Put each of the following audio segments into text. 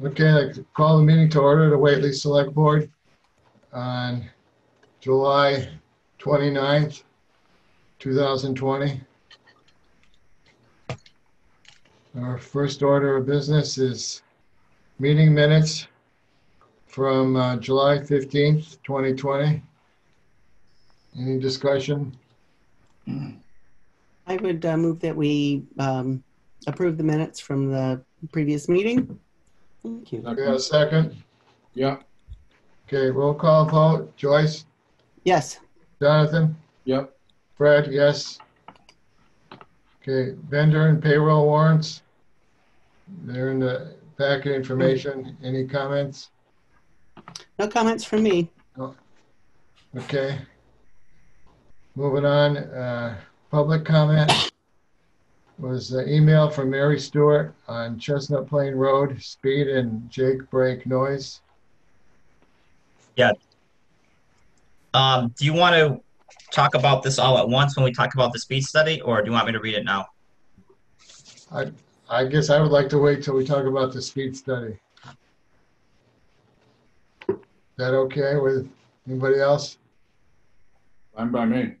Okay, I call the meeting to order, the Whately Select Board on July 29th, 2020. Our first order of business is meeting minutes from uh, July 15th, 2020. Any discussion? I would uh, move that we um, approve the minutes from the previous meeting. Thank you. We got a second? Yeah, Okay, roll call vote. Joyce? Yes, Jonathan? yep, Fred, yes. Okay, vendor and payroll warrants. They're in the packet information. Any comments? no comments from me. Okay. Moving on, uh, public comment was an email from Mary Stewart on Chestnut Plain Road, speed and Jake brake noise. Um, do you want to talk about this all at once when we talk about the speed study, or do you want me to read it now? I guess I would like to wait till we talk about the speed study. Is that okay with anybody else? fine by me.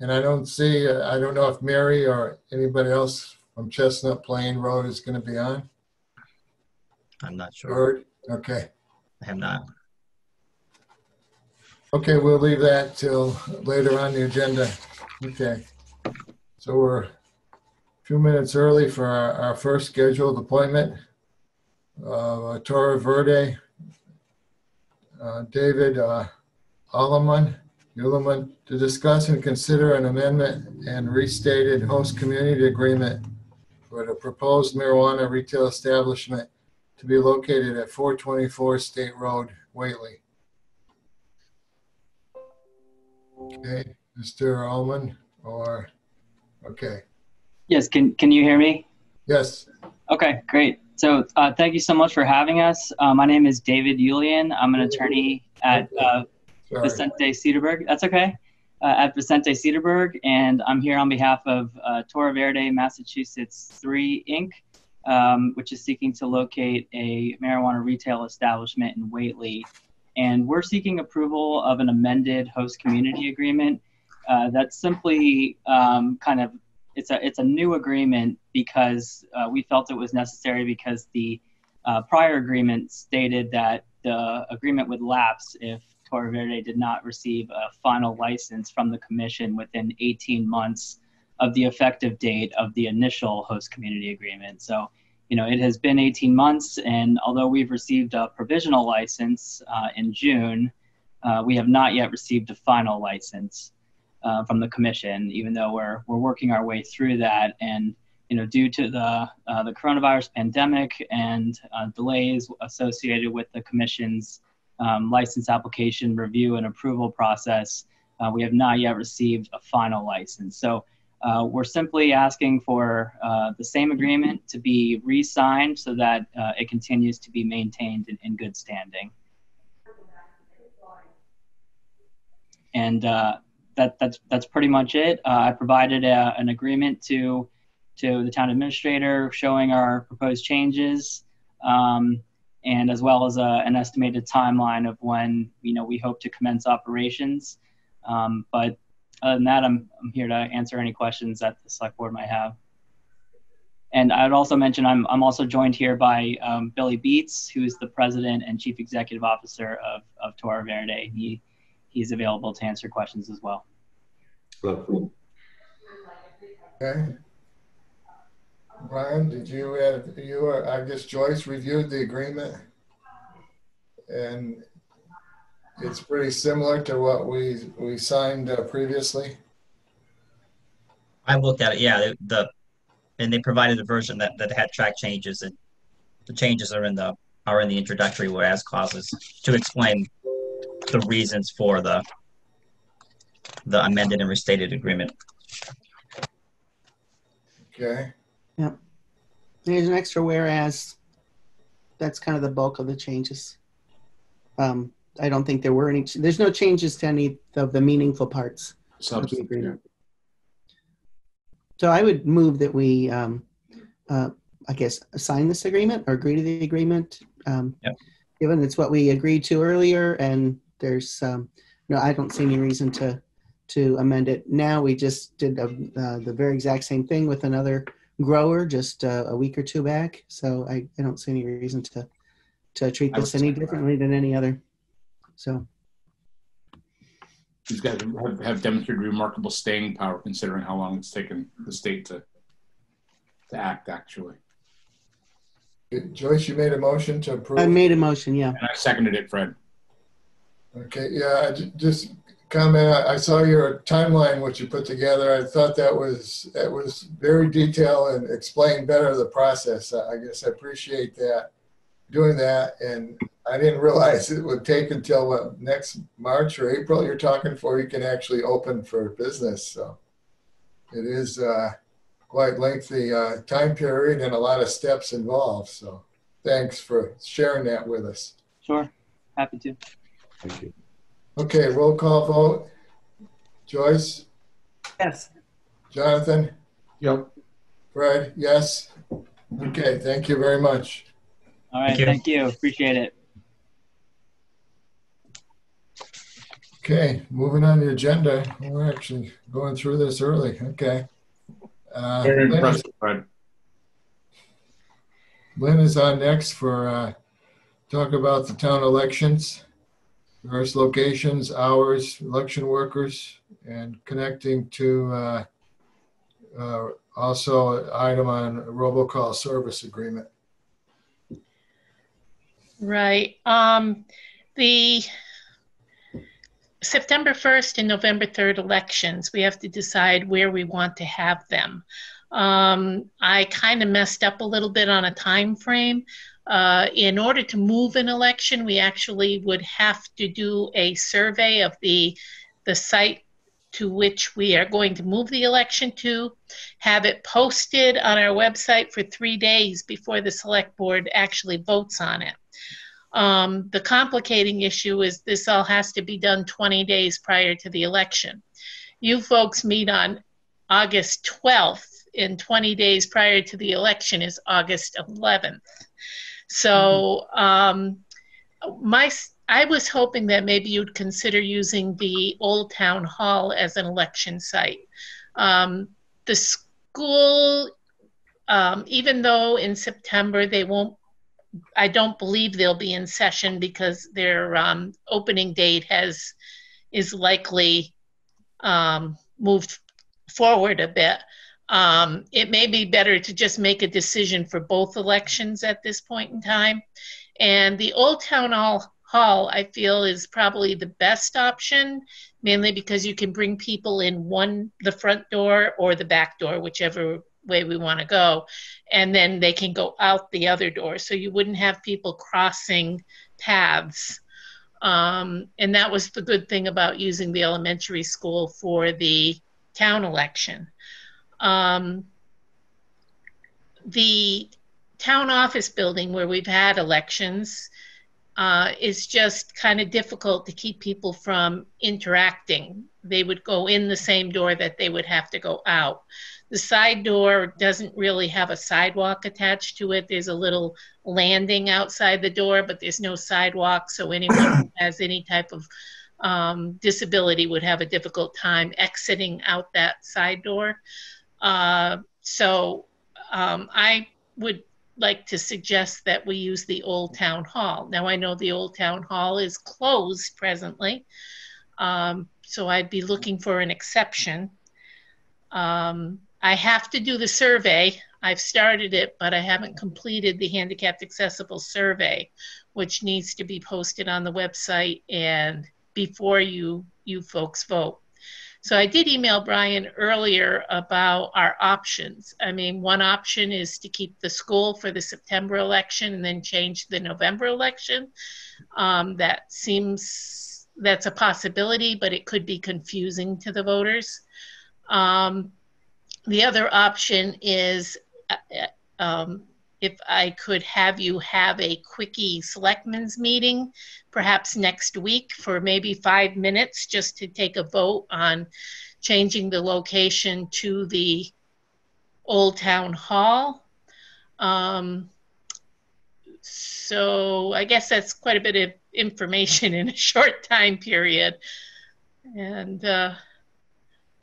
And I don't see, I don't know if Mary or anybody else from Chestnut Plain Road is going to be on. I'm not sure. Okay. I have not. Okay, we'll leave that till later on the agenda. Okay. So we're a few minutes early for our, our first scheduled appointment. Uh, Torre Verde, uh, David, uh, Alleman, Uleman, to discuss and consider an amendment and restated host community agreement for the proposed marijuana retail establishment to be located at 424 State Road, Whately. Okay, Mr. Allman, or, okay, Yes, can can you hear me? yes, Okay, great. So uh, thank you so much for having us. Uh, my name is David Yulian. I'm an attorney at uh, sorry. Vicente Sederberg. That's okay. Uh, at Vicente Sederberg, and I'm here on behalf of uh, Torre Verde, Massachusetts 3 Inc., um, which is seeking to locate a marijuana retail establishment in Whately. And we're seeking approval of an amended host community agreement. Uh, that's simply um, kind of it's a it's a new agreement because uh, we felt it was necessary because the uh, prior agreement stated that the agreement would lapse if Torre Verde did not receive a final license from the commission within 18 months of the effective date of the initial host community agreement. So, you know, it has been 18 months, and although we've received a provisional license uh, in June, uh, we have not yet received a final license uh, from the commission, even though we're we're working our way through that. And you know, due to the uh, the coronavirus pandemic and uh, delays associated with the commission's um, license application review and approval process, uh, we have not yet received a final license. So. Uh, we're simply asking for uh, the same agreement to be re-signed so that uh, it continues to be maintained in, in good standing. And uh, that that's that's pretty much it. Uh, I provided a, an agreement to to the town administrator showing our proposed changes, um, and as well as a, an estimated timeline of when you know we hope to commence operations. Um, but other than that, I'm I'm here to answer any questions that the select board might have. And I would also mention I'm I'm also joined here by um, Billy Beats, who is the president and chief executive officer of of Torre Verde. He he's available to answer questions as well. Okay. Brian, did you, have you, or I guess Joyce reviewed the agreement? And it's pretty similar to what we, we signed uh, previously? I looked at it. Yeah, the, the and they provided a version that, that had track changes, and the changes are in the are in the introductory whereas clauses to explain the reasons for the the amended and restated agreement. Okay, There's an extra whereas. That's kind of the bulk of the changes. Um, I don't think there were any, there's no changes to any of the meaningful parts of the Substance, yeah. agreement. So I would move that we, um, uh, I guess, sign this agreement or agree to the agreement Um, Yep. Given it's what we agreed to earlier, and there's um, no, I don't see any reason to to amend it now. We just did uh, uh, the very exact same thing with another grower just uh, a week or two back. So I, I don't see any reason to to treat this any second that. differently than any other. So These guys have, have demonstrated remarkable staying power considering how long it's taken the state to to act actually. Joyce, you made a motion to approve? I made a motion. Yeah. And I seconded it, Fred. Okay, yeah, I just comment, I I saw your timeline, what you put together. I thought that was, that was very detailed and explained better the process. I I guess I appreciate that, doing that. And I didn't realize it would take until what, next March or April you're talking for, you can actually open for business, so. It is uh, quite lengthy uh, time period and a lot of steps involved, so thanks for sharing that with us. Sure. Happy to. Thank you. Okay, roll call vote. Joyce, Yes. Jonathan, Yep. Fred, yes? Okay, thank you very much. All right. Thank you. Thank you. Appreciate it. Okay, moving on the agenda. We're actually going through this early, okay. Uh, Very Lynn is- impressive, Fred. Lynn is on next for, uh, talk about the town elections, various locations, hours, election workers, and connecting to, uh, uh, also an item on robocall service agreement. Right. Um, the September 1st and November 3rd elections, we have to decide where we want to have them. Um, I kind of messed up a little bit on a time frame. Uh, in order to move an election, we actually would have to do a survey of the the site to which we are going to move the election to, have it posted on our website for three days before the select board actually votes on it. Um, the complicating issue is this all has to be done 20 days prior to the election. You folks meet on August 12th, and 20 days prior to the election is August 11th. So, um, my I was hoping that maybe you'd consider using the old town hall as an election site. Um, the school, um, even though in September they won't I don't believe they'll be in session because their um, opening date has is likely um, moved forward a bit. Um, it may be better to just make a decision for both elections at this point in time. And the Old Town Hall, Hall I feel, is probably the best option, mainly because you can bring people in one the front door or the back door, whichever way we want to go and then they can go out the other door. So you wouldn't have people crossing paths. Um, and that was the good thing about using the elementary school for the town election. Um, the town office building where we've had elections uh, is just kind of difficult to keep people from interacting. They would go in the same door that they would have to go out. The side door doesn't really have a sidewalk attached to it. There's a little landing outside the door, but there's no sidewalk. So anyone who has any type of um, disability would have a difficult time exiting out that side door. Uh, so um, I would like to suggest that we use the Old Town Hall. Now I know the Old Town Hall is closed presently, um, so I'd be looking for an exception. Um, I have to do the survey. I've started it, but I haven't completed the handicapped accessible survey, which needs to be posted on the website and before you you folks vote. So I did email Brian earlier about our options. I mean, one option is to keep the school for the September election and then change the November election. Um, that seems that's a possibility, but it could be confusing to the voters. Um, the other option is uh, um, if I could have you have a quickie selectmen's meeting, perhaps next week for maybe five minutes, just to take a vote on changing the location to the Old Town Hall. Um, so I guess that's quite a bit of information in a short time period. And uh,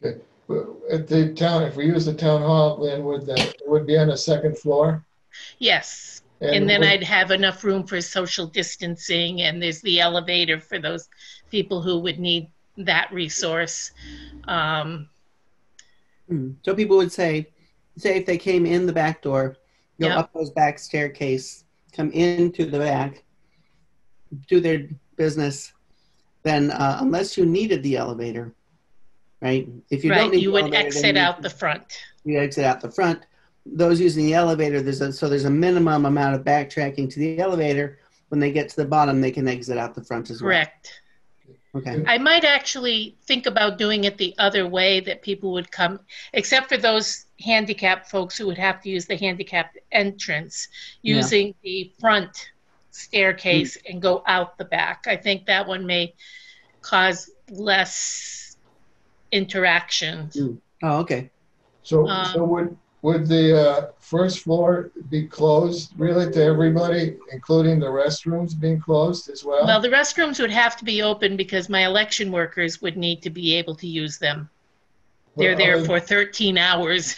At the town, if we use the town hall, then would that, it would be on the second floor? Yes, and then I'd have enough room for social distancing, and there's the elevator for those people who would need that resource. Um, Hmm. So people would say, say if they came in the back door, go Yeah. up those back staircase, come into the back, do their business, then uh, unless you needed the elevator, right? If you don't right, need you the would elevator, then exit out the front. you exit out the front. Those using the elevator, there's a, so there's a minimum amount of backtracking to the elevator. When they get to the bottom, they can exit out the front as well. Correct. Okay. I might actually think about doing it the other way that people would come, except for those handicapped folks who would have to use the handicapped entrance, Yeah. using the front staircase and go out the back. I think that one may cause less interaction. Oh, okay. So, Um, so would, would the uh, first floor be closed really to everybody, including the restrooms being closed as well? Well, the restrooms would have to be open because my election workers would need to be able to use them. They're Well, there uh, for 13 hours.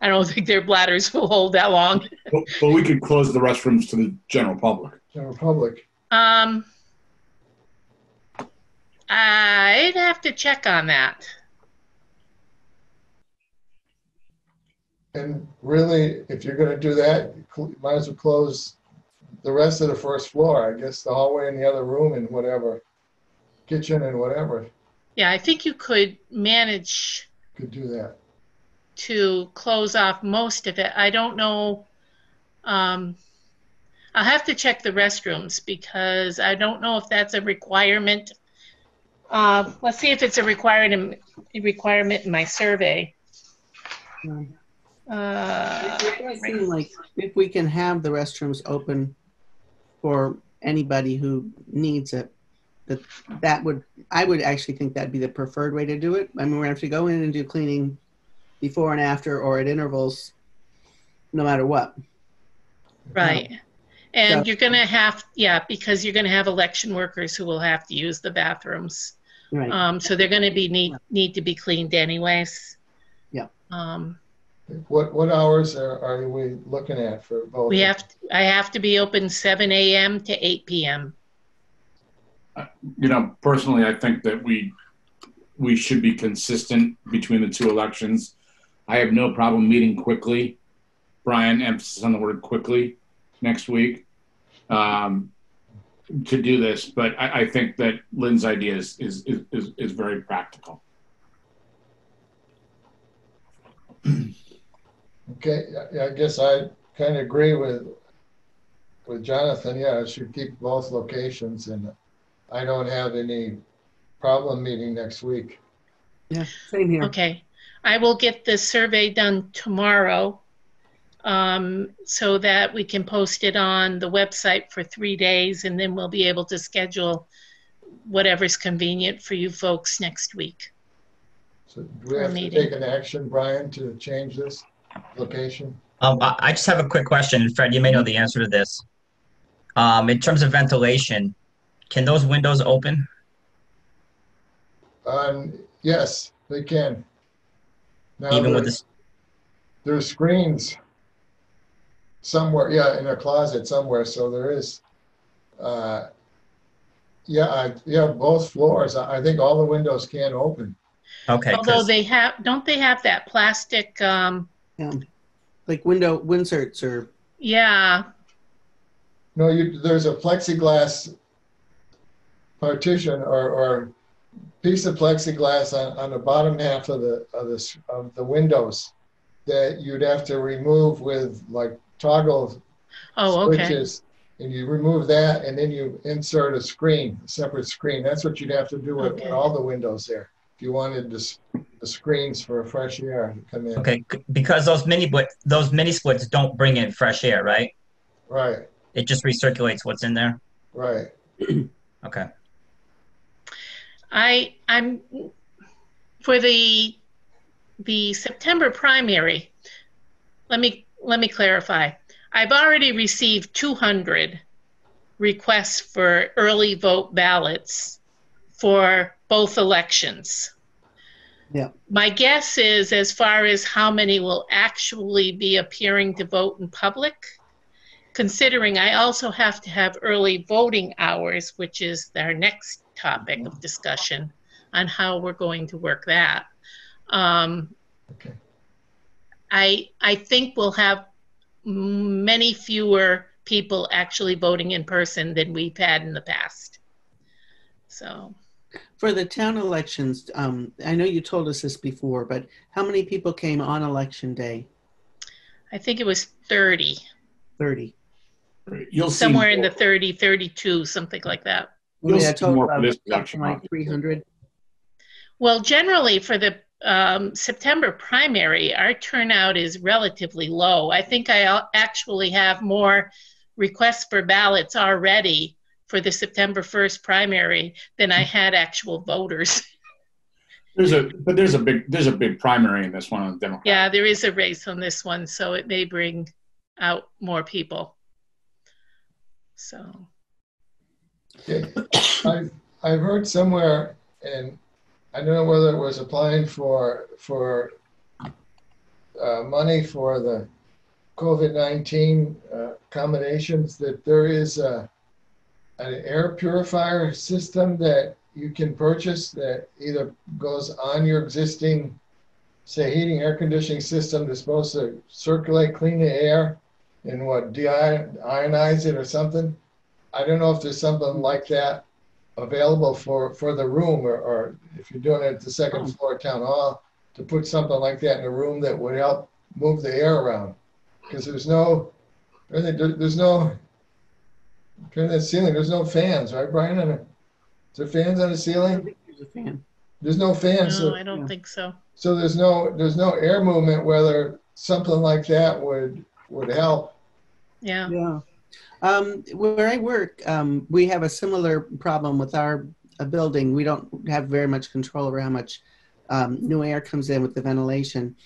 I don't think their bladders will hold that long. But, but we could close the restrooms to the general public. General public. Um, I'd have to check on that. And really, if you're gonna do that, cl- might as well close the rest of the first floor, I guess, the hallway and the other room and whatever, kitchen and whatever, Yeah, I think you could manage could do that. to close off most of it. I don't know. Um, I'll have to check the restrooms because I don't know if that's a requirement. Uh, let's see if it's a requirement requirement in my survey. Um, Uh, It seem like if we can have the restrooms open for anybody who needs it, that that would I would actually think that'd be the preferred way to do it. I mean, we're gonna have to go in and do cleaning before and after or at intervals, no matter what. Right. And So- you're going to have, yeah, because you're going to have election workers who will have to use the bathrooms. Right. Um, so they're going to be need, need to be cleaned anyways. Yeah. Um, What, what hours are, are we looking at for both? we have, I have to be open 7 a.m. to 8 p.m. You know, personally, I think that we we should be consistent between the two elections. I have no problem meeting quickly. Brian, emphasis on the word quickly next week um, to do this, but I, I think that Lynn's idea is is, is, is, is very practical. Okay, I- I guess I kind of agree with, with Jonathan, yeah, I should keep both locations and I don't have any problem meeting next week. Yeah. Same here. Okay. I will get the survey done tomorrow um, so that we can post it on the website for three days and then we'll be able to schedule whatever's convenient for you folks next week. So do we have to meeting. take an action, Brian, to change this location? Um, I, I just have a quick question, and Fred, you may know the answer to this. Um, in terms of ventilation, can those windows open? Um, yes, they can. Now, Even with there- this, there's screens somewhere, yeah, in a closet somewhere, so there is, uh, yeah, I, yeah, both floors, I, I think all the windows can open. okay, Although 'cause- they have, don't they have that plastic, um, Yeah. Like window winserts or yeah, No, you, there's a plexiglass partition or, or piece of plexiglass on, on the bottom half of the, of the, of the windows that you'd have to remove with like toggle oh, okay. And you remove that and then you insert a screen, a separate screen. That's what you'd have to do with Okay. all the windows there. If you wanted the, the screens for fresh air to come in. okay, because those mini blit, those mini splits don't bring in fresh air, right? Right, It just recirculates what's in there. right. Okay. I I'm for the the September primary. Let me let me clarify. I've already received 200 requests for early vote ballots for both elections. Yeah. My guess is, as far as how many will actually be appearing to vote in public, considering I also have to have early voting hours, which is our next topic of discussion on how we're going to work that. Um, Okay. I I think we'll have many fewer people actually voting in person than we've had in the past. So For the town elections, um, I know you told us this before, but how many people came on election day? I think it was 30, 30. You'll see somewhere in more- the 30, 32, something like that. You'll Yeah, see total more for of this something election, like 300. Well, generally for the um, September primary, our turnout is relatively low. I think I al- actually have more requests for ballots already for the September 1st primary than I had actual voters. There's a but there's a big there's a big primary in this one on the Democrat. Yeah, there is a race on this one, so it may bring out more people. So, Okay. I've, I've heard somewhere, and I don't know whether it was applying for, for uh, money for the COVID-19 uh, accommodations, that there is a, an air purifier system that you can purchase that either goes on your existing, say, heating, air conditioning system that's supposed to circulate, clean the air, and what, deionize it or something? I don't know if there's something like that available for, for the room or, or if you're doing it at the second hmm. floor town hall, to put something like that in a room that would help move the air around. Because there's no, I think there- there's no, turn that ceiling, there's no fans, right, Brian? And Is there fans on the ceiling? there's a fan. There's no fans, no, so, I don't yeah. think so. so there's no, there's no air movement, whether something like that would, would help. Yeah. Yeah. Um, where I work, um, we have a similar problem with our building. We don't have very much control over how much um, new air comes in with the ventilation.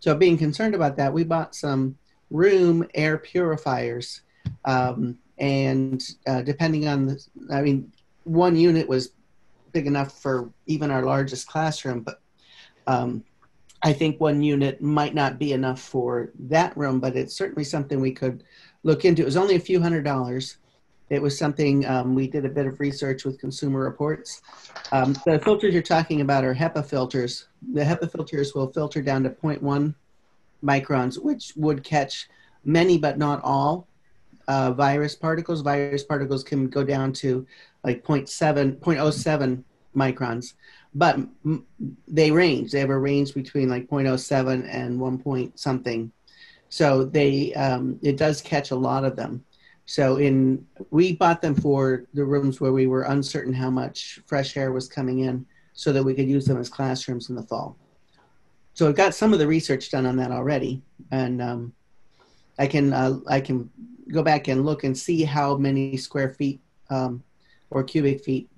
So, being concerned about that, we bought some room air purifiers. Um, and uh, depending on the, I mean, one unit was big enough for even our largest classroom, but um, I think one unit might not be enough for that room, but it's certainly something we could look into. It was only a few hundred dollars. It was something um, we did a bit of research with Consumer Reports. Um, the filters you're talking about are HEPA filters. The HEPA filters will filter down to 0.1 microns, which would catch many but not all uh, virus particles. Virus particles can go down to like 0.7, 0.07 microns, but they range. They have a range between like 0.07 and 1 point something. So they um, it does catch a lot of them. So in we bought them for the rooms where we were uncertain how much fresh air was coming in, so that we could use them as classrooms in the fall. So I've got some of the research done on that already, and um, I can uh, I can go back and look and see how many square feet um, or cubic feet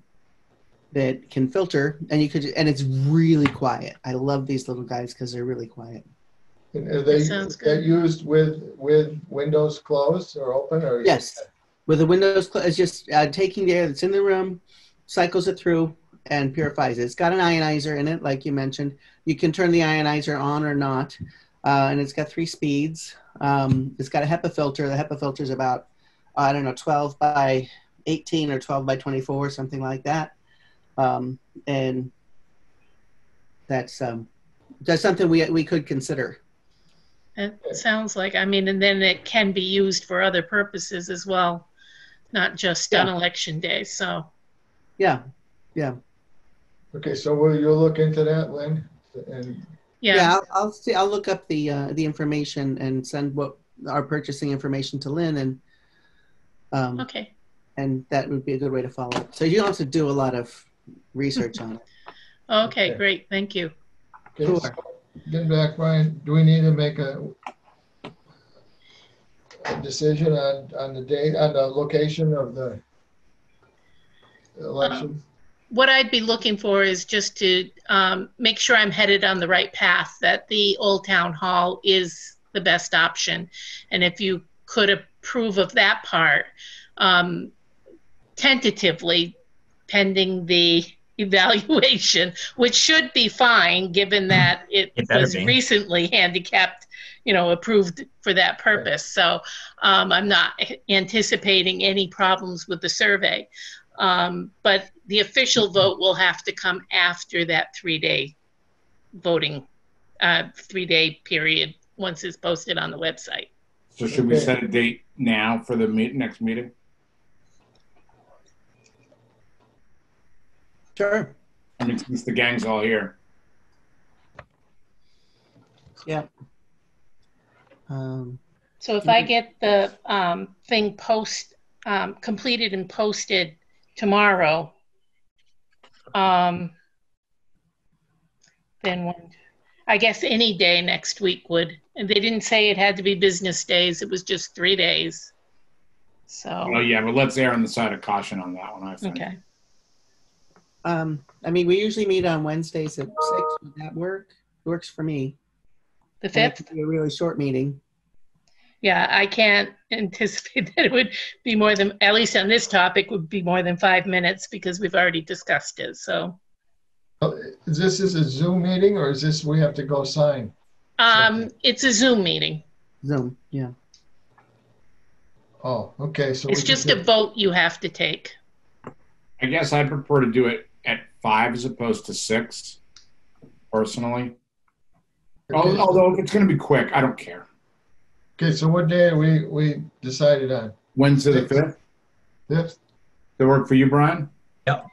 that can filter, and you could and it's really quiet. I love these little guys because they're really quiet. And Are they, sounds they're used with, with windows closed or open or? Yes. With the windows closed, it's just uh, taking the air that's in the room, cycles it through, and purifies it. It's got an ionizer in it, like you mentioned. You can turn the ionizer on or not, uh, and it's got three speeds. Um, it's got a HEPA filter. The HEPA filter is about, I don't know, 12 by 18 or 12 by 24, something like that. Um, and that's um, that's something we we could consider. It sounds like, I mean, and then it can be used for other purposes as well, not just on election day. So, Yeah, yeah. Okay, so will you look into that, Lynn? And, yeah. Yeah, I'll, I'll see. I'll look up the uh, the information and send what our purchasing information to Lynn, and um, Okay. and that would be a good way to follow up. So you don't have to do a lot of research on it. Okay, Okay. great. Thank you. okay, Sure. so Getting back, Brian, do we need to make a a decision on, on the date, on the location of the election? What I'd be looking for is just to um, make sure I'm headed on the right path, that the Old Town Hall is the best option. And if you could approve of that part um, tentatively pending the evaluation, which should be fine given that it, It better was be. recently handicapped, you know, approved for that purpose. So um, I'm not anticipating any problems with the survey. Um, but the official vote will have to come after that three day voting, uh, three day period once it's posted on the website. So should we set a date now for the meet, next meeting? Sure. I mean, since the gang's all here. Yeah. Um, So if I get the um, thing post um, completed and posted tomorrow, um, then when, I guess any day next week would. And they didn't say it had to be business days; it was just three days. Oh, So yeah, but let's err on the side of caution on that one, I think. okay, um, I mean, we usually meet on Wednesdays at six. Would that work? Works for me. the And it fifth. could be a really short meeting. Yeah, I can't anticipate that it would be more than at least on this topic would be more than five minutes because we've already discussed it. So. Oh, Is this is a Zoom meeting or is this, we have to go sign? Um, it's a Zoom meeting. Zoom. Yeah. Oh, okay, so. It's we just can- a vote you have to take. I guess I prefer to do it at five as opposed to six, personally. Al- Okay. Although if it's going to be quick, I don't care. Okay, so what day we, we decided on? Wednesday the fifth. Fifth? That work for you, Brian? Yep.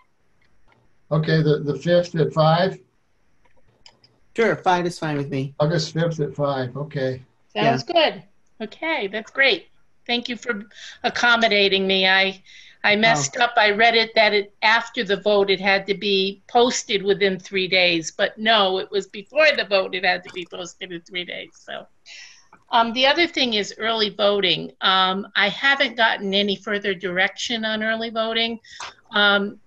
Okay, the, the fifth at five, Sure. Five is fine with me. August fifth at five, okay. Sounds good. Okay, that's great. Thank you for accommodating me. I, I messed oh. up. I read it that it, after the vote, it had to be posted within three days, but no, it was before the vote, it had to be posted in three days, so. Um, the other thing is early voting. Um, I haven't gotten any further direction on early voting. Um,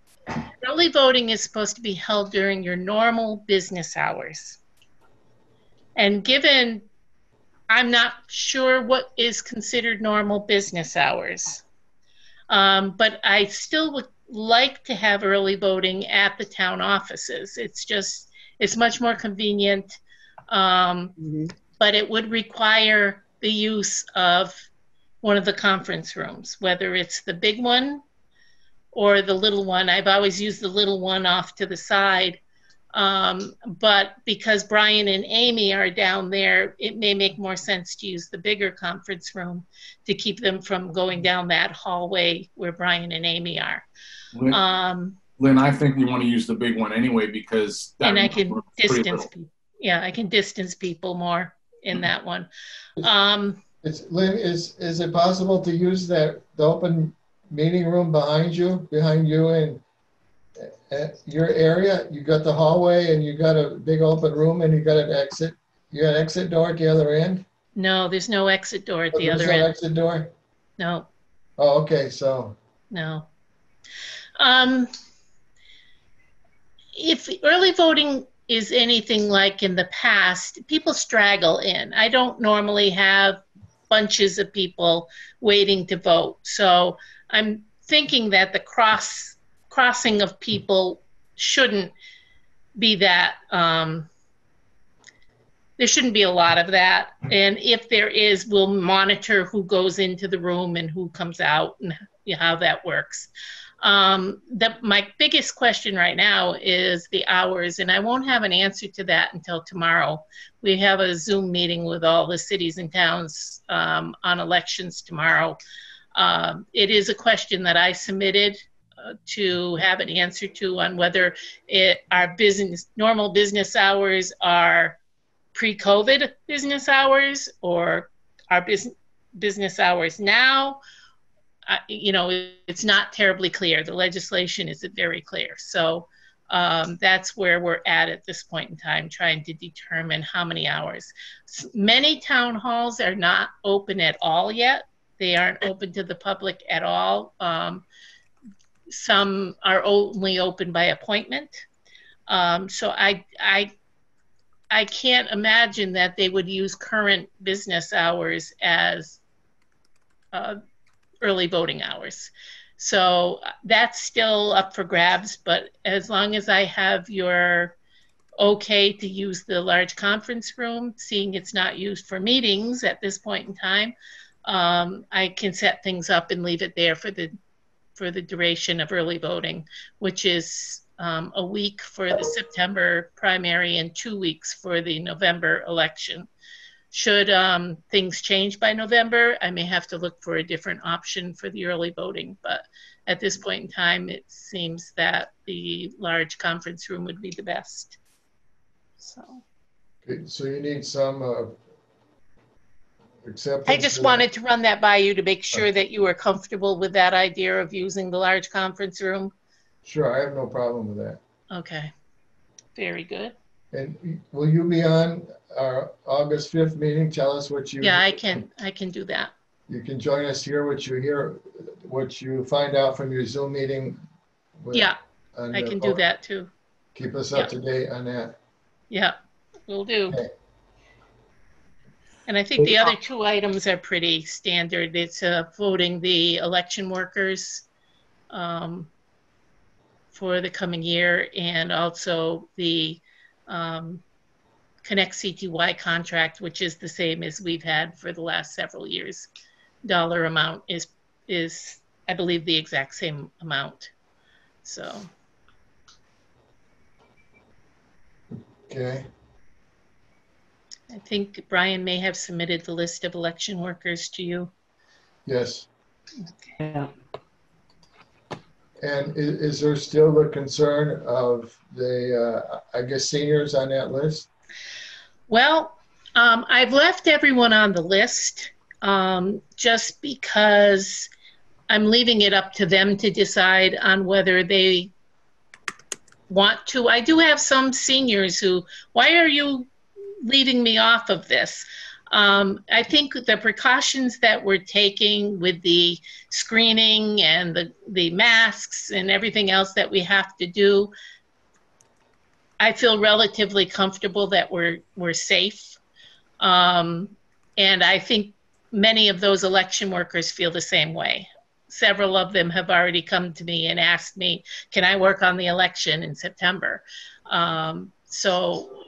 early voting is supposed to be held during your normal business hours. And given I'm not sure what is considered normal business hours. Um, but I still would like to have early voting at the town offices. It's just, it's much more convenient. Um, Mhm. But it would require the use of one of the conference rooms, whether it's the big one or the little one. I've always used the little one off to the side. Um, but because Brian and Amy are down there, it may make more sense to use the bigger conference room to keep them from going down that hallway where Brian and Amy are. Lynn, Um, Lynn, I think you want to use the big one anyway because that and I can distance, people. yeah, I can distance people more in that one. Um, It's, Lynn, is, is it possible to use that, the open meeting room behind you, behind you and uh, your area? You got the hallway and you got a big open room and you got an exit, you got an exit door at the other end? no, there's no exit door at the There's other no end. Exit door? No, Oh, okay, so, no. Um, if early voting is anything like in the past, people straggle in. I don't normally have bunches of people waiting to vote. So I'm thinking that the cross crossing of people shouldn't be that um, there shouldn't be a lot of that. And if there is, we'll monitor who goes into the room and who comes out and how that works. Um, the, my biggest question right now is the hours, and I won't have an answer to that until tomorrow. We have a Zoom meeting with all the cities and towns um, on elections tomorrow. Um, it is a question that I submitted uh, to have an answer to on whether it, our business, normal business hours are pre-COVID business hours or our business business hours now. You know, it's not terribly clear. The legislation isn't very clear. So um, that's where we're at at this point in time, trying to determine how many hours. Many town halls are not open at all yet. They aren't open to the public at all. Um, some are only open by appointment. Um, so I, I, I can't imagine that they would use current business hours as uh, early voting hours. So uh, that's still up for grabs, but as long as I have your okay to use the large conference room, seeing it's not used for meetings at this point in time, um, I can set things up and leave it there for the for the duration of early voting, which is um, a week for the September primary and two weeks for the November election. Should um, things change by November, I may have to look for a different option for the early voting. But at this point in time, it seems that the large conference room would be the best. So Okay, So you need some uh, acceptance. I just wanted to run that by you to make sure that you were comfortable with that idea of using the large conference room. Sure, I have no problem with that. Okay, very good. And will you be on our August 5th meeting? Tell us what you. Yeah, I can, I can do that. You can join us here, what you hear, what you find out from your Zoom meeting. with- Yeah, I can do that too. Keep us up to date on that. Yeah, we'll do. Okay. And I think the other two items are pretty standard. It's uh, voting the election workers um, for the coming year and also the um, Connect CTY contract, which is the same as we've had for the last several years. Dollar amount is, is, I believe, the exact same amount. So, Okay, I think Brian may have submitted the list of election workers to you. yes. Yeah. And i- is there still the concern of the, uh, I guess, seniors on that list? Well, um, I've left everyone on the list um, just because I'm leaving it up to them to decide on whether they want to. I do have some seniors who, why are you leaving me off of this? Um, I think the precautions that we're taking with the screening and the, the masks and everything else that we have to do, I feel relatively comfortable that we're we're safe, um, and I think many of those election workers feel the same way. Several of them have already come to me and asked me, "Can I work on the election in September?" Um, so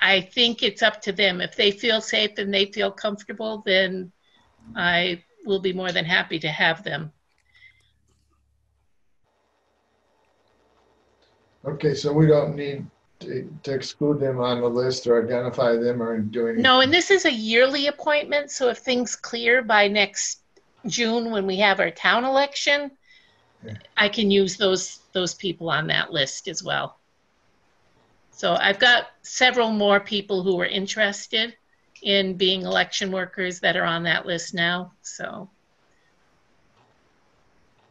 I think it's up to them. If they feel safe and they feel comfortable, then I will be more than happy to have them. Okay, so we don't need to to exclude them on the list or identify them or do anything? No, and this is a yearly appointment, so if things clear by next June when we have our town election, Yeah. I can use those, those people on that list as well. So I've got several more people who are interested in being election workers that are on that list now, so.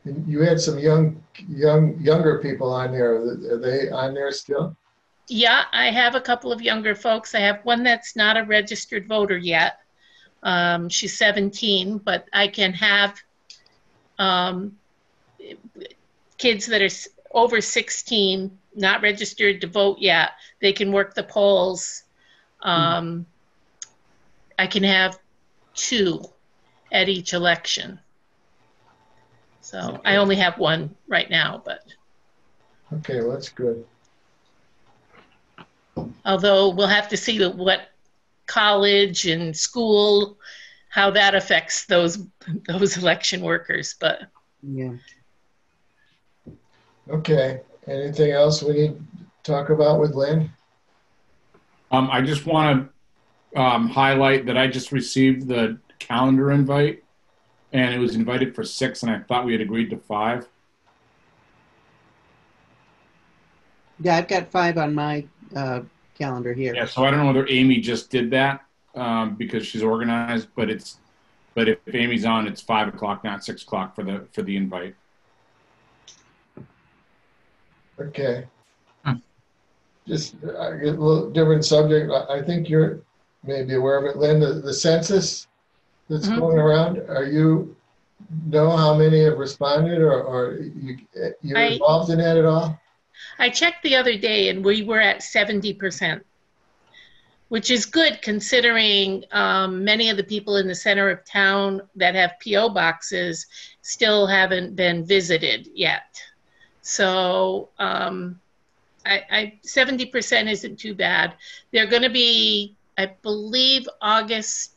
And You had some young, young, younger people on there. Are they on there still? Yeah, I have a couple of younger folks. I have one that's not a registered voter yet. Um, she's 17, but I can have um, kids that are over 16, not registered to vote yet. They can work the polls. Um, I can have two at each election. So I only have one right now, but. Okay, well, that's good. although we'll have to see what college and school how that affects those those election workers but Yeah. Okay, anything else we need to talk about with Lynn? Um, I just want to um, highlight that I just received the calendar invite, and it was invited for six, and I thought we had agreed to five. Yeah, I've got five on my uh, calendar here. Yeah, so I don't know whether Amy just did that um, because she's organized, but it's but if Amy's on, it's five o'clock, not six o'clock for the for the invite. Okay. Hmm. Just uh, a little different subject. I I think you're maybe aware of it, Lynn, the, the census that's Mhm. going around. Are you know how many have responded or, or you, you're I- involved in that at all? i checked the other day and we were at 70% which is good considering um, many of the people in the center of town that have PO boxes still haven't been visited yet. So um, I, I 70% isn't too bad. They're going to be, I believe, August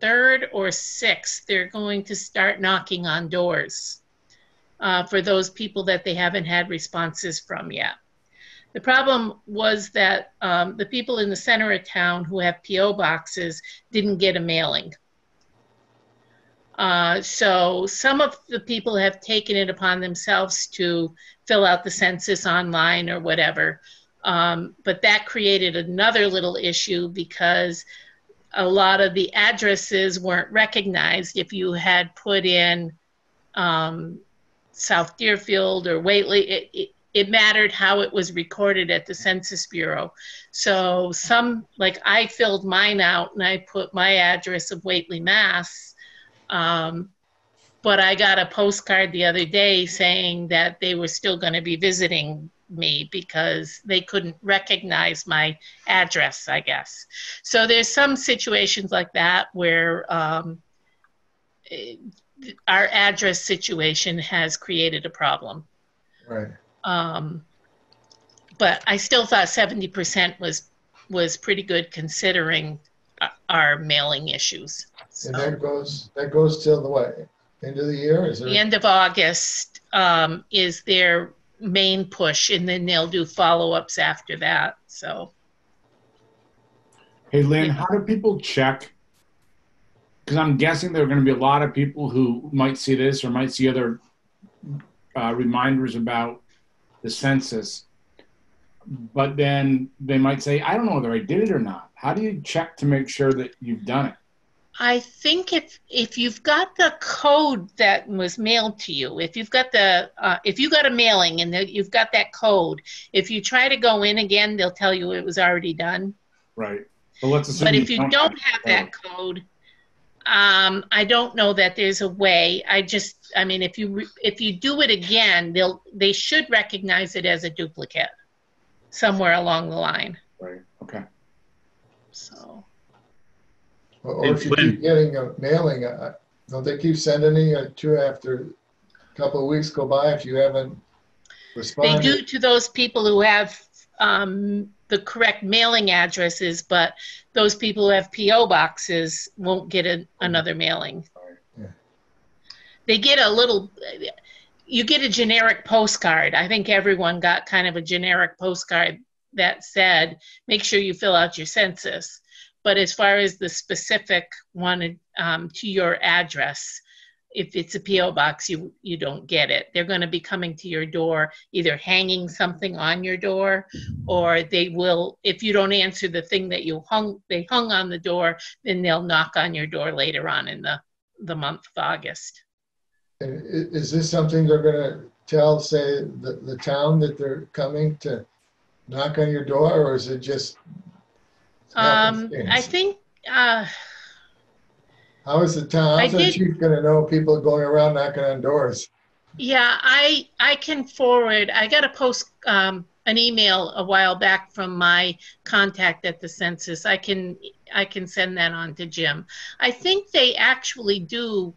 3rd or 6th. They're going to start knocking on doors uh, for those people that they haven't had responses from yet. The problem was that um, the people in the center of town who have PO boxes didn't get a mailing. Uh, so some of the people have taken it upon themselves to fill out the census online or whatever. Um, but that created another little issue because a lot of the addresses weren't recognized if you had put in um, South Deerfield or Whately. It, it, it mattered how it was recorded at the Census Bureau. So some, like I filled mine out and I put my address of Whately, Mass. Um, but I got a postcard the other day saying that they were still going to be visiting me because they couldn't recognize my address, I guess. So there's some situations like that where um, our address situation has created a problem. Right. Um, but I still thought 70% was was pretty good considering uh, our mailing issues. So, And that goes, that goes till the what, end of the year? Is the end of August um, is their main push, and then they'll do follow ups after that. So Hey, Lynn, how do people check? Because I'm guessing there are going to be a lot of people who might see this or might see other uh, reminders about the census, but then they might say, I don't know whether I did it or not. How do you check to make sure that you've done it? I think if if you've got the code that was mailed to you, if you've got the uh, if you got a mailing and that you've got that code, if you try to go in again, they'll tell you it was already done. Right. But let's assume But if you don't have that code, um, I don't know that there's a way. I just, I mean, if you re- if you do it again, they'll they should recognize it as a duplicate somewhere along the line. Right. Okay. So Or or if you keep getting a mailing, uh, don't they keep sending you to after a couple of weeks go by if you haven't they responded? do to those people who have um, the correct mailing addresses, but those people who have PO boxes won't get a, another mailing. Yeah. They get a little. You get a generic postcard. I think everyone got kind of a generic postcard that said, "Make sure you fill out your census." But as far as the specific one um, to your address, if it's a PO box, you you don't get it. They're going to be coming to your door, either hanging something on your door, or they will. If you don't answer the thing that you hung, they hung on the door, then they'll knock on your door later on in the the month of August. And is this something they're gonna tell, say, the, the town that they're coming to knock on your door, or is it just? Um, I think. Uh, How is the town, how's the chief gonna know people going around knocking on doors? Yeah, I I can forward. I got a post um, an email a while back from my contact at the census. I can I can send that on to Jim. I think they actually do.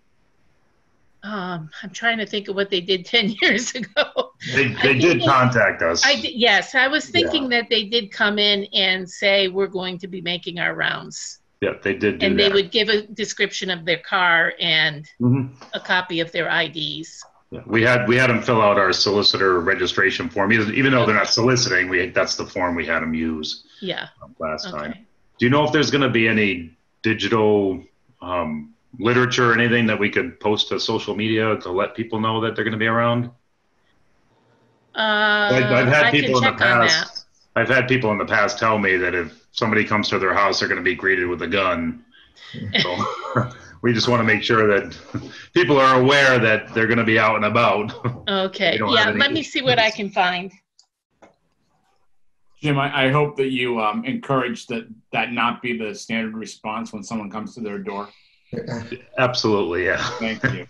Um, I'm trying to think of what they did ten years ago. They, they did contact us. I did, yes, I was thinking that they did come in and say we're going to be making our rounds, Yeah, they did do and they would give a description of their car and Mhm. a copy of their IDs. Yeah, We had, we had them fill out our solicitor registration form, even even though they're not soliciting, we, that's the form we had them use Yeah. last time. Do you know if there's gonna be any digital, um, literature or anything that we could post to social media to let people know that they're gonna be around? Uh, I've, I've had I people in the check on that. past. I've had people in the past tell me that if somebody comes to their house, they're going to be greeted with a gun. So we just want to make sure that people are aware that they're going to be out and about. Okay, yeah, have any let me see what I can find. Jim, I, I hope that you um, encourage that that not be the standard response when someone comes to their door. Absolutely, yeah. Thank you.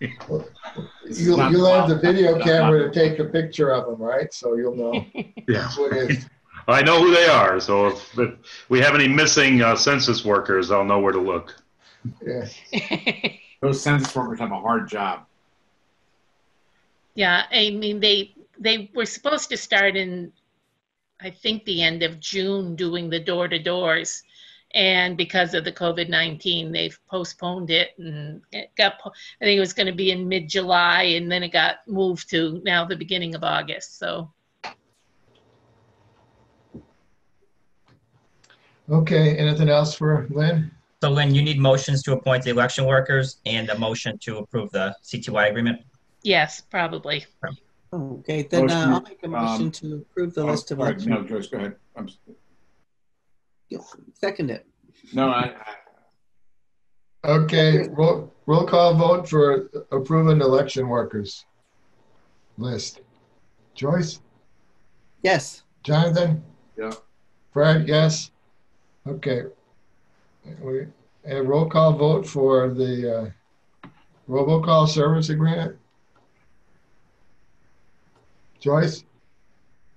You'll, you'll have the video camera to take a picture of them, right? So you'll know Yeah. who it is. I know who they are, so if, if we have any missing uh, census workers, I'll know where to look. Yeah. Those census workers have a hard job. Yeah, I mean, they, they were supposed to start in, I think, the end of June doing the door to doors. And because of the COVID-19, they've postponed it and it got, po- I think it was going to be in mid-July and then it got moved to now the beginning of August. So, Okay, anything else for Lynn? So Lynn, you need motions to appoint the election workers and a motion to approve the CTY agreement. yes, probably. Okay, then uh, I'll make a motion um, to approve the Oh, list of all right. No, Joyce, go ahead. I'm, Second it. no, I, I, Okay, roll, roll call vote for approving election workers list. Joyce? Yes. Jonathan? Yeah. Fred, yes? Okay. We, a roll call vote for the uh, robocall service agreement? Joyce?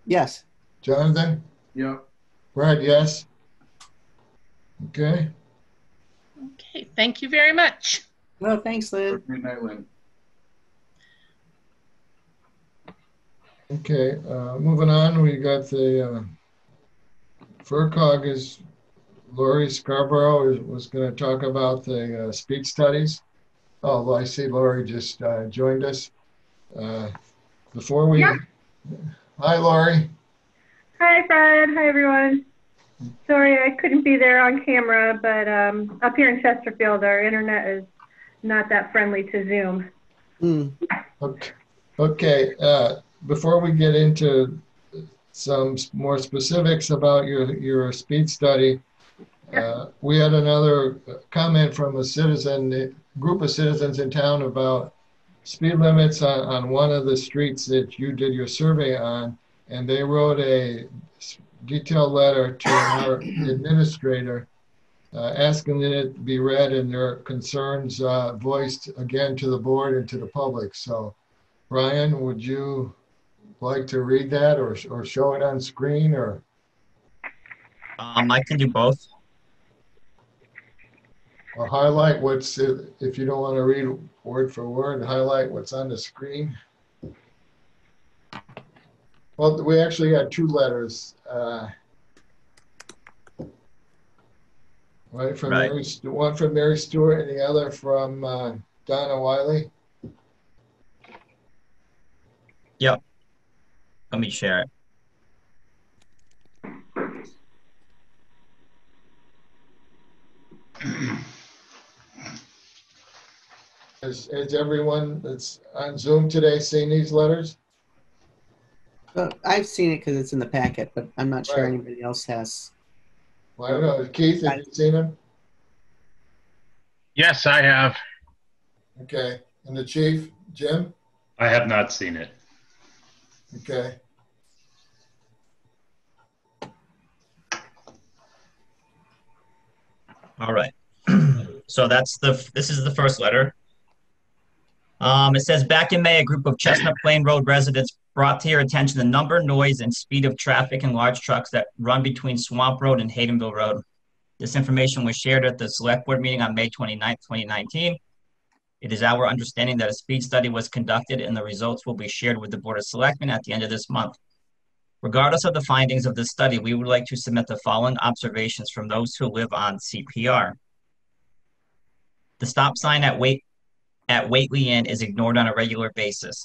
Yes. Jonathan? yeah. Fred, yes? Okay, Okay, thank you very much. Well, thanks, Lynn. Good night, Lynn. okay, uh, moving on, we got the, uh, FRCOG is, Lori Scarborough is, was gonna talk about the, uh, speed studies. Oh, well, I see Lori just, uh, joined us. Uh, before we, Yeah. hi, Lori. Hi, Fred. Hi, everyone. Sorry I couldn't be there on camera, but um, up here in Chesterfield, our internet is not that friendly to Zoom. Hmm. Okay, okay, uh, before we get into some more specifics about your, your speed study, uh, we had another comment from a citizen, a group of citizens in town about speed limits on, on one of the streets that you did your survey on, and they wrote a s- detailed letter to our administrator uh, asking that it be read and their concerns uh, voiced again to the board and to the public. So, Brian, would you like to read that or, or show it on screen or? Um, I can do both. Or highlight what's, if you don't want to read word for word, highlight what's on the screen. Well, we actually had two letters. uh, Right, from Right. Mary, one from Mary Stewart and the other from uh, Donna Wiley. Yep. Let me share it. Has, has everyone that's on Zoom today seen these letters? Well, I've seen it because it's in the packet, but I'm not sure Right. anybody else has. Well, I don't know. Keith, have you seen them? Yes, I have. Okay. And the chief, Jim? I have not seen it. Okay. All right. so that's the, this is the first letter. Um, it says, back in May, a group of Chestnut Plain Road residents brought to your attention the number, noise, and speed of traffic in large trucks that run between Swamp Road and Haydenville Road. This information was shared at the select board meeting on May 29, 2019. It is our understanding that a speed study was conducted and the results will be shared with the Board of Selectmen at the end of this month. Regardless of the findings of this study, we would like to submit the following observations from those who live on CPR. The stop sign at Wait at Whately Inn is ignored on a regular basis.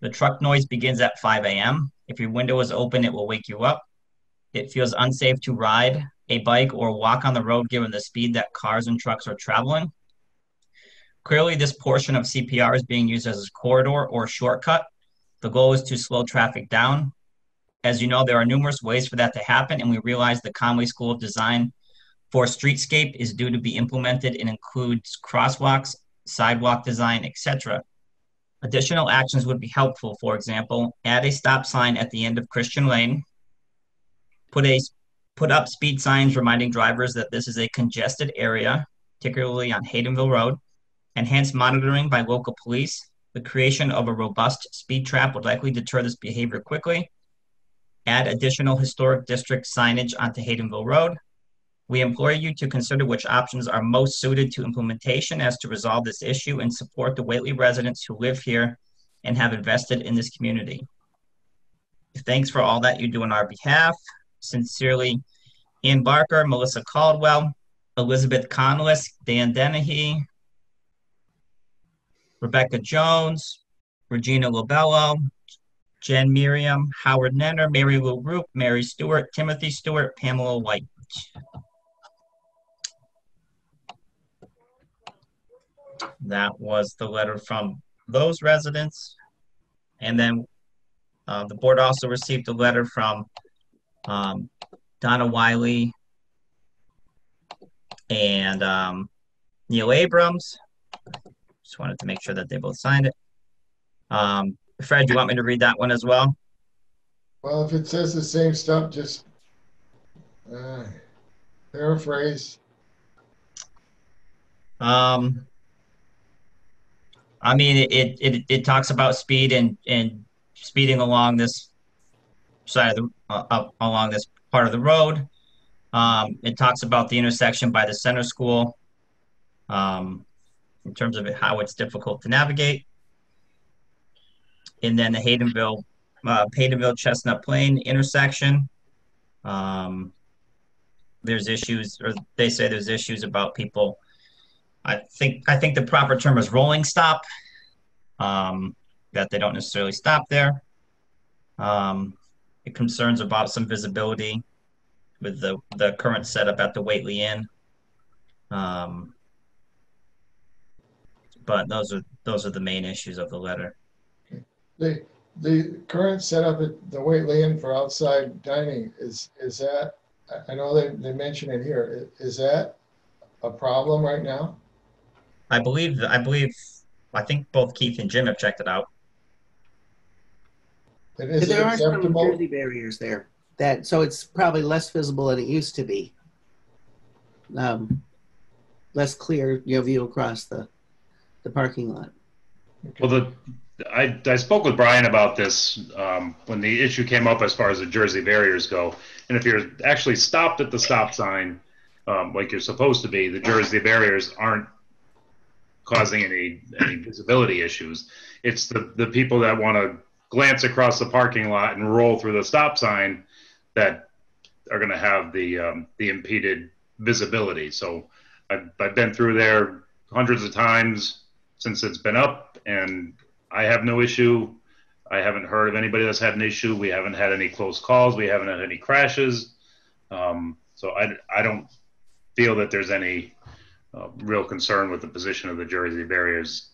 The truck noise begins at 5 a.m. If your window is open, it will wake you up. It feels unsafe to ride a bike or walk on the road given the speed that cars and trucks are traveling. Clearly, this portion of CPR is being used as a corridor or shortcut. The goal is to slow traffic down. As you know, there are numerous ways for that to happen, and we realize the Conway School of Design for streetscape is due to be implemented and includes crosswalks, sidewalk design, etc. Additional actions would be helpful. For example, add a stop sign at the end of Christian Lane. Put a put up speed signs reminding drivers that this is a congested area, particularly on Haydenville Road. Enhance monitoring by local police. The creation of a robust speed trap would likely deter this behavior quickly. add additional historic district signage onto Haydenville Road. We implore you to consider which options are most suited to implementation as to resolve this issue and support the Whately residents who live here and have invested in this community. Thanks for all that you do on our behalf. Sincerely, Ian Barker, Melissa Caldwell, Elizabeth Conless, Dan Dennehy, Rebecca Jones, Regina Lobello, Jen Miriam, Howard Nenner, Mary Lou Roop, Mary Stewart, Timothy Stewart, Pamela White. That was the letter from those residents. And then uh, the board also received a letter from um, Donna Wiley and um, Neil Abrams. Just wanted to make sure that they both signed it. Um, Fred, do you want me to read that one as well? Well, if it says the same stuff, just uh, paraphrase. Um, I mean, it, it, it, talks about speed and, and speeding along this side of the, uh, up along this part of the road. Um, it talks about the intersection by the center school, um, in terms of how it's difficult to navigate. And then the Haydenville, uh, Haydenville Chestnut Plain intersection. Um, there's issues, or they say there's issues about people. I think I think the proper term is rolling stop. Um, that they don't necessarily stop there. Um, it concerns about some visibility with the the current setup at the Whately Inn. Um, but those are those are the main issues of the letter. The, the current setup at the Whately Inn for outside dining, is, is that, I- know they, they mention it here. Is that a problem right now? I believe I believe I think both Keith and Jim have checked it out. And is it There are some? Jersey barriers there that, so it's probably less visible than it used to be. Um, less clear, you know, view across the, the parking lot. Well, the, I, I spoke with Brian about this um, when the issue came up as far as the Jersey barriers go. And if you're actually stopped at the stop sign, um, like you're supposed to be, the Jersey barriers aren't causing any, any visibility issues. It's the, the people that want to glance across the parking lot and roll through the stop sign that are going to have the, um, the impeded visibility. So I've, I've been through there hundreds of times since it's been up and I have no issue. I haven't heard of anybody that's had an issue. We haven't had any close calls. We haven't had any crashes. Um, so I, I don't feel that there's any uh, real concern with the position of the Jersey barriers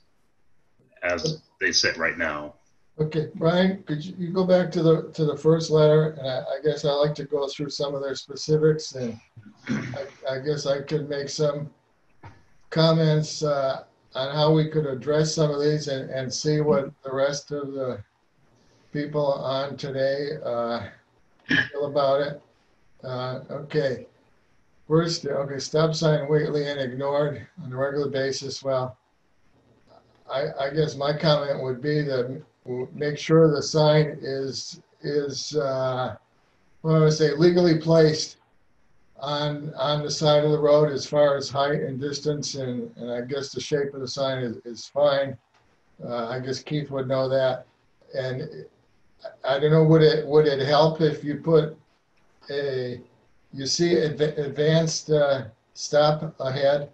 as they sit right now. Okay, Brian, could you, you go back to the, to the first letter? And I, I guess I'd like to go through some of their specifics and I, I guess I could make some comments, uh, on how we could address some of these and, and see what the rest of the people on today, uh, feel about it. Uh, okay. First, okay, stop sign Whately Inn ignored on a regular basis. Well, I, I guess my comment would be that w- make sure the sign is, is, uh, what I say, legally placed on, on the side of the road as far as height and distance, and, and I guess the shape of the sign is, is fine. Uh, I guess Keith would know that. And I don't know, would it, would it help if you put a, you see adva- advanced, uh, stop ahead?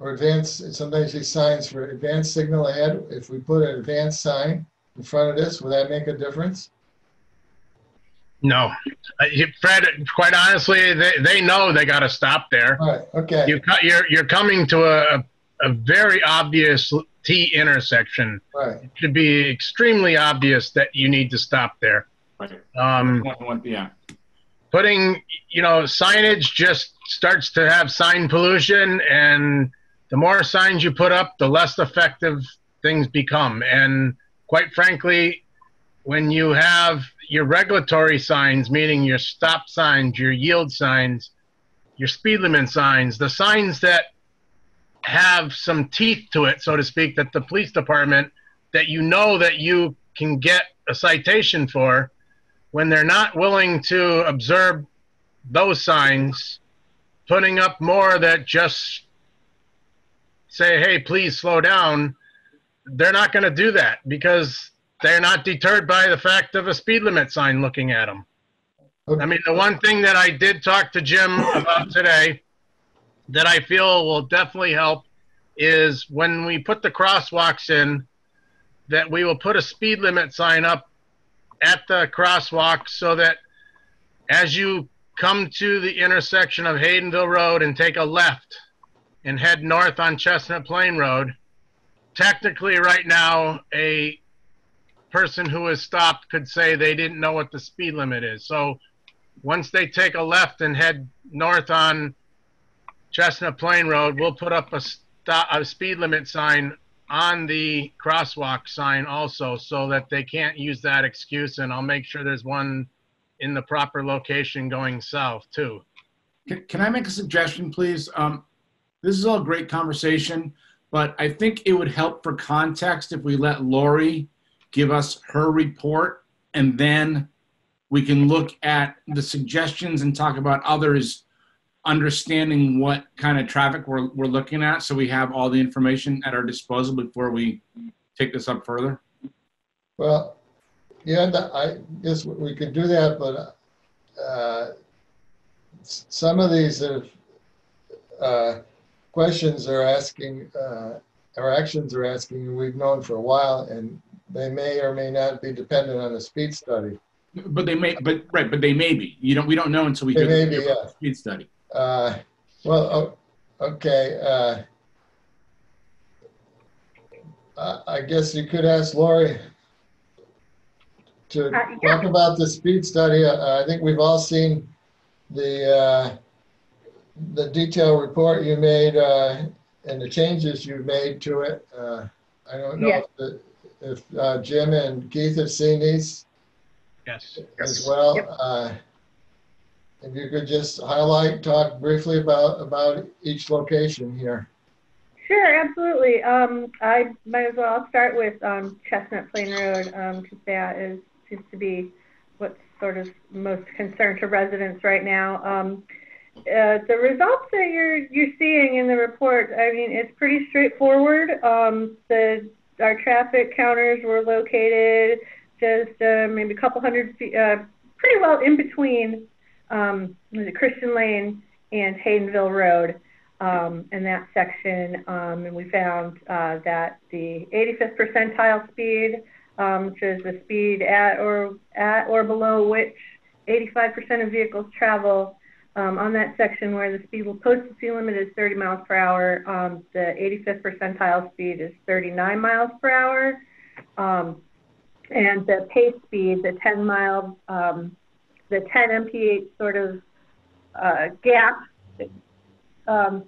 Or advanced, sometimes these signs for advanced signal ahead, if we put an advanced sign in front of this, would that make a difference? No, Uh, you- Fred. Quite honestly, they, they know they got to stop there. All right, okay, You cut. You're you're coming to a a very obvious T intersection. right. It should be extremely obvious that you need to stop there. Right. Um, One- one- yeah. Putting you know signage just starts to have sign pollution and the more signs you put up the less effective things become. And quite frankly when you have your regulatory signs meaning your stop signs your yield signs your speed limit signs the signs that have some teeth to it so to speak that the police department that you know that you can get a citation for when they're not willing to observe those signs, putting up more that just say, hey, please slow down, they're not going to do that because they're not deterred by the fact of a speed limit sign looking at them. I mean, the one thing that I did talk to Jim about today that I feel will definitely help is when we put the crosswalks in, that we will put a speed limit sign up at the crosswalk so that as you come to the intersection of Haydenville Road and take a left and head north on Chestnut Plain Road, technically right now, a person who is stopped could say they didn't know what the speed limit is. So once they take a left and head north on Chestnut Plain Road, we'll put up a, stop, a speed limit sign on the crosswalk sign also so that they can't use that excuse and I'll make sure there's one in the proper location going south too. Can, can I make a suggestion, please? Um, this is all great conversation, but I think it would help for context if we let Lori give us her report and then we can look at the suggestions and talk about others understanding what kind of traffic we're, we're looking at so we have all the information at our disposal before we take this up further. Well, yeah, I guess we could do that, but uh, some of these are, uh, questions are asking, uh, or actions are asking, we've known for a while, and they may or may not be dependent on a speed study. But they may, but right, but they may be. You don't. We don't know until we They do the yeah. speed study. Uh, Well, okay. uh, I I guess you could ask Lori to Uh, yeah. talk about the speed study. Uh, I think we've all seen the, uh, the detailed report you made uh, and the changes you've made to it. Uh, I don't know Yes. if the- if uh, Jim and Keith have seen these Yes. as well. Yep. If you could just highlight, talk briefly about, about each location here. Sure, absolutely. Um, I might as well start with um, Chestnut Plain Road um, because that is seems to be what's sort of most concern to residents right now. Um, uh, the results that you're you're seeing in the report, I mean, it's pretty straightforward. Um, the our traffic counters were located just uh, maybe a couple hundred feet, uh, pretty well in between um, was it Christian Lane and Haydenville Road um, in that section, um, and we found uh, that the 85th percentile speed, um, which is the speed at or at or below which 85% of vehicles travel, um, on that section where the speed posted speed limit is 30 miles per hour, um, the 85th percentile speed is 39 miles per hour, um, and the pace speed, the 10 mile, um, the 10 mph sort of uh, gap um,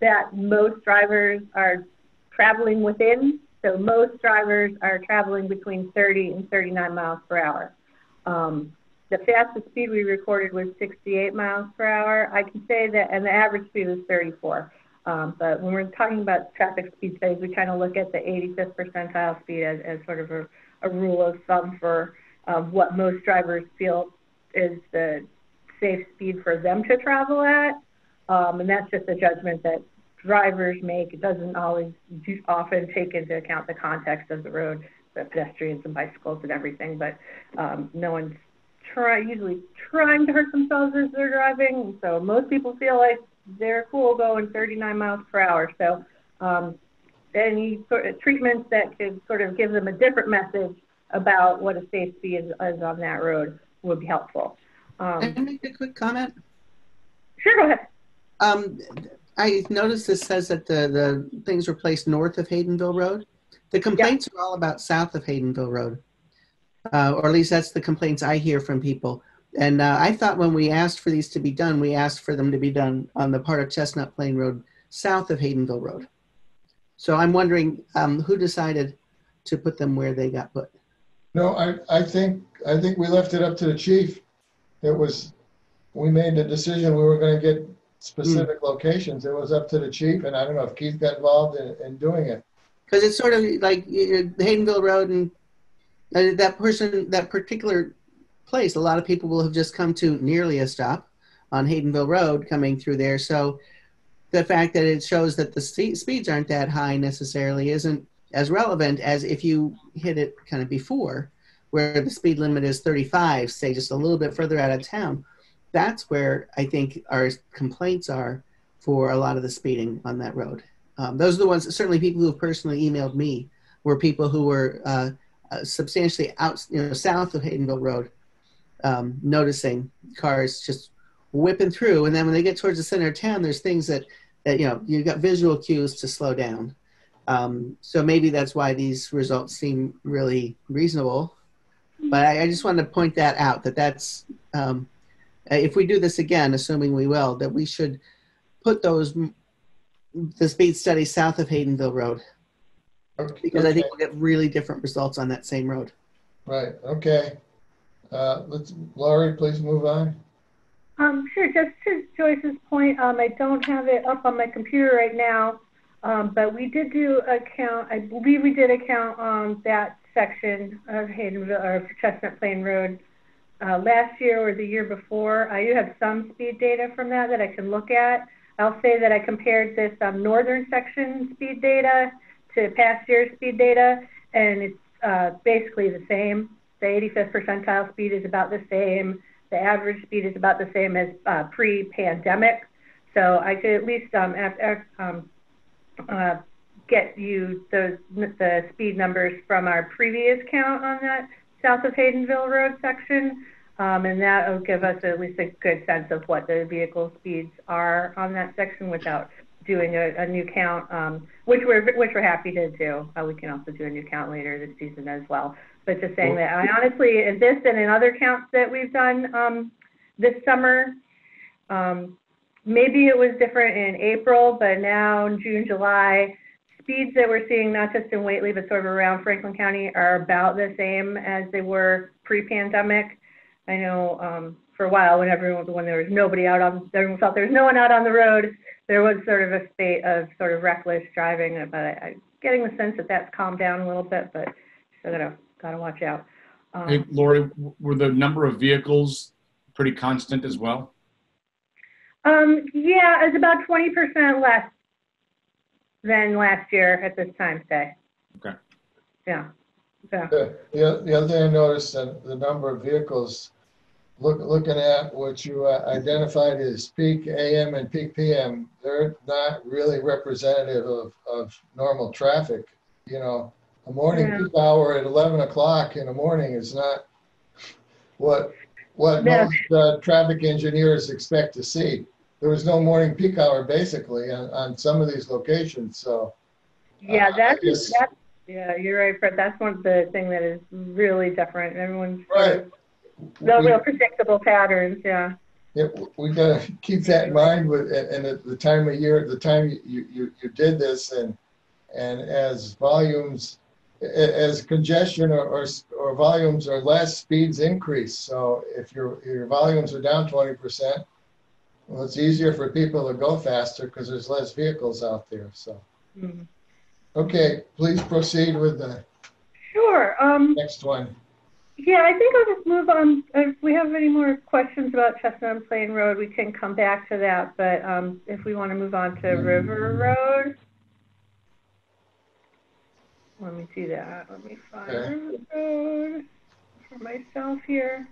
that most drivers are traveling within. So most drivers are traveling between 30 and 39 miles per hour. Um, the fastest speed we recorded was 68 miles per hour. I can say that, and the average speed was 34. Um, but when we're talking about traffic speed studies, we kind of look at the 85th percentile speed as, as sort of a, a rule of thumb for um, what most drivers feel is the safe speed for them to travel at. Um, and that's just a judgment that drivers make. It doesn't always do, often take into account the context of the road, the pedestrians and bicycles and everything. But um, no one's try usually trying to hurt themselves as they're driving. So most people feel like they're cool going 39 miles per hour. So um, any sort of treatments that could sort of give them a different message about what a safe speed is, is on that road would be helpful. Um, Can I make a quick comment? sure, go ahead. Um, I noticed this says that the, the things were placed north of Haydenville Road. The complaints are all about south of Haydenville Road. Uh, or at least that's the complaints I hear from people. And uh, I thought when we asked for these to be done, we asked for them to be done on the part of Chestnut Plain Road south of Haydenville Road. So I'm wondering um, who decided to put them where they got put. No, I, I think, I think we left it up to the chief. It was, we made the decision, we were gonna get specific locations. It was up to the chief, and I don't know if Keith got involved in, in doing it. Because it's sort of like you know, Haydenville Road and uh, that person, that particular place, a lot of people will have just come to nearly a stop on Haydenville Road coming through there. So the fact that it shows that the speeds aren't that high necessarily isn't as relevant as if you hit it kind of before, where the speed limit is 35, say just a little bit further out of town. That's where I think our complaints are for a lot of the speeding on that road. Um, those are the ones, certainly people who have personally emailed me were people who were uh, uh, substantially out, you know, south of Haydenville Road, um, noticing cars just whipping through. And then when they get towards the center of town, there's things that, that you know, you've got visual cues to slow down. Um, so maybe that's why these results seem really reasonable. But I, I just wanted to point that out that that's, um, if we do this again, assuming we will, that we should put those, the speed study south of Haydenville Road because I think we'll get really different results on that same road. Right, okay. Uh, let's, Lori, please move on. Um, sure, just to Joyce's point, um, I don't have it up on my computer right now, um, but we did do a count, I believe we did a count on that section of Haydenville, or Chestnut Plain Road, uh, last year or the year before. I do have some speed data from that that I can look at. I'll say that I compared this, um, northern section speed data to past year's speed data, and it's, uh, basically the same. The 85th percentile speed is about the same. The average speed is about the same as uh, pre-pandemic. So I could at least um, af- um, uh, get you the, the speed numbers from our previous count on that south of Haydenville Road section. Um, and that will give us at least a good sense of what the vehicle speeds are on that section without doing a, a new count, um, which we're which we're happy to do. Uh, we can also do a new count later this season as well. But just saying that I honestly, in this and in other counts that we've done um, this summer, um, maybe it was different in April, but now in June, July, speeds that we're seeing not just in Whately but sort of around Franklin County are about the same as they were pre-pandemic. I know um, for a while when everyone when there was nobody out on everyone felt there was no one out on the road, there was sort of a state of sort of reckless driving. But I, I'm getting the sense that that's calmed down a little bit, but still gotta gotta watch out. Um, Hey, Lori, were the number of vehicles pretty constant as well? Um, yeah, it's about twenty percent less than last year at this time, say. Okay. Yeah, yeah. The, the the other thing I noticed, that the number of vehicles, look, looking at what you uh, identified as peak AM and peak PM, they're not really representative of, of normal traffic. You know, a morning Yeah. peak hour at 11 o'clock in the morning is not what, what Yeah. most uh, traffic engineers expect to see. There was no morning peak hour basically on, on some of these locations, so. Yeah, Uh, that's, guess- that's, yeah, you're right, Fred. That's one of the thing that is really different. Everyone's Right. of real, predictable patterns, yeah. Yeah, we gotta keep that in mind with, and and at the time of year, the time you, you, you did this and, and as volumes, as congestion or, or, or volumes are less, speeds increase. So if your, your volumes are down twenty percent, well, it's easier for people to go faster because there's less vehicles out there, so. Mhm. Okay, please proceed with the Sure, um, next one. yeah, I think I'll just move on. If we have any more questions about Chestnut and Plain Road, we can come back to that. But, um, if we want to move on to River Road. Let me do that. Let me find Okay. River Road for myself here.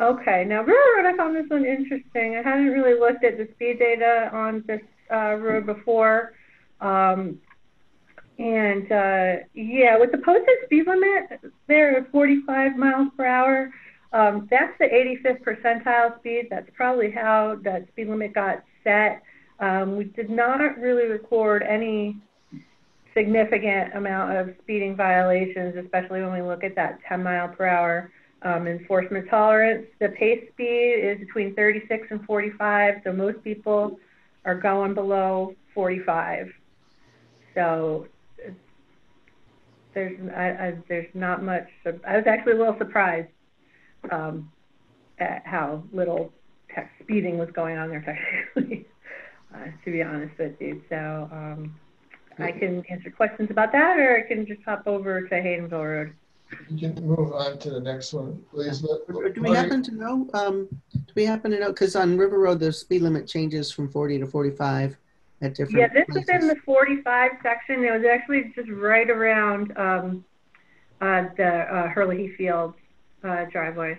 Okay, now Road, I found this one interesting. I hadn't really looked at the speed data on this uh, road before. Um, and uh, yeah, with the posted speed limit there at 45 miles per hour, um, that's the 85th percentile speed. That's probably how that speed limit got set. Um, we did not really record any significant amount of speeding violations, especially when we look at that 10 mile per hour um, enforcement tolerance. The pace speed is between 36 and 45, so most people are going below 45. So there's I, I, there's not much. I was actually a little surprised um, at how little tech speeding was going on there technically. Uh, to be honest with you, so um, I can answer questions about that, or I can just hop over to Haydenville Road. You can move on to the next one, please. Let- Do we Lori- happen to know, um, do we happen to know, because on River Road, the speed limit changes from 40 to 45 at different Yeah, this is in the 45 section. It was actually just right around um, uh, the uh, Hurley Field uh, driveway.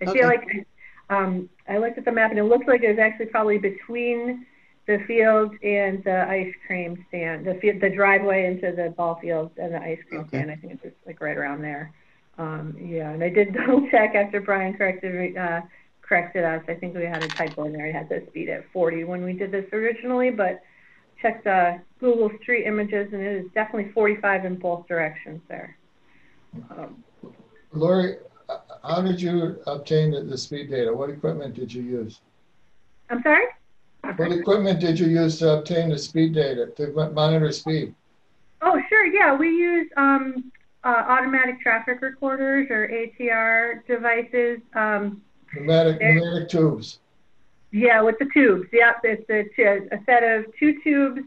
I Okay. feel like um, I looked at the map and it looks like it was actually probably between the field and the ice cream stand, the field, the driveway into the ball fields and the ice cream Okay. stand. I think it's just like right around there. Um, yeah, and I did double check after Brian corrected uh, corrected us. I think we had a typo in there. It had the speed at 40 when we did this originally, but checked uh, Google Street Images and it is definitely 45 in both directions there. Um, Lori, how did you obtain the, the speed data? What equipment did you use? I'm sorry? What equipment did you use to obtain the speed data, to monitor speed? Oh, sure. Yeah, we use um, uh, automatic traffic recorders or ATR devices. Um, Pneumatic, pneumatic tubes. yeah, with the tubes. Yep, it's a set of two tubes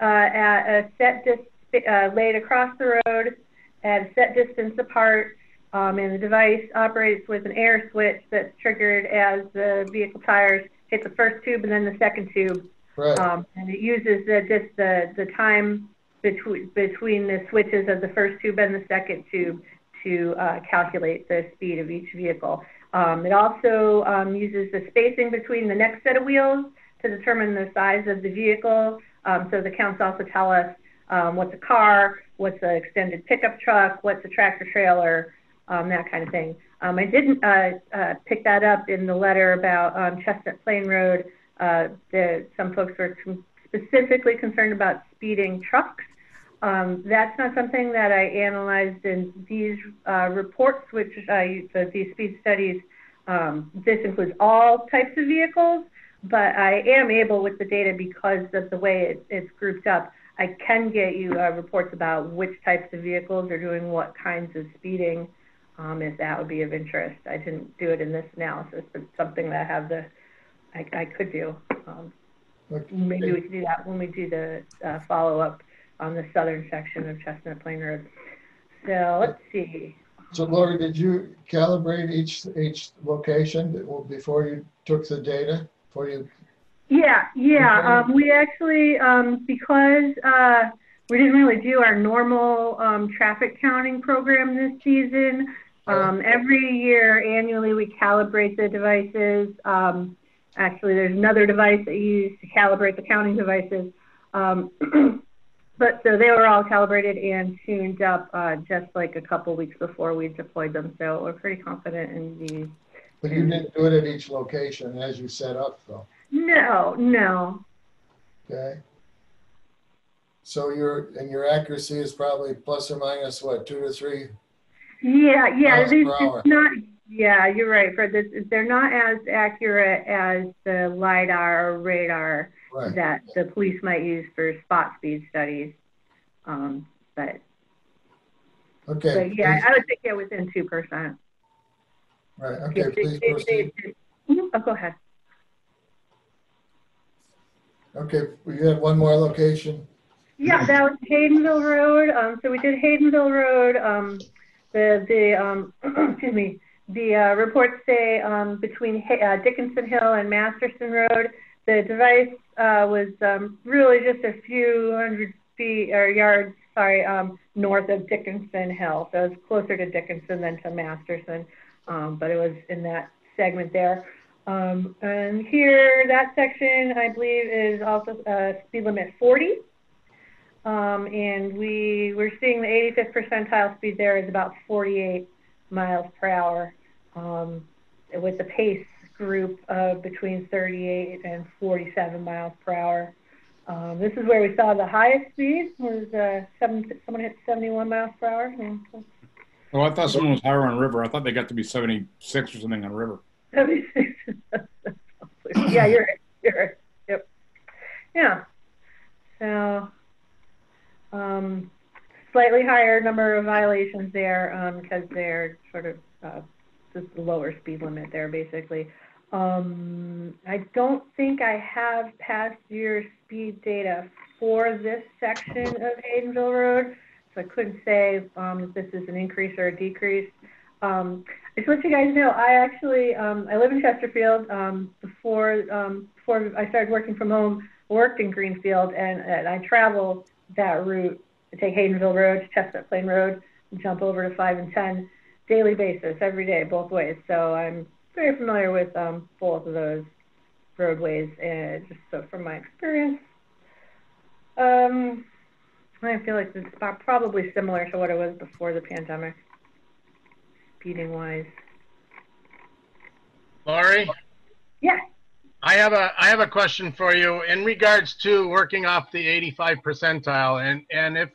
uh, at a set dis- uh, laid across the road at a set distance apart. Um, and the device operates with an air switch that's triggered as the vehicle tires hit the first tube and then the second tube. Right, Um, and it uses the, just the, the time between, between the switches of the first tube and the second tube to uh, calculate the speed of each vehicle. Um, it also um, uses the spacing between the next set of wheels to determine the size of the vehicle. Um, so the counts also tell us um, what's a car, what's an extended pickup truck, what's a tractor trailer, um, that kind of thing. Um, I didn't uh, uh, pick that up in the letter about um, Chestnut Plain Road. Uh, the, some folks were com- specifically concerned about speeding trucks. Um, that's not something that I analyzed in these uh, reports, which I, the, these speed studies. Um, this includes all types of vehicles, but I am able with the data because of the way it, it's grouped up. I can get you uh, reports about which types of vehicles are doing what kinds of speeding, um, if that would be of interest. I didn't do it in this analysis, but something that I have the, I, I could do. Um, Okay. maybe we could do that when we do the uh, follow-up on the southern section of Chestnut Plain Road. So let's see. So Lori, did you calibrate each, each location that- well, before you took the data? Before you, Yeah, yeah. Okay. Um, we actually, um, because uh, we didn't really do our normal um, traffic counting program this season, um, every year annually we calibrate the devices. Um, actually, there's another device that you use to calibrate the counting devices. Um, but so they were all calibrated and tuned up uh, just like a couple weeks before we deployed them. So we're pretty confident in these. but you didn't do it at each location as you set up though, No, no. okay? So your, and your accuracy is probably plus or minus what, two to three? Yeah, yeah, Miles these, per hour. it's not, yeah, you're right, Fred, this, they're not as accurate as the LiDAR or radar Right, that the police might use for spot speed studies. Um, but, okay. but yeah, please- I would think yeah, within two percent. Right, okay, please proceed. Oh, go ahead. Okay, we had one more location. Yeah, that was Haydenville Road. Um, so we did Haydenville Road. Um, the the um, excuse me. The uh, reports say um, between uh, Dickinson Hill and Masterson Road, the device uh, was um, really just a few hundred feet or yards, sorry, um, north of Dickinson Hill. So it's closer to Dickinson than to Masterson, um, but it was in that segment there. Um, and here, that section, I believe, is also uh, speed limit 40. Um, and we, we're seeing the 85th percentile speed there is about 48 miles per hour, um, with the pace group of between 38 and 47 miles per hour. Um, this is where we saw the highest speed was uh, seven, someone hit 71 miles per hour. Oh, I thought someone was higher on River. I thought they got to be 76 or something on River. 76. yeah, you're right. You're right. Yep. Yeah. So, um, slightly higher number of violations there because they're sort of uh, just the lower speed limit there, basically. Um, I don't think I have past year speed data for this section of Haydenville Road. so I couldn't say um, if this is an increase or a decrease. Um, just want you guys to know, I actually um, I live in Chesterfield. Um, before um, before I started working from home, worked in Greenfield, and, and I travel that route. Take Haydenville Road to Chestnut Plain Road and jump over to five and ten daily basis, every day, both ways. So I'm very familiar with um, both of those roadways, and just so from my experience, um, I feel like it's probably similar to what it was before the pandemic, speeding wise. Lori? Yes. I have a I have a question for you in regards to working off the 85 percentile and and if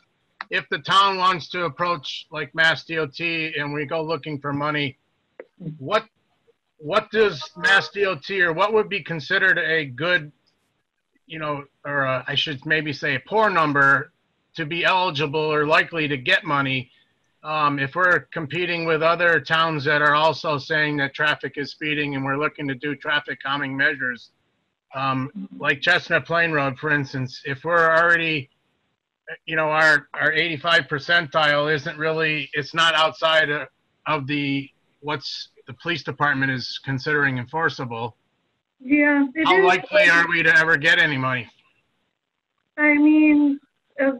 if the town wants to approach like Mass DOT and we go looking for money, what what does Mass DOT or what would be considered a good, you know, or a, I should maybe say a poor number to be eligible or likely to get money? Um, if we're competing with other towns that are also saying that traffic is speeding and we're looking to do traffic calming measures, um, like Chestnut Plain Road, for instance, if we're already, you know, our, our 85 percentile isn't really, it's not outside of, of the, what's the police department is considering enforceable, Yeah. it how is- likely are we to ever get any money? I mean, uh,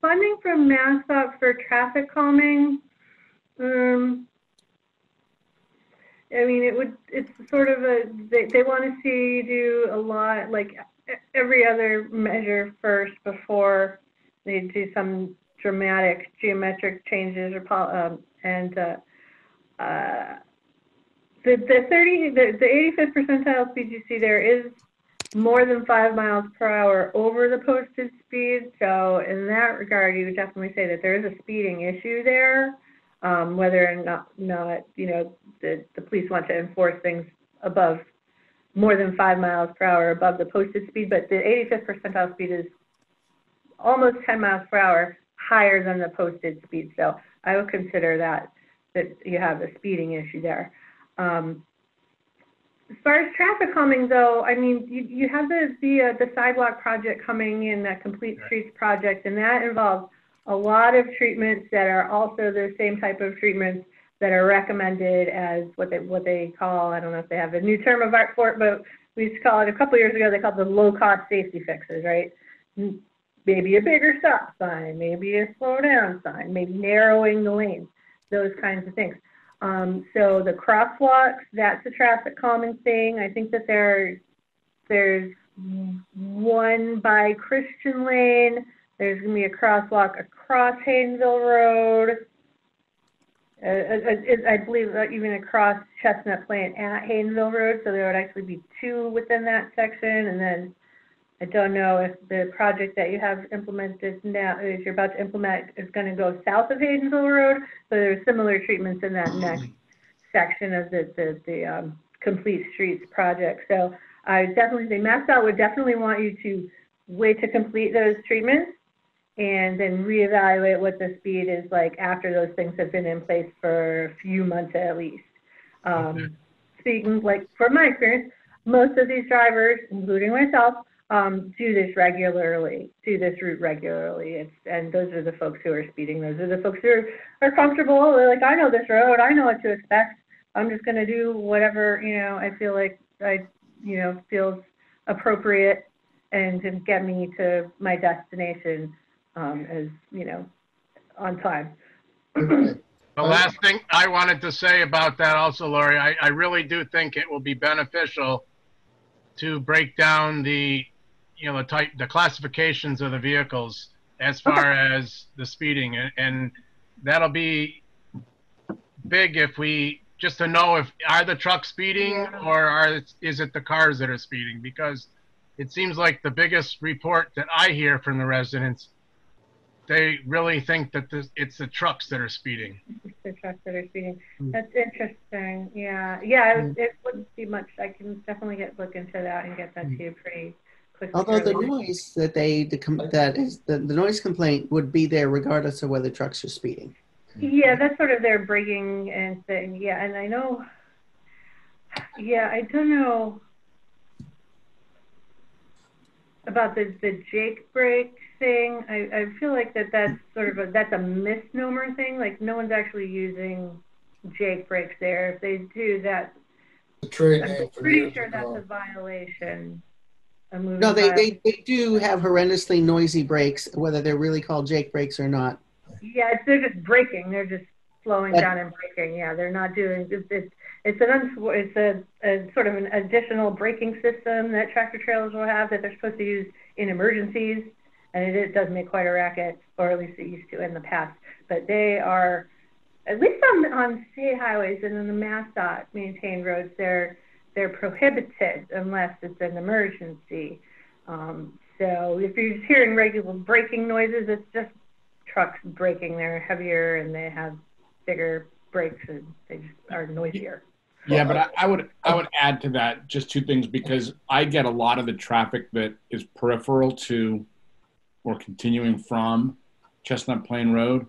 funding from MassDOT for traffic calming, um, I mean, it would, it's sort of a, they, they want to see you do a lot, like every other measure first before they do some dramatic geometric changes or, pol- um, and, uh, uh, the, the 30, the, the 85th percentile see there is more than five miles per hour over the posted speed. So in that regard, you would definitely say that there is a speeding issue there. Um, whether or not, not, you know, the, the police want to enforce things above more than five miles per hour above the posted speed, but the 85th percentile speed is almost 10 miles per hour higher than the posted speed. So I would consider that, that you have a speeding issue there. Um, as far as traffic calming, though, I mean, you, you have the the, uh, the sidewalk project coming in, that complete streets project, and that involves a lot of treatments that are also the same type of treatments that are recommended as what they what they call I don't know if they have a new term of art for it, but we used to call it a couple years ago. They called the low cost safety fixes, right? Maybe a bigger stop sign, maybe a slow down sign, maybe narrowing the lanes, those kinds of things. Um, so the crosswalks, that's a traffic calming thing. I think that there, there's one by Christian Lane. There's gonna be a crosswalk across Haydenville Road. Uh, uh, uh, I believe uh, even across Chestnut Plain at Haydenville Road, so there would actually be two within that section. And then I don't know if the project that you have implemented now, is you're about to implement, is gonna go south of Haydenville Road. So there's similar treatments in that next section of the, the, the, um, Complete Streets project. So I definitely say MassDOT would definitely want you to wait to complete those treatments and then reevaluate what the speed is like after those things have been in place for a few months at least. Um, speaking like from my experience, most of these drivers, including myself, um, do this regularly, do this route regularly. It's, and those are the folks who are speeding. Those are the folks who are, are comfortable. They're like, I know this road. I know what to expect. I'm just going to do whatever, you know, I feel like I, you know, feels appropriate and to get me to my destination um, as, you know, on time. The last thing I wanted to say about that also, Lori, I, I really do think it will be beneficial to break down the, you know, the type, the classifications of the vehicles as far as the speeding. And, and that'll be big if we, just to know if, are the trucks speeding or are, is it the cars that are speeding? Because it seems like the biggest report that I hear from the residents, they really think that this, it's the trucks that are speeding. The trucks that are speeding. Hmm. That's interesting. Yeah, yeah, it, it wouldn't be much. I can definitely get, look into that and get that to you pretty. Although the noise that they, the com- that is, the, the noise complaint would be there regardless of whether trucks are speeding. Yeah, that's sort of their bringing and thing. Yeah, and I know. Yeah, I don't know. about the, the Jake brake thing, I, I feel like that that's sort of a, that's a misnomer thing. Like no one's actually using Jake brakes there. If they do that, The I'm pretty sure that's a violation. No, they, they, they do have horrendously noisy brakes, whether they're really called Jake brakes or not. Yeah, it's, they're just braking. They're just slowing That- down and braking. Yeah, they're not doing. It's it's, it's an uns- it's a, a sort of an additional braking system that tractor trailers will have that they're supposed to use in emergencies, and it, it does make quite a racket, or at least it used to in the past. But they are, at least on on state highways and in the MassDOT maintained roads, they're they're prohibited unless it's an emergency. Um, so if you're just hearing regular braking noises, it's just trucks braking. They're heavier and they have bigger brakes and they just are noisier. Yeah, but I, I would I would add to that just two things because I get a lot of the traffic that is peripheral to or continuing from Chestnut Plain Road.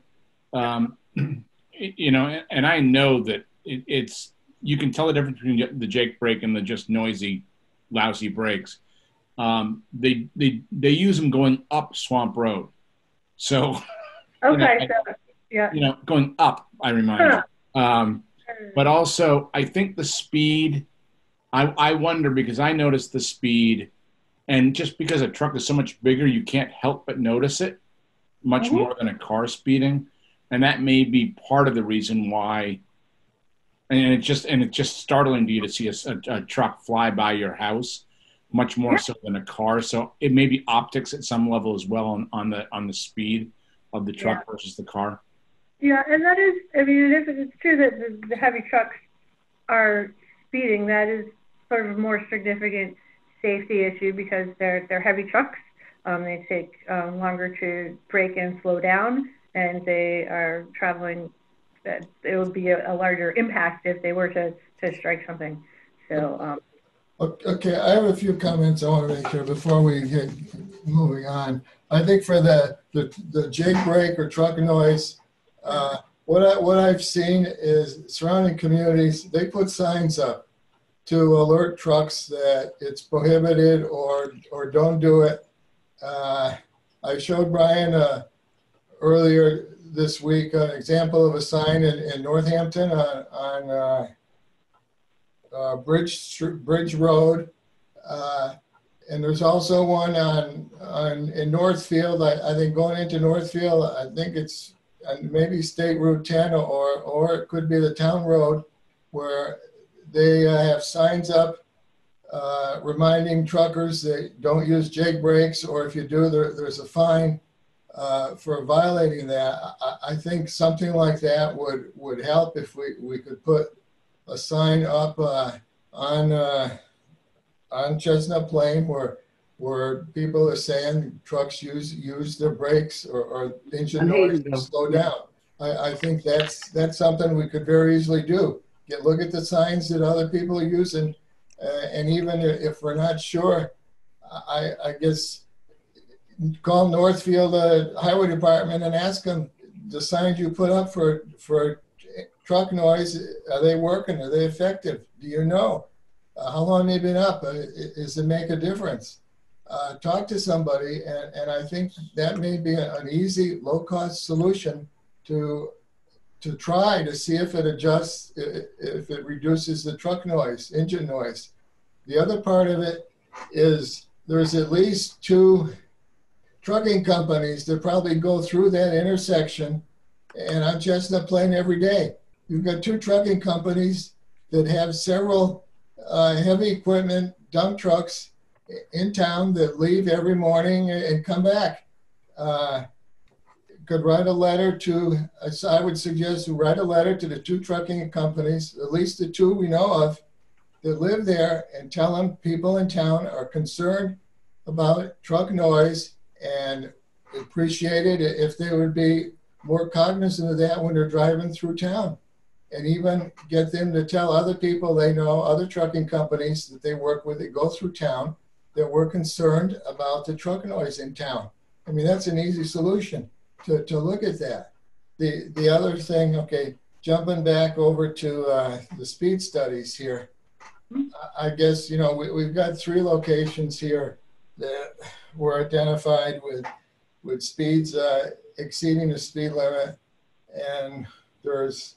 Um, you know, and I know that it, it's you can tell the difference between the Jake brake and the just noisy, lousy brakes. Um, they they they use them going up Swamp Road, so Okay, I- so yeah. you know going up. I remind you. Um, but also I think the speed. I I wonder because I noticed the speed, and just because a truck is so much bigger, you can't help but notice it much Mhm. more than a car speeding, and that may be part of the reason why. And it's just and it's just startling to you to see a, a, a truck fly by your house, much more Yeah. so than a car. So it may be optics at some level as well on, on the on the speed of the truck versus the car. Yeah, and that is, I mean, it is, it's true that the, the heavy trucks are speeding. That is sort of a more significant safety issue because they're, they're heavy trucks. Um, they take um, longer to brake and slow down, and they are traveling. That it would be a, a larger impact if they were to, to strike something. So, um, Okay, I have a few comments I want to make here before we get moving on. I think for the, the, the Jake brake or truck noise, uh, what I, what I've seen is surrounding communities, they put signs up to alert trucks that it's prohibited or, or don't do it. Uh, I showed Brian, uh, earlier this week, an example of a sign in, in Northampton on, on, uh, uh, Bridge, Bridge Road. Uh, and there's also one on, on, in Northfield, I, I think going into Northfield, I think it's uh, maybe State Route 10 or, or it could be the town road where they uh, have signs up uh, reminding truckers that don't use jake brakes, or if you do, there, there's a fine uh, for violating that. I, I think something like that would, would help if we, we could put a sign up uh, on uh, on Chestnut Plain where where people are saying trucks use use their brakes or, or noise to slow down. I, I think that's that's something we could very easily do. Get look at the signs that other people are using, uh, and even if we're not sure, I, I guess call Northfield uh, Highway Department and ask them the signs you put up for for truck noise are they working? Are they effective? Do you know uh, how long they've been up? Uh, i- does it make a difference? Uh, talk to somebody, and, and I think that may be an easy, low cost solution to to try to see if it adjusts, if it reduces the truck noise, engine noise. The other part of it is there's at least two trucking companies that probably go through that intersection and I'm just on Chestnut Plain every day. You've got two trucking companies that have several uh, heavy equipment dump trucks in town that leave every morning and come back. Uh, could write a letter to, I would suggest write a letter to the two trucking companies, at least the two we know of, that live there and tell them people in town are concerned about truck noise and appreciate it if they would be more cognizant of that when they're driving through town. And even get them to tell other people they know, other trucking companies that they work with that go through town, that we're concerned about the truck noise in town. I mean, that's an easy solution to, to look at that. The, the other thing, okay, jumping back over to uh, the speed studies here. I- I guess, you know, we, we've got three locations here that were identified with, with speeds uh, exceeding the speed limit. And there's,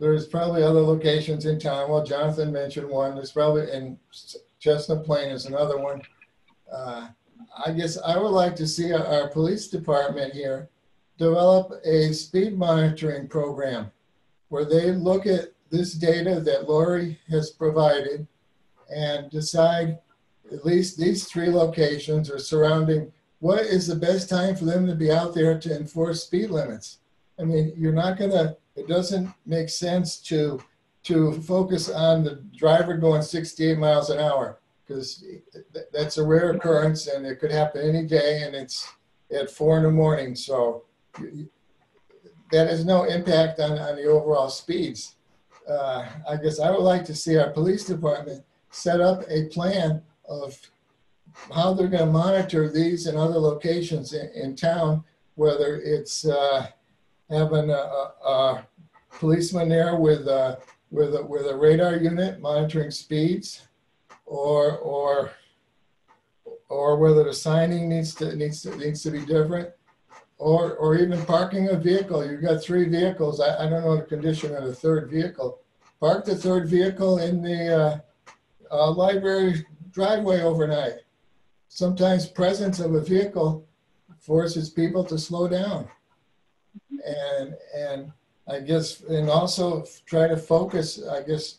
there's probably other locations in town. Well, Jonathan mentioned one. There's probably, in Chestnut Plain is another one. Uh, I guess I would like to see our, our police department here develop a speed monitoring program where they look at this data that Lori has provided and decide at least these three locations are surrounding what is the best time for them to be out there to enforce speed limits. I mean, you're not gonna, it doesn't make sense to to focus on the driver going 68 miles an hour because that's a rare occurrence and it could happen any day and it's at four in the morning. So that has no impact on, on the overall speeds. Uh, I guess I would like to see our police department set up a plan of how they're going to monitor these and other locations in, in town, whether it's uh, having a, a, a, policeman there with a, with a, with a radar unit monitoring speeds, or or or whether the signing needs to needs to needs to be different or or even parking a vehicle. You've got three vehicles. I, I don't know the condition of the third vehicle. Park the third vehicle in the uh, uh, library driveway overnight. Sometimes presence of a vehicle forces people to slow down, and and I guess and also try to focus. I guess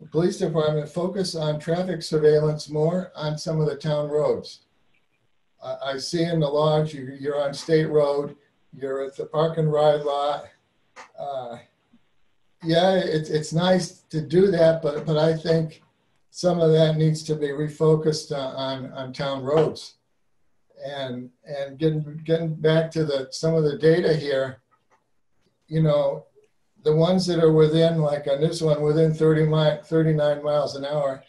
the police department focus on traffic surveillance more on some of the town roads I, see in the logs you, you're on State Road, you're at the park and ride lot. Uh, yeah, it's it's nice to do that, but but I think some of that needs to be refocused on on town roads. And and getting getting back to the some of the data here, you know, the ones that are within, like on this one, within 30 mi 39 miles an hour,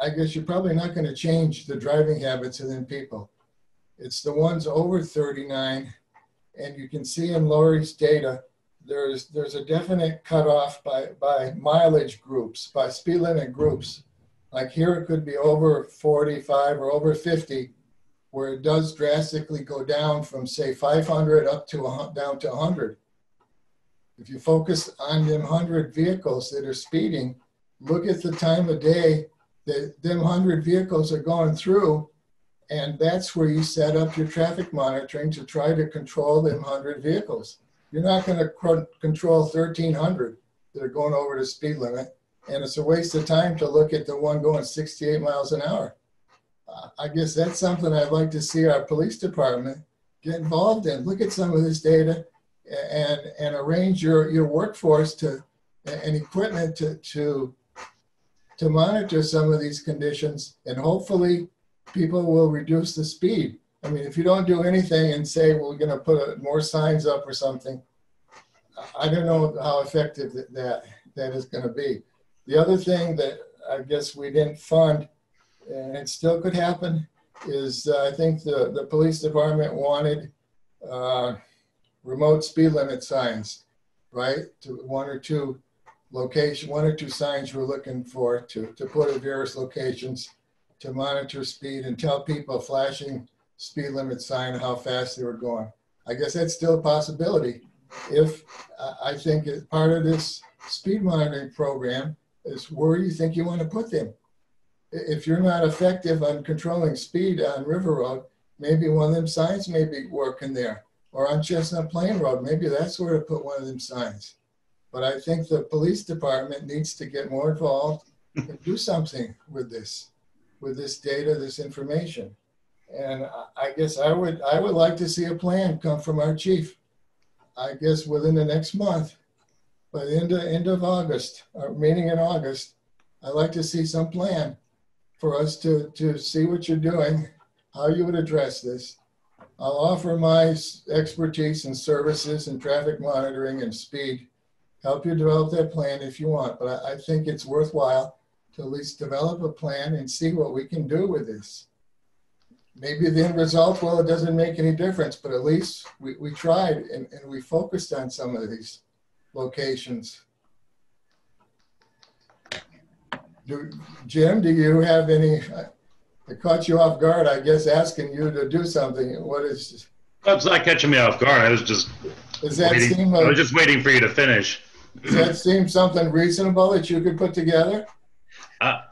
I guess you're probably not going to change the driving habits of within people. It's the ones over 39, and you can see in Lori's data, there's there's a definite cutoff by by mileage groups, by speed limit groups. Like here, it could be over 45 or over 50, where it does drastically go down from say 500 up to a, down to 100. If you focus on them 100 vehicles that are speeding, look at the time of day that them 100 vehicles are going through and that's where you set up your traffic monitoring to try to control them 100 vehicles you're not going to control 1300 that are going over the speed limit and it's a waste of time to look at the one going 68 miles an hour i guess that's something i'd like to see our police department get involved in look at some of this data and and arrange your your workforce to and equipment to to to monitor some of these conditions and hopefully people will reduce the speed. I mean, if you don't do anything and say well, we're going to put more signs up or something, I don't know how effective that that is going to be. The other thing that I guess we didn't fund, and it still could happen, is uh, I think the, the police department wanted uh, remote speed limit signs, right? To one or two location, one or two signs we're looking for to, to put at various locations to monitor speed and tell people flashing speed limit sign how fast they were going. I guess that's still a possibility. If I think part of this speed monitoring program is where you think you want to put them. If you're not effective on controlling speed on River Road, maybe one of them signs may be working there. Or on Chestnut Plain Road, maybe that's where to put one of them signs. But I think the police department needs to get more involved and do something with this, with this data, this information. And I guess I would I would like to see a plan come from our chief. I guess within the next month, by the end of, end of August, uh, our meeting in August, I'd like to see some plan for us to, to see what you're doing, how you would address this. I'll offer my expertise and services and traffic monitoring and speed help you develop that plan if you want. But I, I think it's worthwhile to at least develop a plan and see what we can do with this. Maybe the end result, well, it doesn't make any difference, but at least we, we tried and, and we focused on some of these locations. Do, Jim, do you have any, uh, I caught you off guard, I guess, asking you to do something. What is, That's not catching me off guard. I was just does that waiting. seem, I was just waiting for you to finish. does that seem something reasonable that you could put together? Uh,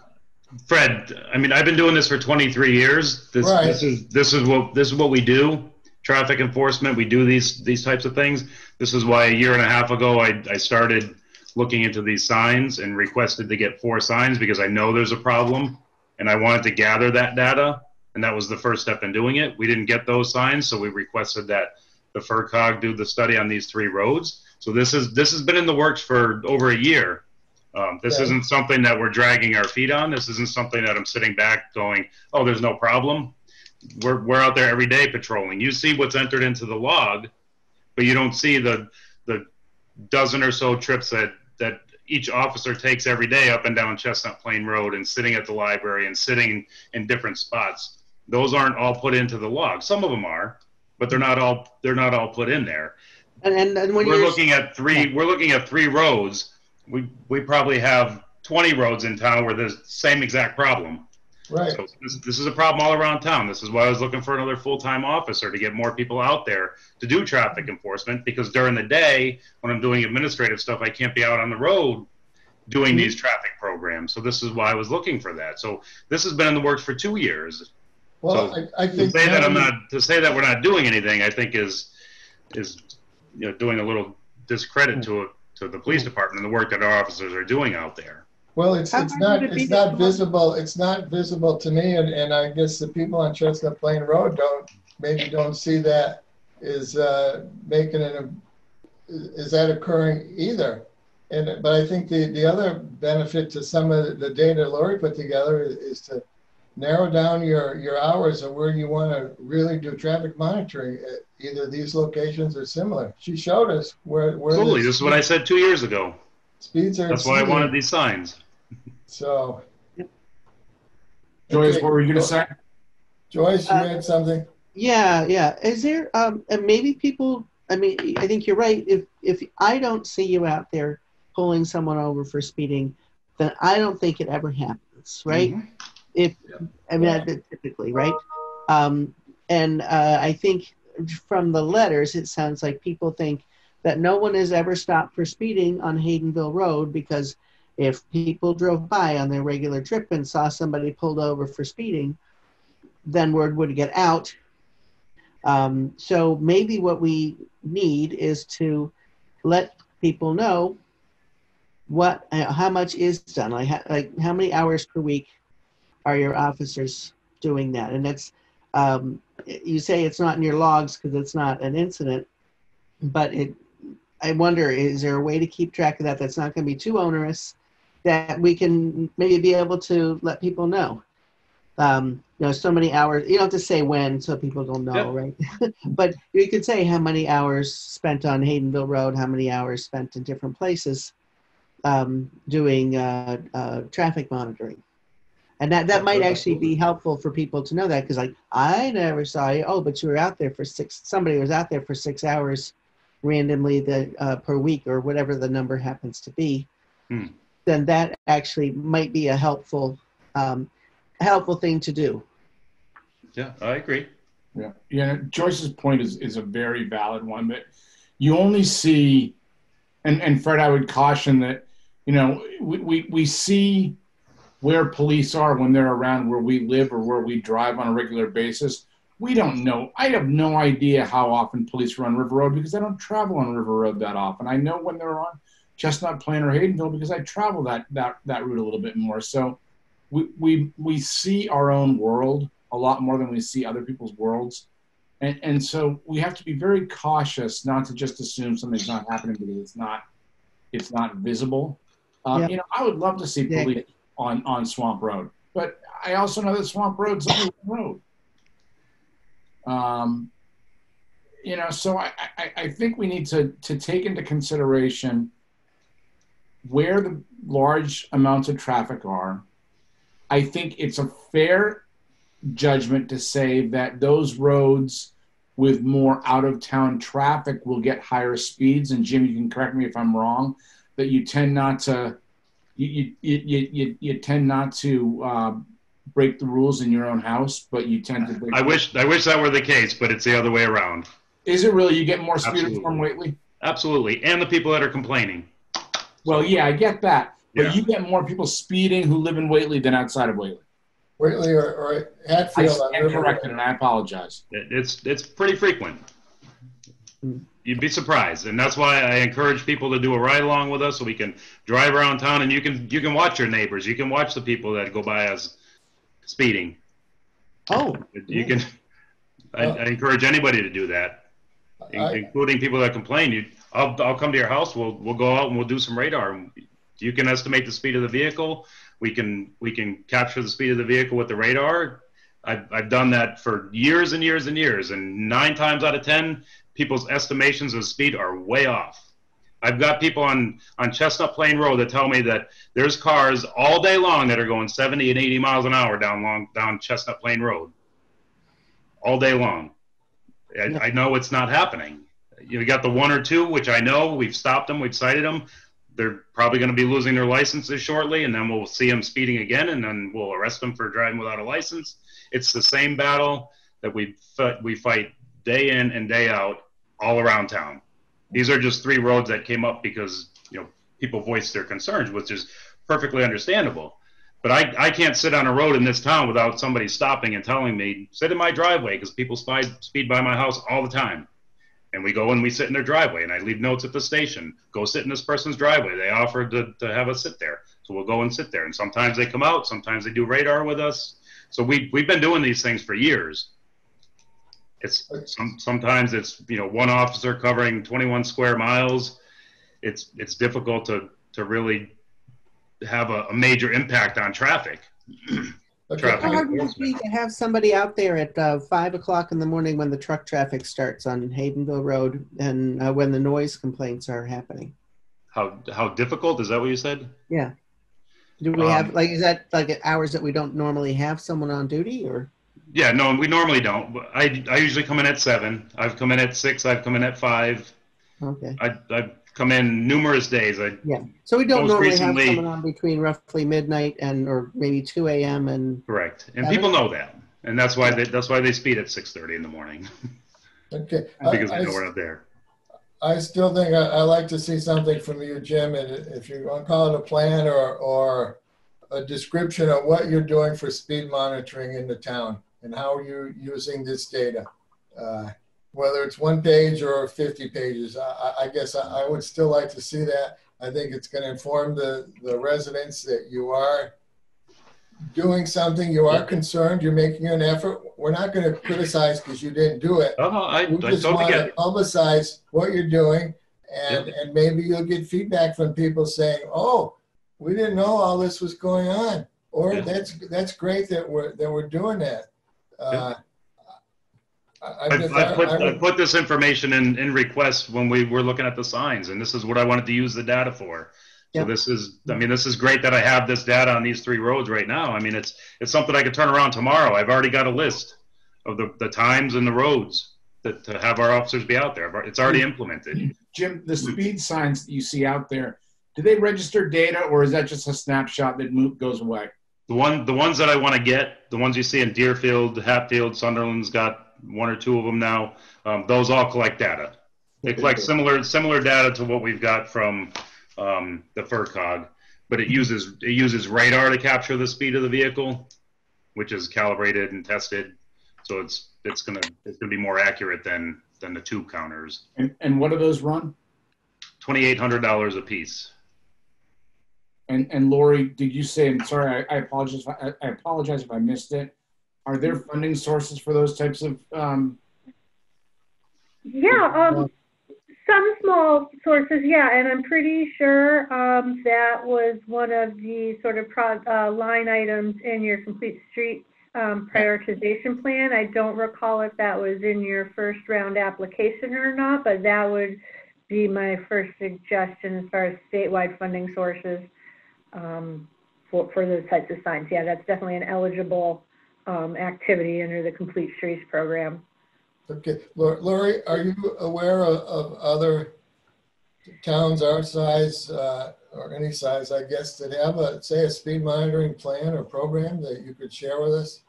Fred, I mean, I've been doing this for 23 years. This, Right. this is this is what this is what we do. Traffic enforcement. We do these these types of things. This is why a year and a half ago I, I started looking into these signs and requested to get four signs because I know there's a problem and I wanted to gather that data. And that was the first step in doing it. We didn't get those signs, so we requested that the FRCOG do the study on these three roads. So this is this has been in the works for over a year. Um, this isn't something that we're dragging our feet on. This isn't something that I'm sitting back going, "Oh, there's no problem." We're we're out there every day patrolling. You see what's entered into the log, but you don't see the the dozen or so trips that that each officer takes every day up and down Chestnut Plain Road and sitting at the library and sitting in different spots. Those aren't all put into the log. Some of them are, but they're not all they're not all put in there And, and, and when we're you're looking at three we're looking at three roads we we probably have 20 roads in town where there's the same exact problem. Right. so this, this is a problem all around town. This is why i was looking for another full-time officer to get more people out there to do traffic enforcement because during the day when i'm doing administrative stuff i can't be out on the road doing these traffic programs. So this is why i was looking for that. So this has been in the works for two years. Well, So, I, I to say that i'm not to say that we're not doing anything i think is is you know doing a little discredit hmm. to to the police department and the work that our officers are doing out there Well, it's, How it's not, it it's not come visible, it's not visible to me, and, and I guess the people on Chestnut Plain Road don't, maybe don't see that is, uh, making it, a- is that occurring either? And, but I think the, the other benefit to some of the data Lori put together is, is to narrow down your, your hours of where you want to really do traffic monitoring at either these locations are similar. She showed us where, where. the Absolutely. This is what I said two years ago. Speeds are. That's why I wanted these signs. So. Joyce, Okay. what were you going to say? Joyce, you Uh, had something? Yeah, yeah. Is there um and maybe people I mean I think you're right. If if I don't see you out there pulling someone over for speeding, then I don't think it ever happens, right? If I mean I- typically, right? Um and uh, I think from the letters it sounds like people think that no one has ever stopped for speeding on Haydenville Road because if people drove by on their regular trip and saw somebody pulled over for speeding, then word would get out um, so maybe what we need is to let people know what how much is done. Like like how many hours per week are your officers doing that? And that's um, you say it's not in your logs because it's not an incident, but it. I wonder is there a way to keep track of that that's not going to be too onerous that we can maybe be able to let people know um, you know, so many hours. You don't have to say when, so people don't know, right? but you could say how many hours spent on Haydenville Road, how many hours spent in different places um, doing uh, uh, traffic monitoring, and that that might actually be helpful for people to know that because like I never saw you. Oh, but you were out there for six. Somebody was out there for six hours randomly the uh, per week or whatever the number happens to be. Hmm. Then that actually might be a helpful. Um, helpful thing to do. Yeah, I agree. Yeah, yeah. Joyce's point is is a very valid one. That you only see, and and Fred, I would caution that you know we we, we see where police are when they're around where we live or where we drive on a regular basis. We don't know. I have no idea how often police run River Road because I don't travel on River Road that often. I know when they're on Chestnut Plain or Haydenville because I travel that that that route a little bit more. So we we we see our own world a lot more than we see other people's worlds. And, and so we have to be very cautious not to just assume something's not happening because it's not it's not visible. Um, Yeah. You know, I would love to see police on, on Swamp Road, but I also know that Swamp Road's only one road. Um, you know, so I, I, I think we need to, to take into consideration where the large amounts of traffic are. I think it's a fair judgment to say that those roads with more out of town traffic will get higher speeds. And Jim, you can correct me if I'm wrong, that you tend not to, you, you, you, you, you tend not to uh, break the rules in your own house, but you tend to. break- I wish, I wish that were the case, but it's the other way around. Is it really? You get more speeders Absolutely. from Whately? Absolutely. And the people that are complaining. Well, yeah, I get that. But Yeah. you get more people speeding who live in Whately than outside of Whately. Whately or, or I Hatfield. on stand corrected and I apologize. It- It's, it's pretty frequent. You'd be surprised. And that's why I encourage people to do a ride along with us so we can drive around town and you can, you can watch your neighbors. You can watch the people that go by us speeding. Oh, You can, I, I encourage anybody to do that, I- including people that complain. You, I'll, I'll come to your house. We'll, we'll go out and we'll do some radar. You can estimate the speed of the vehicle. We can, we can capture the speed of the vehicle with the radar. I've, I've done that for years and years and years. And nine times out of 10, people's estimations of speed are way off. I've got people on, on Chestnut Plain Road that tell me that there's cars all day long that are going 70 and 80 miles an hour down long, down Chestnut Plain Road. All day long. I, I know it's not happening. You got the one or two, which I know we've stopped them, we've cited them. They're probably going to be losing their licenses shortly, and then we'll see them speeding again, and then we'll arrest them for driving without a license. It's the same battle that we we fight day in and day out all around town. These are just three roads that came up because you know people voiced their concerns, which is perfectly understandable. But I, I can't sit on a road in this town without somebody stopping and telling me, sit in my driveway, because people speed, speed by my house all the time. And we go and we sit in their driveway, and I leave notes at the station. Go sit in this person's driveway. They offered to, to have us sit there. So we'll go and sit there. And sometimes they come out, sometimes they do radar with us. So we, we've been doing these things for years. It's some, sometimes it's, you know, one officer covering 21 square miles. It's, it's difficult to, to really have a, a major impact on traffic. Okay, how hard would it be to have somebody out there at uh, five o'clock in the morning when the truck traffic starts on Haydenville Road and uh, when the noise complaints are happening? How, how difficult, is that what you said? Yeah. Do we Um, have like is that like hours that we don't normally have someone on duty or? Yeah, no, we normally don't. I, I usually come in at seven. I've come in at six. I've come in at five. Okay. I, I've come in numerous days. I, Yeah. So we don't Most normally recently- have someone on between roughly midnight and or maybe two a.m. and correct. And Seven? people know that. And that's why they, that's why they speed at six thirty in the morning okay. I- because they I- know we're not there. I still think I, I like to see something from you, Jim, and if you want to call it a plan or, or a description of what you're doing for speed monitoring in the town and how are you're using this data. Uh, Whether it's one page or 50 pages, I, I- guess I, I would still like to see that. I think it's going to inform the, the residents that you are doing something, you are concerned, you're making an effort. We're not going to criticize because you didn't do it. Oh, I, We just totally want to publicize what you're doing, and and maybe you'll get feedback from people saying, "Oh, we didn't know all this was going on," or Yeah. "That's that's great that we're that we're doing that." Uh, I, I I, I put, I I put this information in, in requests when we were looking at the signs, and this is what I wanted to use the data for. So this is, I mean, this is great that I have this data on these three roads right now. I mean, it's, it's something I could turn around tomorrow. I've already got a list of the, the times and the roads that, to have our officers be out there. It's already implemented. Jim, the speed signs that you see out there, do they register data or is that just a snapshot that goes away? The one, the ones that I want to get, the ones you see in Deerfield, Hatfield, Sunderland's got one or two of them now. Um, those all collect data. They collect similar, similar data to what we've got from, um, the FRCOG, but it uses, it uses radar to capture the speed of the vehicle, which is calibrated and tested. So it's, it's gonna, it's gonna be more accurate than, than the tube counters. And, and what do those run? Twenty-eight hundred dollars a piece. And, and Lori, did you say, and sorry, I, I apologize, if I, I apologize if I missed it. Are there funding sources for those types of, um, Yeah, um, some small sources, yeah, and I'm pretty sure um, that was one of the sort of pro- uh, line items in your complete streets um, prioritization plan. I don't recall if that was in your first round application or not, but that would be my first suggestion as far as statewide funding sources um, for, for those types of signs. Yeah, that's definitely an eligible um, activity under the Complete Streets program. Okay, Lori, are you aware of, of other towns our size, uh, or any size, I guess, that have a, say, a speed monitoring plan or program that you could share with us?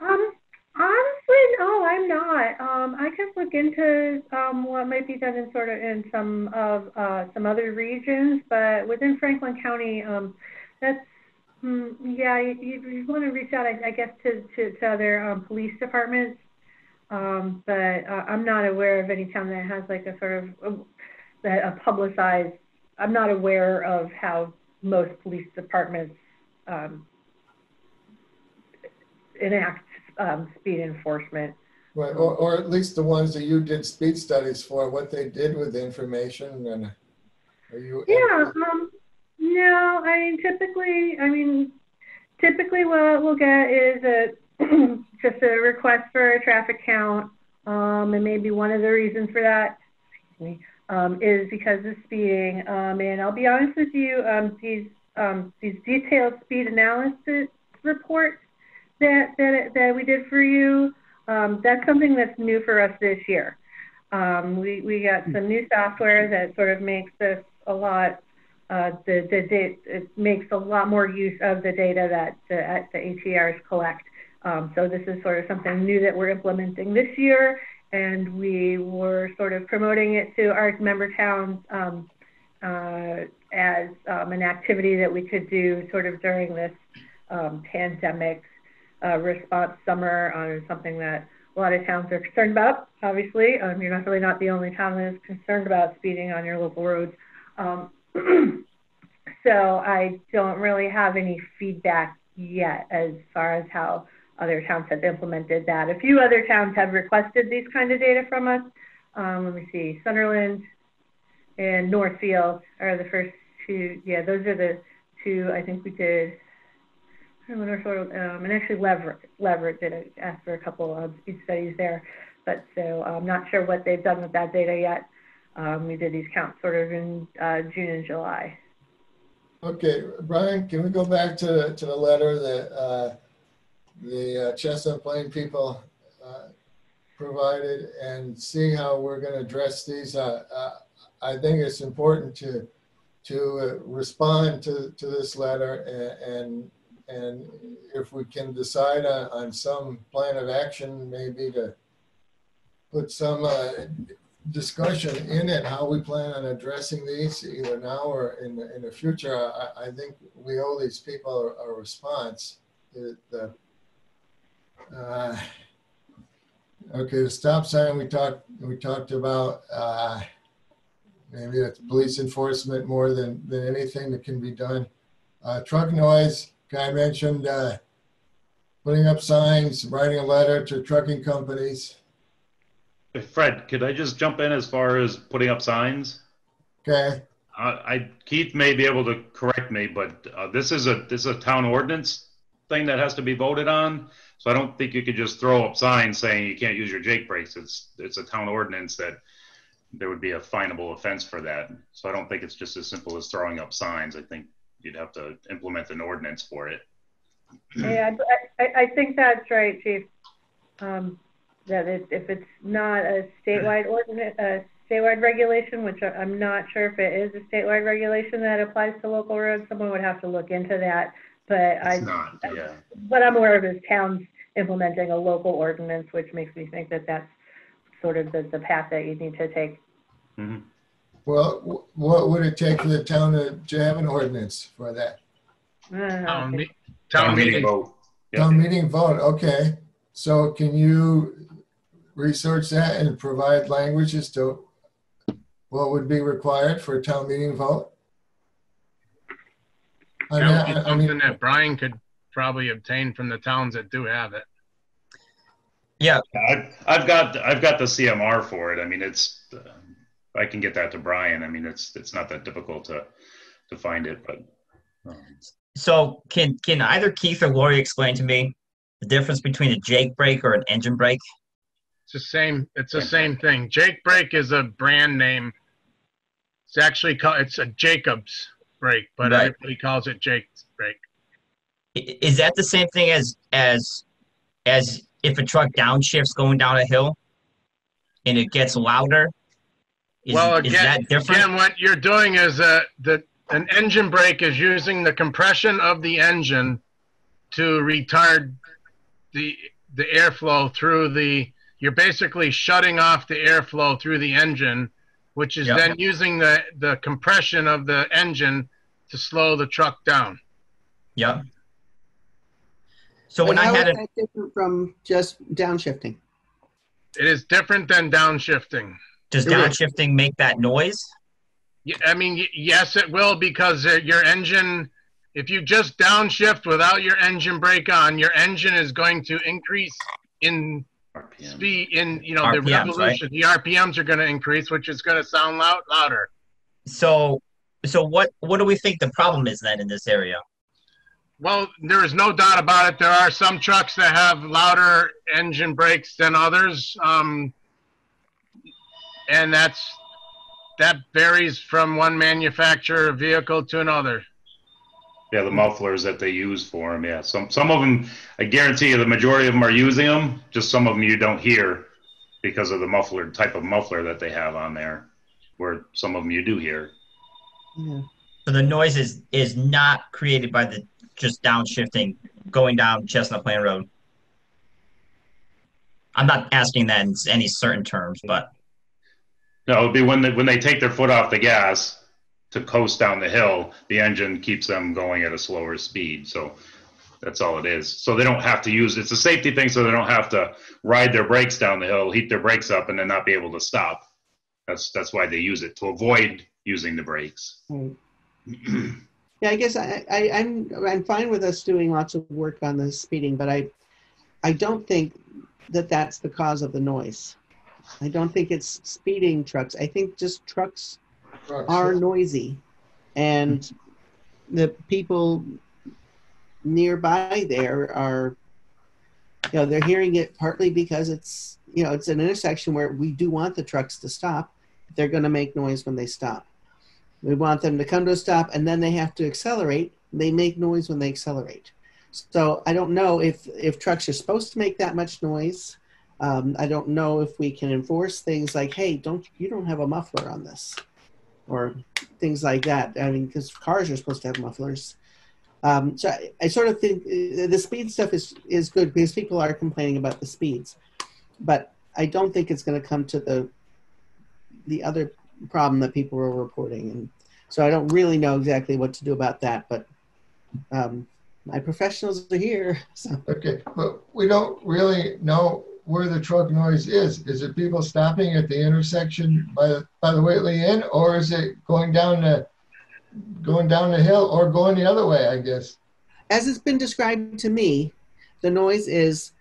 Um, honestly, no, I'm not. Um, I could look into um, what might be done in sort of in some of uh, some other regions, but within Franklin County, um, that's mm, yeah, you, you, want to reach out, I, I guess, to to, to other um, police departments. Um, but uh, I'm not aware of any town that has like a sort of that a publicized. I'm not aware of how most police departments um, enact um, speed enforcement. Right, or, or at least the ones that you did speed studies for, what they did with the information and are you? Yeah, um, no, I mean, typically, I mean, typically what we'll get is a, just a request for a traffic count. Um, and maybe one of the reasons for that, excuse me, um, is because of speeding. Um, and I'll be honest with you, um, these, um, these detailed speed analysis reports that, that, that we did for you, um, that's something that's new for us this year. Um, we, we got some new software that sort of makes this a lot, uh, the, the, the, it makes a lot more use of the data that the, the ATRs collect. Um, so this is sort of something new that we're implementing this year, and we were sort of promoting it to our member towns um, uh, as um, an activity that we could do sort of during this um, pandemic uh, response summer on something that a lot of towns are concerned about. Obviously, um, you're not really not the only town that is concerned about speeding on your local roads. Um, so I don't really have any feedback yet as far as how other towns have implemented that. A few other towns have requested these kind of data from us. Um, let me see, Sunderland and Northfield are the first two. Yeah, those are the two I think we did um, and actually Leverett, Leverett did ask for a couple of studies there, but so I'm not sure what they've done with that data yet. Um, we did these counts sort of in uh, June and July. Okay, Brian, can we go back to, to the letter that uh, the uh, Chestnut Plain people uh, provided and see how we're going to address these? Uh, uh, I think it's important to to respond to, to this letter and, and and if we can decide on, on some plan of action, maybe to put some uh, discussion in it, how we plan on addressing these either now or in the, in the future, I, I think we owe these people a, a response. It, uh, uh, okay, the stop sign we talked we talked about. Uh, maybe that's police enforcement more than than anything that can be done. Uh, truck noise Guy mentioned uh, putting up signs, writing a letter to trucking companies. Fred, could I just jump in as far as putting up signs? Okay. Uh, I Keith may be able to correct me, but uh, this is a this is a town ordinance thing that has to be voted on. So I don't think you could just throw up signs saying you can't use your Jake brakes. It's it's a town ordinance that there would be a finable offense for that. So I don't think it's just as simple as throwing up signs. I think you'd have to implement an ordinance for it. Yeah, I, I think that's right, Chief. Um, that it, if it's not a statewide ordinance, a statewide regulation, which I'm not sure if it is a statewide regulation that applies to local roads, someone would have to look into that. But I, It's not, yeah. what I'm aware of is towns implementing a local ordinance, which makes me think that that's sort of the, the path that you need to take. Mhm. Well, wh- what would it take for the town to, to have an ordinance for that? I. Town, me- town meeting. vote. Yep. Town meeting vote, okay. So can you research that and provide language as to what would be required for a town meeting vote? I mean, That would be I- I mean, something that Brian could probably obtain from the towns that do have it. I've, I've got I've got the CMR for it. I mean, it's uh, I can get that to Brian. I mean, it's it's not that difficult to to find it, but um, So can can either Keith or Lori explain to me the difference between a Jake brake or an engine brake? It's the same. It's the same thing. Jake brake is a brand name. It's actually called. It's a Jacobs brake, but Right. everybody calls it Jake's brake. Is that the same thing as as as if a truck downshifts going down a hill and it gets louder? Is, well, is again, that different? again, what you're doing is uh, that an engine brake is using the compression of the engine to retard the the airflow through the. You're basically shutting off the airflow through the engine, which is Yep. then using the the compression of the engine to slow the truck down. Yep. So when I how had is it, that different from just downshifting? It is different than downshifting. Does downshifting make that noise? I mean, yes, it will because uh, your engine, if you just downshift without your engine brake on, your engine is going to increase in RPM. speed. In you know the RPMs, right? revolution, the RPMs are going to increase, which is going to sound loud louder. So, so what? What do we think the problem is then in this area? Well, there is no doubt about it. There are some trucks that have louder engine brakes than others, um, and that's that varies from one manufacturer vehicle to another. Yeah, the mufflers that they use for them. Yeah, some some of them, I guarantee you, the majority of them are using them. Just some of them you don't hear because of the muffler type of muffler that they have on there. Where some of them you do hear. Yeah. So the noise is is not created by the just downshifting going down Chestnut Plain Road. I'm not asking that in any certain terms, but No, it would be when they when they take their foot off the gas to coast down the hill. The engine keeps them going at a slower speed. So that's all it is. So they don't have to use. It's a safety thing, so they don't have to ride their brakes down the hill, heat their brakes up, and then not be able to stop. That's that's why they use it to avoid using the brakes. Right. Yeah, I guess I, I, I'm I'm fine with us doing lots of work on the speeding, but I I don't think that that's the cause of the noise. I don't think it's speeding trucks. I think just trucks are noisy, and the people nearby there are, you know, they're hearing it partly because it's you know it's an intersection where we do want the trucks to stop. They're going to make noise when they stop. We want them to come to a stop and then they have to accelerate. They make noise when they accelerate. So I don't know if, if trucks are supposed to make that much noise. Um, I don't know if we can enforce things like, hey, don't you don't have a muffler on this, or things like that. I mean, because cars are supposed to have mufflers. Um, so I, I sort of think uh, the speed stuff is is good because people are complaining about the speeds, but I don't think it's going to come to the the other problem that people were reporting. And so I don't really know exactly what to do about that, but um, my professionals are here. So Okay, but we don't really know where the truck noise is. Is it people stopping at the intersection by the, by the Whately Inn, or is it going down the, going down the hill or going the other way, I guess? as it's been described to me, the noise is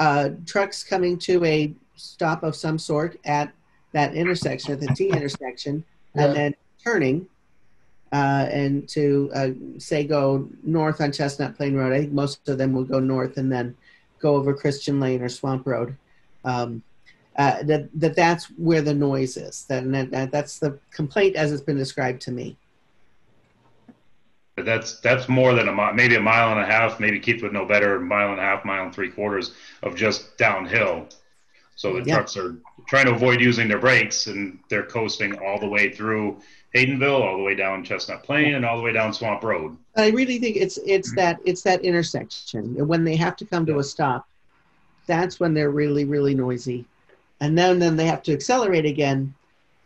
uh, trucks coming to a stop of some sort at that intersection, at the T intersection, Yeah. and then turning uh, and to uh, say go north on Chestnut Plain Road. I think most of them will go north and then go over Christian Lane or Swamp Road. Um, uh, that, that that's where the noise is. That, that that's the complaint as it's been described to me. That's that's more than a mile, maybe a mile and a half. Maybe Keith would know better. Mile and a half, mile and three quarters of just downhill. So the Yeah. trucks are trying to avoid using their brakes, and they're coasting all the way through Haydenville, all the way down Chestnut Plain, and all the way down Swamp Road. I really think it's it's mm-hmm. that it's that intersection when they have to come to a stop. That's when they're really really noisy, and then then they have to accelerate again.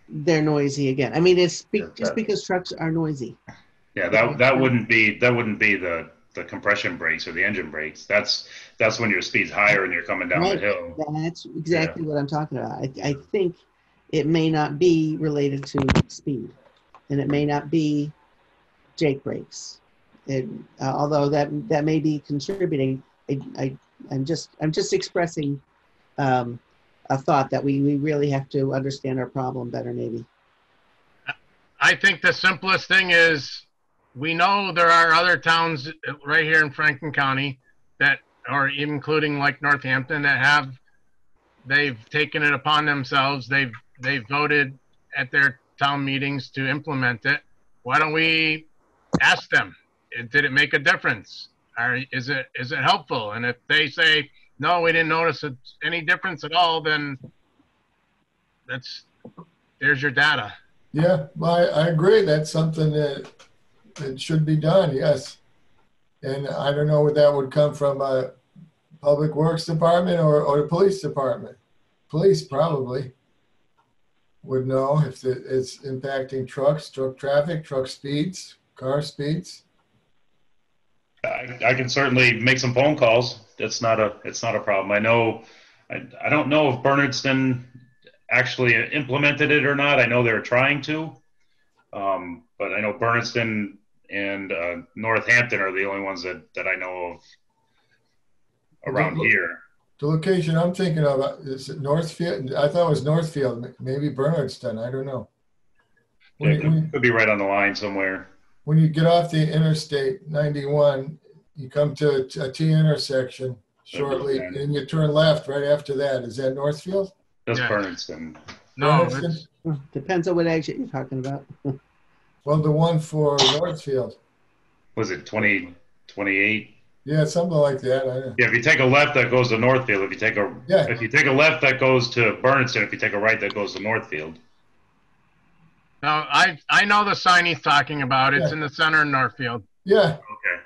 They're noisy again. I mean, it's be, Yeah, just because trucks are noisy. Yeah, that that wouldn't be that wouldn't be the the compression brakes or the engine brakes. That's that's when your speed's higher and you're coming down Right. the hill. That's exactly what I'm talking about. I, I think it may not be related to speed, and it may not be Jake brakes. It, uh, although that that may be contributing. I, I I'm just I'm just expressing um, a thought that we, we really have to understand our problem better. Maybe. I think the simplest thing is we know there are other towns right here in Franklin County that, are including like Northampton, that have they've taken it upon themselves. They've they've voted at their town meetings to implement it. Why don't we ask them? Did it make a difference? Or is it is it helpful? And if they say no, we didn't notice any difference at all, then that's there's your data. Yeah, I, I agree. That's something that, that should be done, yes. And I don't know where that would come from, A Public Works Department or, or the Police Department. Police probably would know if it's impacting trucks, truck traffic, truck speeds, car speeds. I, I can certainly make some phone calls. That's not a, it's not a problem. I know, I, I don't know if Bernardston actually implemented it or not. I know they're trying to. Um, but I know Bernardston and uh, Northampton are the only ones that, that I know of around here. The location I'm thinking of, uh, is it Northfield? I thought it was Northfield, maybe Bernardston, I don't know. Yeah, it you- you- could, could be right on the line somewhere. when you get off the Interstate 91, you come to a T intersection shortly, Okay. and you turn left right after that. Is that Northfield? That's Yeah. Bernardston. No, Bernardston? it's, Depends on what exit you're talking about. Well, the one for Northfield. Was it 20, 28? Yeah, something like that. I Yeah, if you take a left, that goes to Northfield. If you take a Yeah. if you take a left, that goes to Bernardston. If you take a right, that goes to Northfield. no, I, I know the sign he's talking about. It's Yeah. in the center of Northfield. yeah, Okay.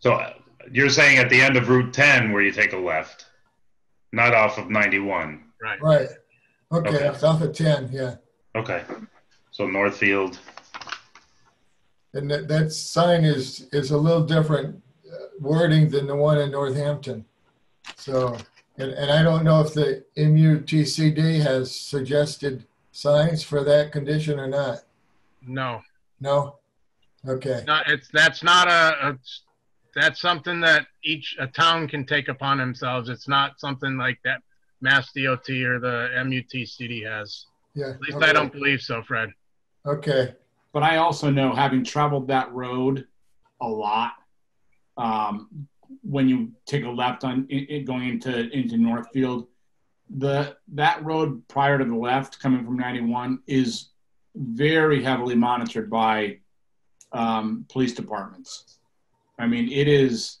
So uh, you're saying at the end of Route 10 where you take a left, not off of 91. Right. right. Okay, Okay. it's off at 10, yeah. Okay. So Northfield. And that, that sign is, is a little different uh, wording than the one in Northampton. So, and, and I don't know if the MUTCD has suggested signs for that condition or not. No, No? Okay, not, it's, that's not a, a, that's something that each, a town can take upon themselves. It's not something like that Mass DOT or the MUTCD has. yeah. At least okay. I don't believe so, Fred. Okay, But I also know, having traveled that road a lot, um, when you take a left on it, going into into Northfield, the that road prior to the left coming from 91 is very heavily monitored by um, police departments. I mean, it is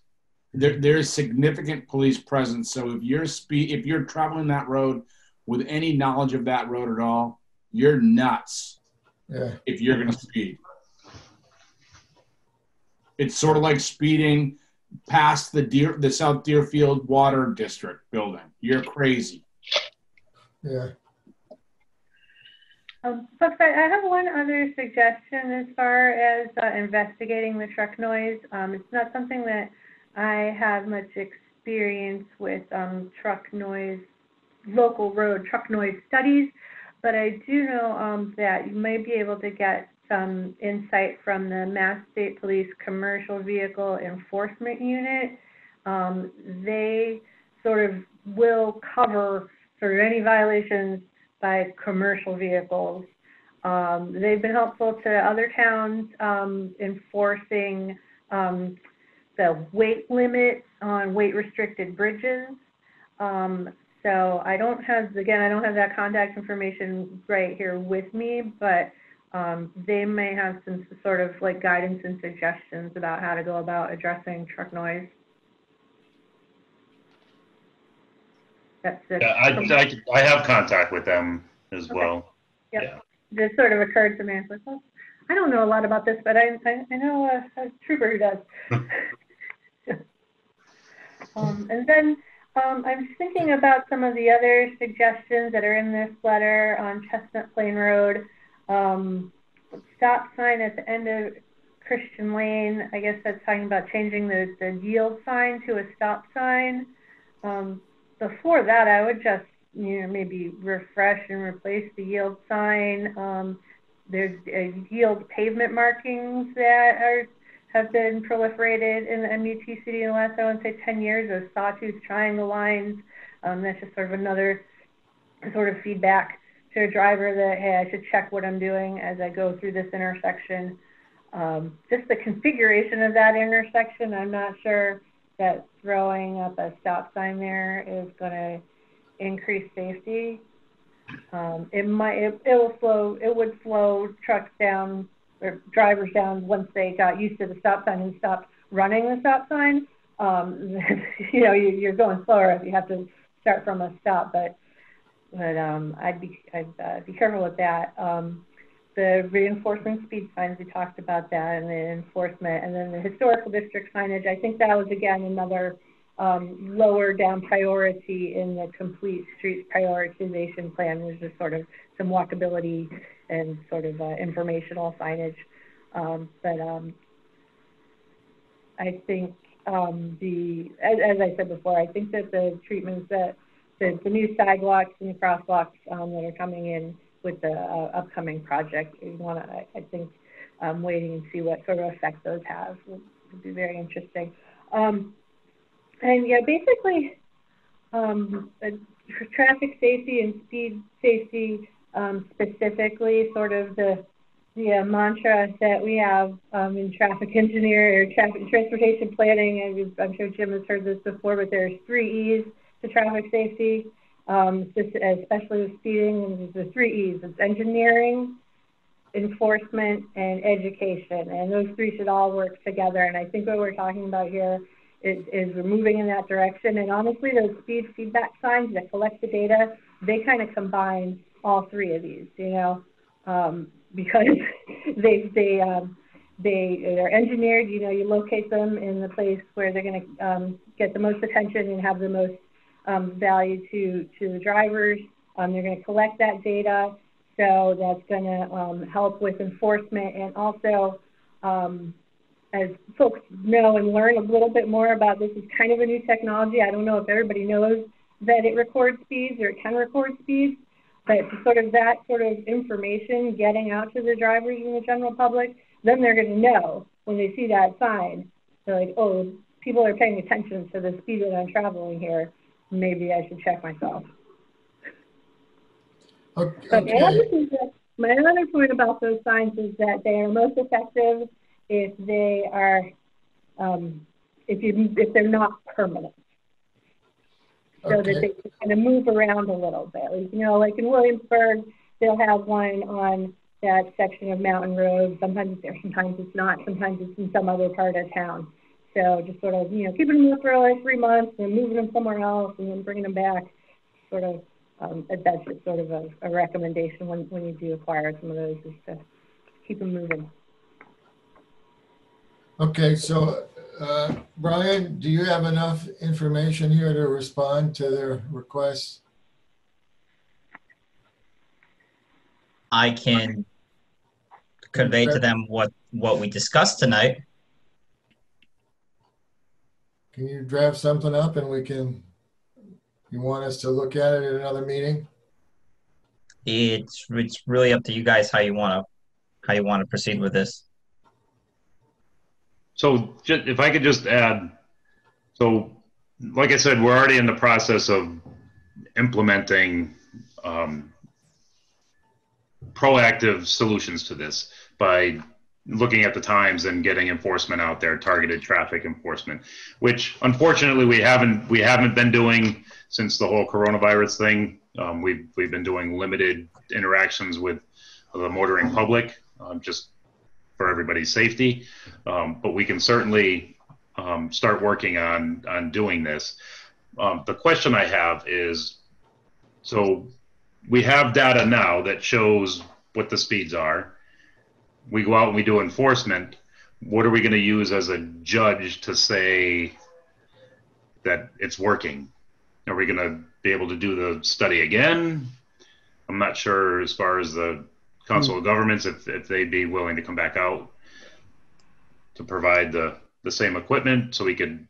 there. There is significant police presence. So if you're speed, if you're traveling that road with any knowledge of that road at all, you're nuts yeah, if you're going to speed. It's sort of like speeding past the Deer, the South Deerfield Water District building. You're crazy. yeah. Um, folks, I, I have one other suggestion as far as uh, investigating the truck noise. Um, it's not something that I have much experience with um, truck noise, local road truck noise studies, but I do know um, that you may be able to get some insight from the Mass State Police Commercial Vehicle Enforcement Unit. Um, they sort of will cover sort of any violations by commercial vehicles. Um, they've been helpful to other towns um, enforcing um, the weight limit on weight restricted bridges. Um, so I don't have, again, I don't have that contact information right here with me, but um, they may have some sort of like guidance and suggestions about how to go about addressing truck noise. That's it. Yeah, I, I, I have contact with them as well. Yeah, This sort of occurred to me. I was like, well, I don't know a lot about this, but I, I, I know a, a trooper who does. um, and then um, I'm thinking about some of the other suggestions that are in this letter on Chestnut Plain Road. Um, stop sign at the end of Christian Lane. I guess that's talking about changing the, the yield sign to a stop sign. Um, before that, I would just, you know, maybe refresh and replace the yield sign. Um, there's uh, yield pavement markings that are have been proliferated in the MUTCD in the last, I want to say, 10 years. Those sawtooth triangle lines. Um, that's just sort of another sort of feedback to a driver that, hey, I should check what I'm doing as I go through this intersection. Um, just the configuration of that intersection, I'm not sure that throwing up a stop sign there is going to increase safety. Um, it might, it, it will slow, it would slow trucks down drivers down once they got used to the stop sign and stopped running the stop sign. Um, you know, you, you're going slower if you have to start from a stop, but but um, I'd be I'd uh, be careful with that. Um, the reinforcement speed signs we talked about that, and the enforcement, and then the historical district signage. I think that was again another um, lower down priority in the complete streets prioritization plan was just sort of some walkability and sort of uh, informational signage. Um, but um, I think um, the, as, as, I said before, I think that the treatments that the, the new sidewalks and the crosswalks um, that are coming in with the uh, upcoming project, we want to, I, I, think, um, waiting and see what sort of effect those have would, would be very interesting. Um, and yeah, basically, traffic safety and speed safety um, specifically, sort of the the uh, mantra that we have um, in traffic engineer or traffic transportation planning, and I'm sure Jim has heard this before, but there's three E's to traffic safety, um, especially with speeding, and the three E's. It's engineering, enforcement, and education, and those three should all work together. And I think what we're talking about here is, is we're moving in that direction. And honestly, those speed feedback signs that collect the data, they kind of combine all three of these, you know. Um, because they they um, they they're engineered. You know, you locate them in the place where they're going to um, get the most attention and have the most um, value to to the drivers. Um, they're going to collect that data, so that's going to um, help with enforcement and also. Um, as folks know and learn a little bit more about this is kind of a new technology. I don't know if everybody knows that it records speeds or it can record speeds. But sort of that sort of information getting out to the drivers and the general public, then they're going to know when they see that sign. They're like, oh, people are paying attention to the speed that I'm traveling here. Maybe I should check myself. Okay. But my other, that, my other point about those signs is that they are most effective if they are, um, if you if they're not permanent so okay. that they can kind of move around a little bit. Like, you know, like in Williamsburg, they'll have one on that section of Mountain Road. Sometimes it's there, sometimes it's not. Sometimes it's in some other part of town. So just sort of, you know, keeping them for like three months and moving them somewhere else and then bringing them back. Sort of, um, that's just sort of a, a recommendation when, when you do acquire some of those is to keep them moving. Okay, so uh, Brian, do you have enough information here to respond to their requests? I can convey to them what, what we discussed tonight. Can you draft something up and we can, you want us to look at it at another meeting? It's, it's really up to you guys how you want to, how you want to proceed with this. So just, if I could just add, so like I said, we're already in the process of implementing um, proactive solutions to this by looking at the times and getting enforcement out there, targeted traffic enforcement, which unfortunately we haven't we haven't been doing since the whole coronavirus thing. Um, we've we've been doing limited interactions with the motoring public, um, just for everybody's safety. Um, but we can certainly um, start working on on doing this. Um, the question I have is, so we have data now that shows what the speeds are. We go out and we do enforcement. What are we going to use as a judge to say that it's working? Are we going to be able to do the study again? I'm not sure as far as the council of hmm. governments if, if they'd be willing to come back out to provide the, the same equipment so we could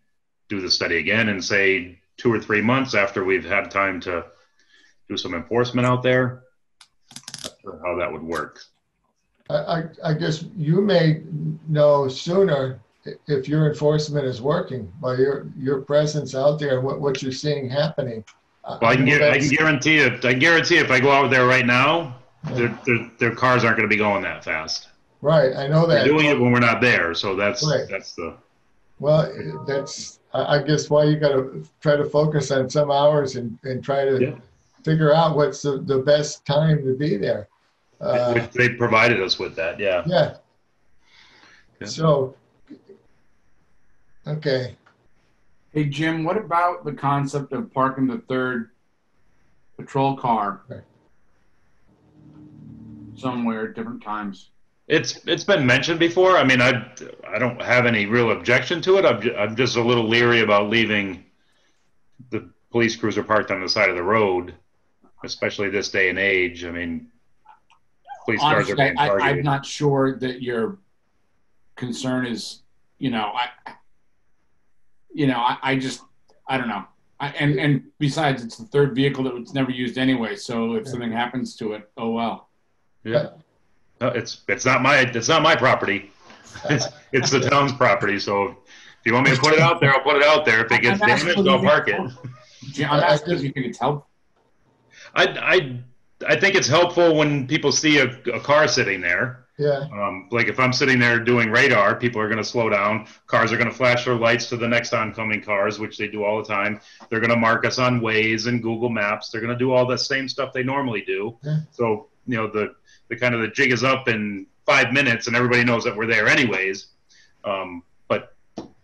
do the study again and say two or three months after we've had time to do some enforcement out there. Sure how that would work. I, I, I guess you may know sooner if your enforcement is working by your, your presence out there and what, what you're seeing happening. Well, I can, I can guarantee it. I guarantee if I go out there right now, their, their, their cars aren't going to be going that fast. Right, I know that. They're that. doing it when we're not there, so that's Right. that's the Well, that's, I, I guess why you gotta try to focus on some hours and, and try Yeah. to figure out what's the, the best time to be there. Uh, they provided us with that. Yeah. yeah. Yeah. So, okay, Hey, Jim, what about the concept of parking the third, patrol car Right. Somewhere at different times. It's it's been mentioned before. I mean, I I don't have any real objection to it. I'm ju- I'm just a little leery about leaving the police cruiser parked on the side of the road, especially this day and age. I mean, police cars are Honestly, being I, I'm not sure that your concern is, you know, I, you know, I, I just, I don't know. I, and and besides, it's the third vehicle that was never used anyway. So if something happens to it, oh well. Yeah. No, it's it's not my it's not my property. It's it's the town's property. So if you want me to put it out there, I'll put it out there. If it gets I'm asking damaged, I'll you- park it. Jim, I'm I- I asking if just- you think it's helpful. I I I think it's helpful when people see a, a car sitting there. Yeah, Um, like if I'm sitting there doing radar, people are going to slow down. Cars are going to flash their lights to the next oncoming cars, which they do all the time. They're going to mark us on Waze and Google Maps. They're going to do all the same stuff they normally do. Yeah. So you know the the kind of the jig is up in five minutes, and everybody knows that we're there anyways. Um, but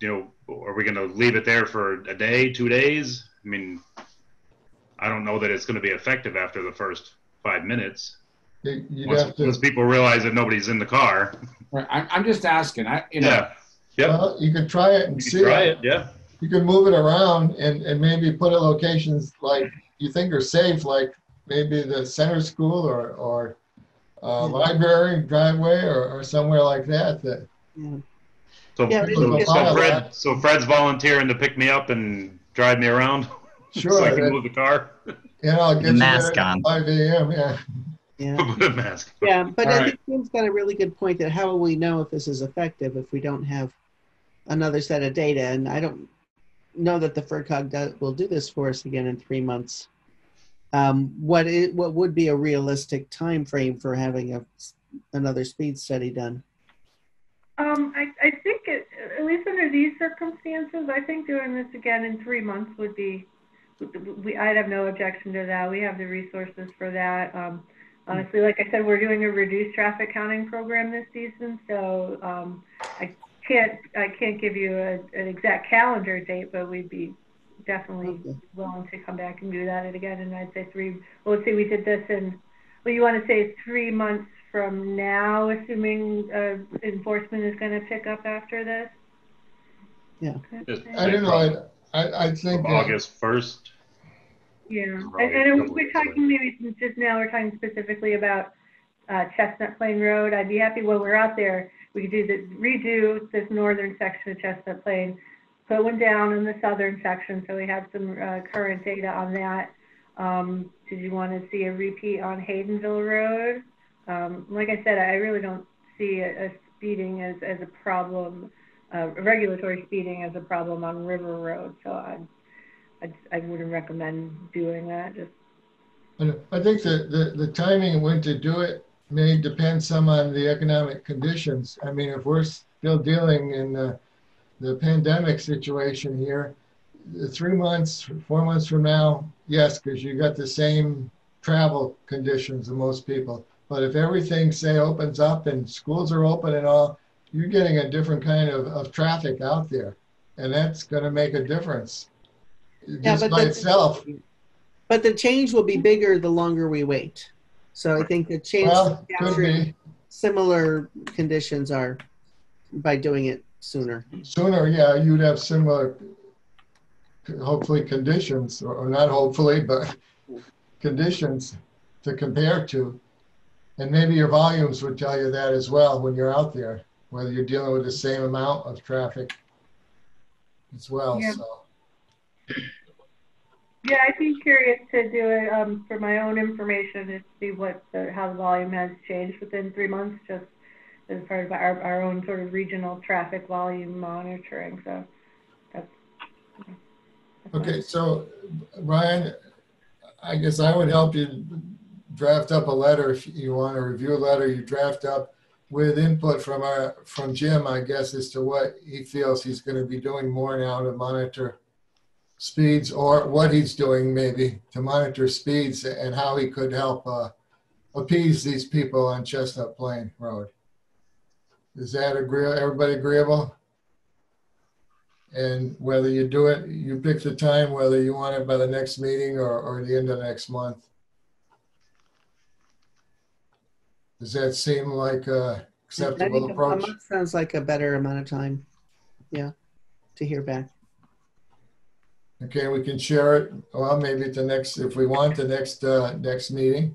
you know, are we going to leave it there for a day, two days? I mean, I don't know that it's going to be effective after the first five minutes. you- you'd Once, have to, once people realize that nobody's in the car. Right. I'm, I'm just asking. I, you know, Yeah. Yep. well, you could try it and You see. can try it. Yeah. You could move it around and, and maybe put it locations like you think are safe, like maybe the center school or, or uh, library driveway or, or somewhere like that, that, Yeah. So, Yeah, so, so thought. Fred, so Fred's volunteering to pick me up and drive me around sure, so I can that- move the car. Yeah, I'll get The mask there on. five AM, yeah. Yeah. Put a mask. Yeah, but All I right. think Jim's got a really good point that how will we know if this is effective if we don't have another set of data? And I don't know that the FRCOG does, will do this for us again in three months. Um, what would be a realistic time frame for having a, another speed study done? Um, I, I think it, at least under these circumstances, I think doing this again in three months would be, we, I'd have no objection to that. We have the resources for that. Um, honestly, like I said, we're doing a reduced traffic counting program this season, so, um, I can't, I can't give you a, an exact calendar date, but we'd be definitely Okay. willing to come back and do that again. And I'd say three, well, let's say we did this in, well, you want to say three months from now, assuming uh, enforcement is going to pick up after this? Yeah. I don't know, I, I, I think. that- August first. Yeah, and, and if we're talking maybe since just now, we're talking specifically about uh, Chestnut Plain Road. I'd be happy when we're out there, we could do the, redo this northern section of Chestnut Plain, one down in the southern section, so we have some uh, current data on that. Um, Did you want to see a repeat on Haydenville Road? Um, Like I said, I really don't see a a speeding as, as a problem, uh, regulatory speeding as a problem on River Road, so I, I, I wouldn't recommend doing that, just I think the, the timing when to do it may depend some on the economic conditions. I mean, if we're still dealing in the, the pandemic situation here, three months, four months from now, yes, because you got the same travel conditions of most people. But if everything, say, opens up and schools are open and all, you're getting a different kind of, of traffic out there. And that's going to make a difference. Just but by that's- itself. But the change will be bigger the longer we wait. So I think the change Well, of could capturing be. similar conditions are by doing it sooner. Sooner, yeah, you'd have similar, hopefully, conditions, or or not hopefully, but conditions to compare to. And maybe your volumes would tell you that as well when you're out there, whether you're dealing with the same amount of traffic as well, Yeah. so. Yeah, I'd be curious to do it um, for my own information to see what the, how the volume has changed within three months, just as part of our, our own sort of regional traffic volume monitoring. So that's. that's Okay, so Ryan, I guess I would help you draft up a letter if you want a review a letter you draft up with input from our, from Jim, I guess, as to what he feels he's going to be doing more now to monitor speeds or what he's doing maybe to monitor speeds and how he could help uh, appease these people on Chestnut Plain Road. Is that agree, everybody agreeable? And whether you do it, you pick the time, whether you want it by the next meeting or, or the end of next month. Does that seem like a acceptable think a- approach? month Sounds like a better amount of time. Yeah, to hear back. Okay, we can share it, well, maybe at the next, if we want, the next, uh, next meeting,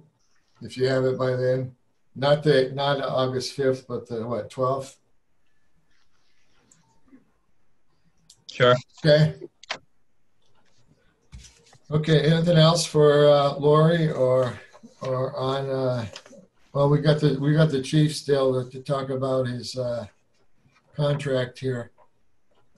if you have it by then. Not the, not August 5th, but the, what, 12th? Sure. Okay. Okay, anything else for uh, Lori or, or on, uh, well, we got the, we got the chief still to talk about his uh, contract here.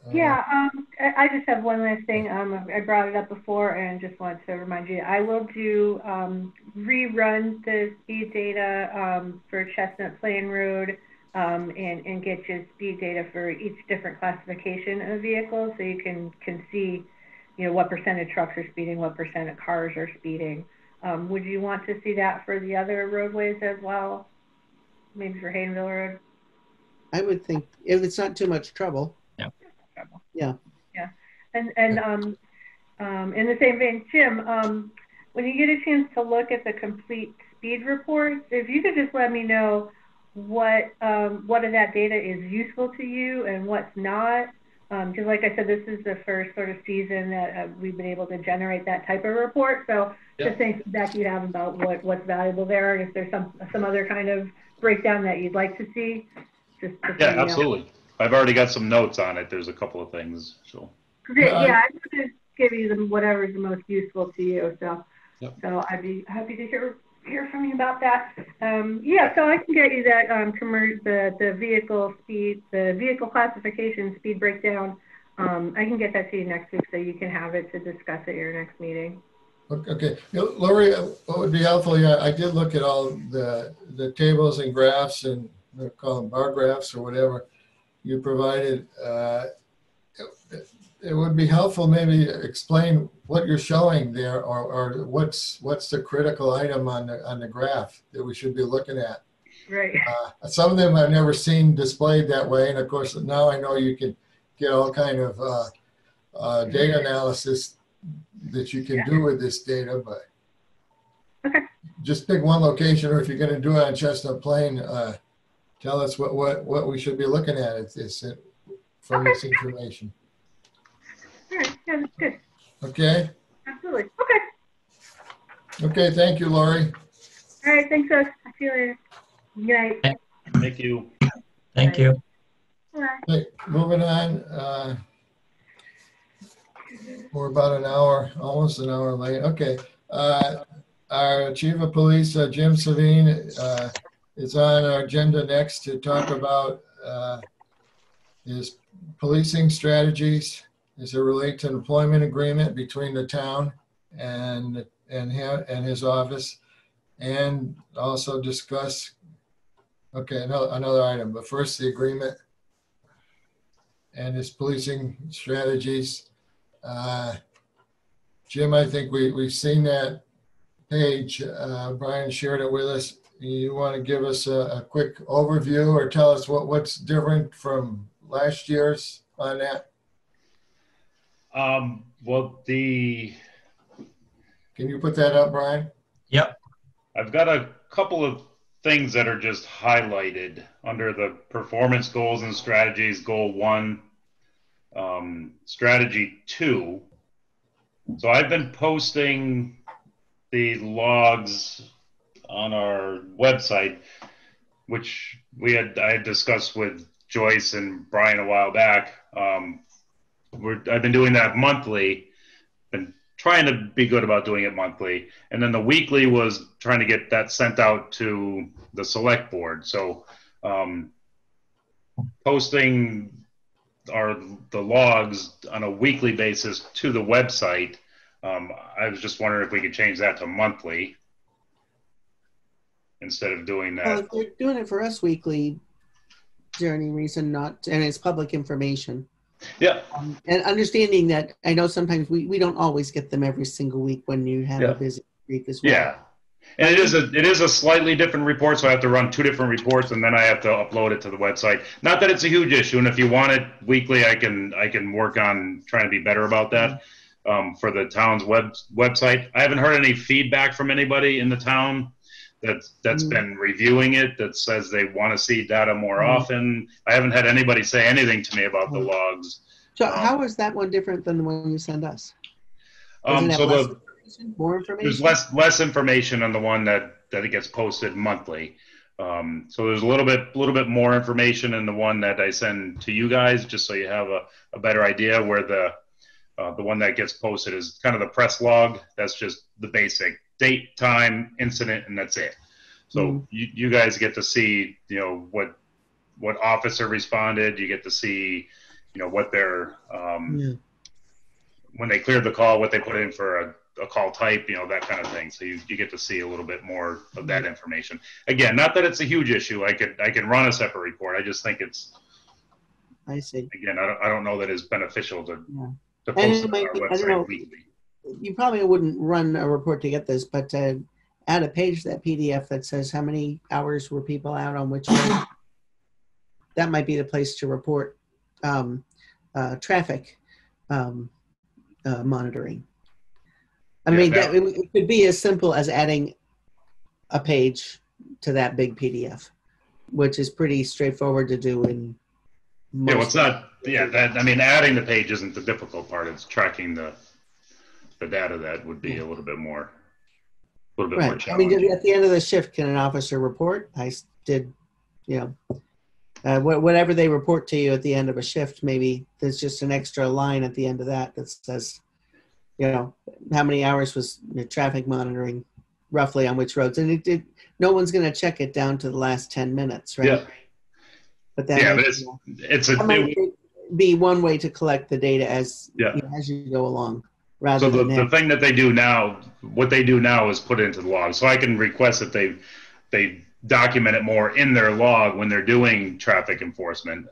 Uh, Yeah, um, I, I just have one last thing. Um, I brought it up before and just wanted to remind you, I will do, um, rerun the speed data, um, for Chestnut Plain Road, um, and, and get you speed data for each different classification of vehicles, so you can, can see, you know, what percent of trucks are speeding, what percent of cars are speeding. Um, would you want to see that for the other roadways as well? Maybe for Haydenville Road? I would think if it's not too much trouble. And, and um, um, in the same vein, Jim, um, when you get a chance to look at the complete speed reports, if you could just let me know what um, what of that data is useful to you and what's not. Because, like I said, this is the first sort of season that uh, we've been able to generate that type of report. So, just any feedback you have about what, what's valuable there, and if there's some some other kind of breakdown that you'd like to see, just, just Yeah, absolutely. know. Absolutely. I've already got some notes on it. There's a couple of things, so. Great, Yeah, I- yeah, I'm gonna give you the, whatever is the most useful to you, so. Yep. So I'd be happy to hear, hear from you about that. Um, yeah, so I can get you that, um, commer, the, the vehicle speed, the vehicle classification speed breakdown. Um, I can get that to you next week so you can have it to discuss at your next meeting. Okay, You know, Lori, uh, what would be helpful, yeah, I did look at all the, the tables and graphs and they call them bar graphs or whatever you provided. Uh, it- It would be helpful maybe explain what you're showing there or, or what's, what's the critical item on the, on the graph that we should be looking at. Right. Uh, Some of them I've never seen displayed that way, and of course, now I know you can get all kind of uh, uh, data analysis that you can do with this data, but Okay. just pick one location, or if you're gonna do it on Chestnut Plain, uh, tell us what, what, what we should be looking at It's it's, uh, from this information, All right, yeah, that's good. okay? Absolutely. Okay. Okay, thank you, Lori. All right, thanks, Doug. I'll see you later. Good night. Thank you. Thank you. Bye. Okay, moving on, uh, we're about an hour, almost an hour late. Okay. Uh, Our Chief of Police, uh, Jim Sevigne, uh, is on our agenda next to talk about uh, his policing strategies as it relate to an employment agreement between the town and, and him, and his office. And also discuss, okay, another, another item, but first the agreement and his policing strategies. Uh, Jim, I think we, we've seen that page. Uh, Brian shared it with us. You want to give us a, a quick overview or tell us what, what's different from last year's on that? Um, well, the, Can you put that up, Brian? Yep. I've got a couple of things that are just highlighted under the performance goals and strategies, goal one, um, strategy two. So I've been posting the logs on our website, which we had, I had discussed with Joyce and Brian a while back. Um, we're, I've been doing that monthly, been trying to be good about doing it monthly. And then the weekly was trying to get that sent out to the select board. So um, posting our the logs on a weekly basis to the website. Um, I was just wondering if we could change that to monthly instead of doing Well, that. if they're doing it for us weekly, is there any reason not, and it's public information. Yeah, Um, And understanding that, I know sometimes we, we don't always get them every single week when you have Yeah. a busy week as well. yeah. And it is a it is a slightly different report, so I have to run two different reports, and then I have to upload it to the website. Not that it's a huge issue, and if you want it weekly, I can I can work on trying to be better about that um, for the town's web website. I haven't heard any feedback from anybody in the town that's that's Mm. been reviewing it that says they want to see data more Mm. often. I haven't had anybody say anything to me about the Mm. logs. So Um, how is that one different than the one you send us? Um, so less the information, more information? there's less less information on the one that that it gets posted monthly. Um, so there's a little bit little bit more information in the one that I send to you guys, just so you have a, a better idea where the uh, the one that gets posted is kind of the press log. That's just the basic date, time, incident, and that's it. So Mhm. you, you guys get to see, you know, what what officer responded. You get to see, you know, what their um, Yeah. when they cleared the call, what they put in for a, a call type, you know, that kind of thing. So you, you get to see a little bit more of that information. Again, not that it's a huge issue. I could I can run a separate report. I just think it's I see. again I don't, I don't know that it's beneficial to Yeah. to post it it might on our be- I don't know. website weekly. You probably wouldn't run a report to get this, but uh, add a page to that PDF that says how many hours were people out on which road. that might be the place to report um, uh, traffic um, uh, monitoring. I Yeah, mean, that- that, it, it could be as simple as adding a page to that big PDF, which is pretty straightforward to do in. Yeah, well, it's not. Yeah, that I mean, adding the page isn't the difficult part. It's tracking the the data that would be a little bit more a little bit more Right. I mean, at the end of the shift, can an officer report? I did, you know, uh, wha- whatever they report to you at the end of a shift, maybe there's just an extra line at the end of that that says, you know, how many hours was the traffic monitoring roughly on which roads? And it did, no one's going to check it down to the last 10 minutes, right? Yeah. But that, Yeah, but it's it's a it- be one way to collect the data as, Yeah. you know, as you go along. Rather So the, than the thing that they do now, what they do now is put it into the log. So I can request that they they document it more in their log when they're doing traffic enforcement.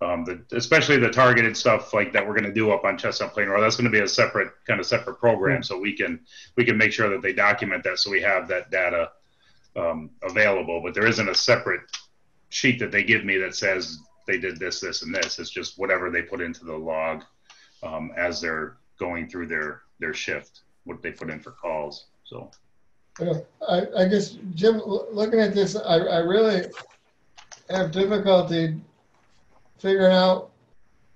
Um, the, especially the targeted stuff like that we're going to do up on Chestnut Plain Road. That's going to be a separate kind of separate program. So we can we can make sure that they document that so we have that data um, available. But there isn't a separate sheet that they give me that says they did this, this, and this. It's just whatever they put into the log um, as they're going through their their shift, what they put in for calls. So I, I guess, Jim, looking at this, I, I really have difficulty figuring out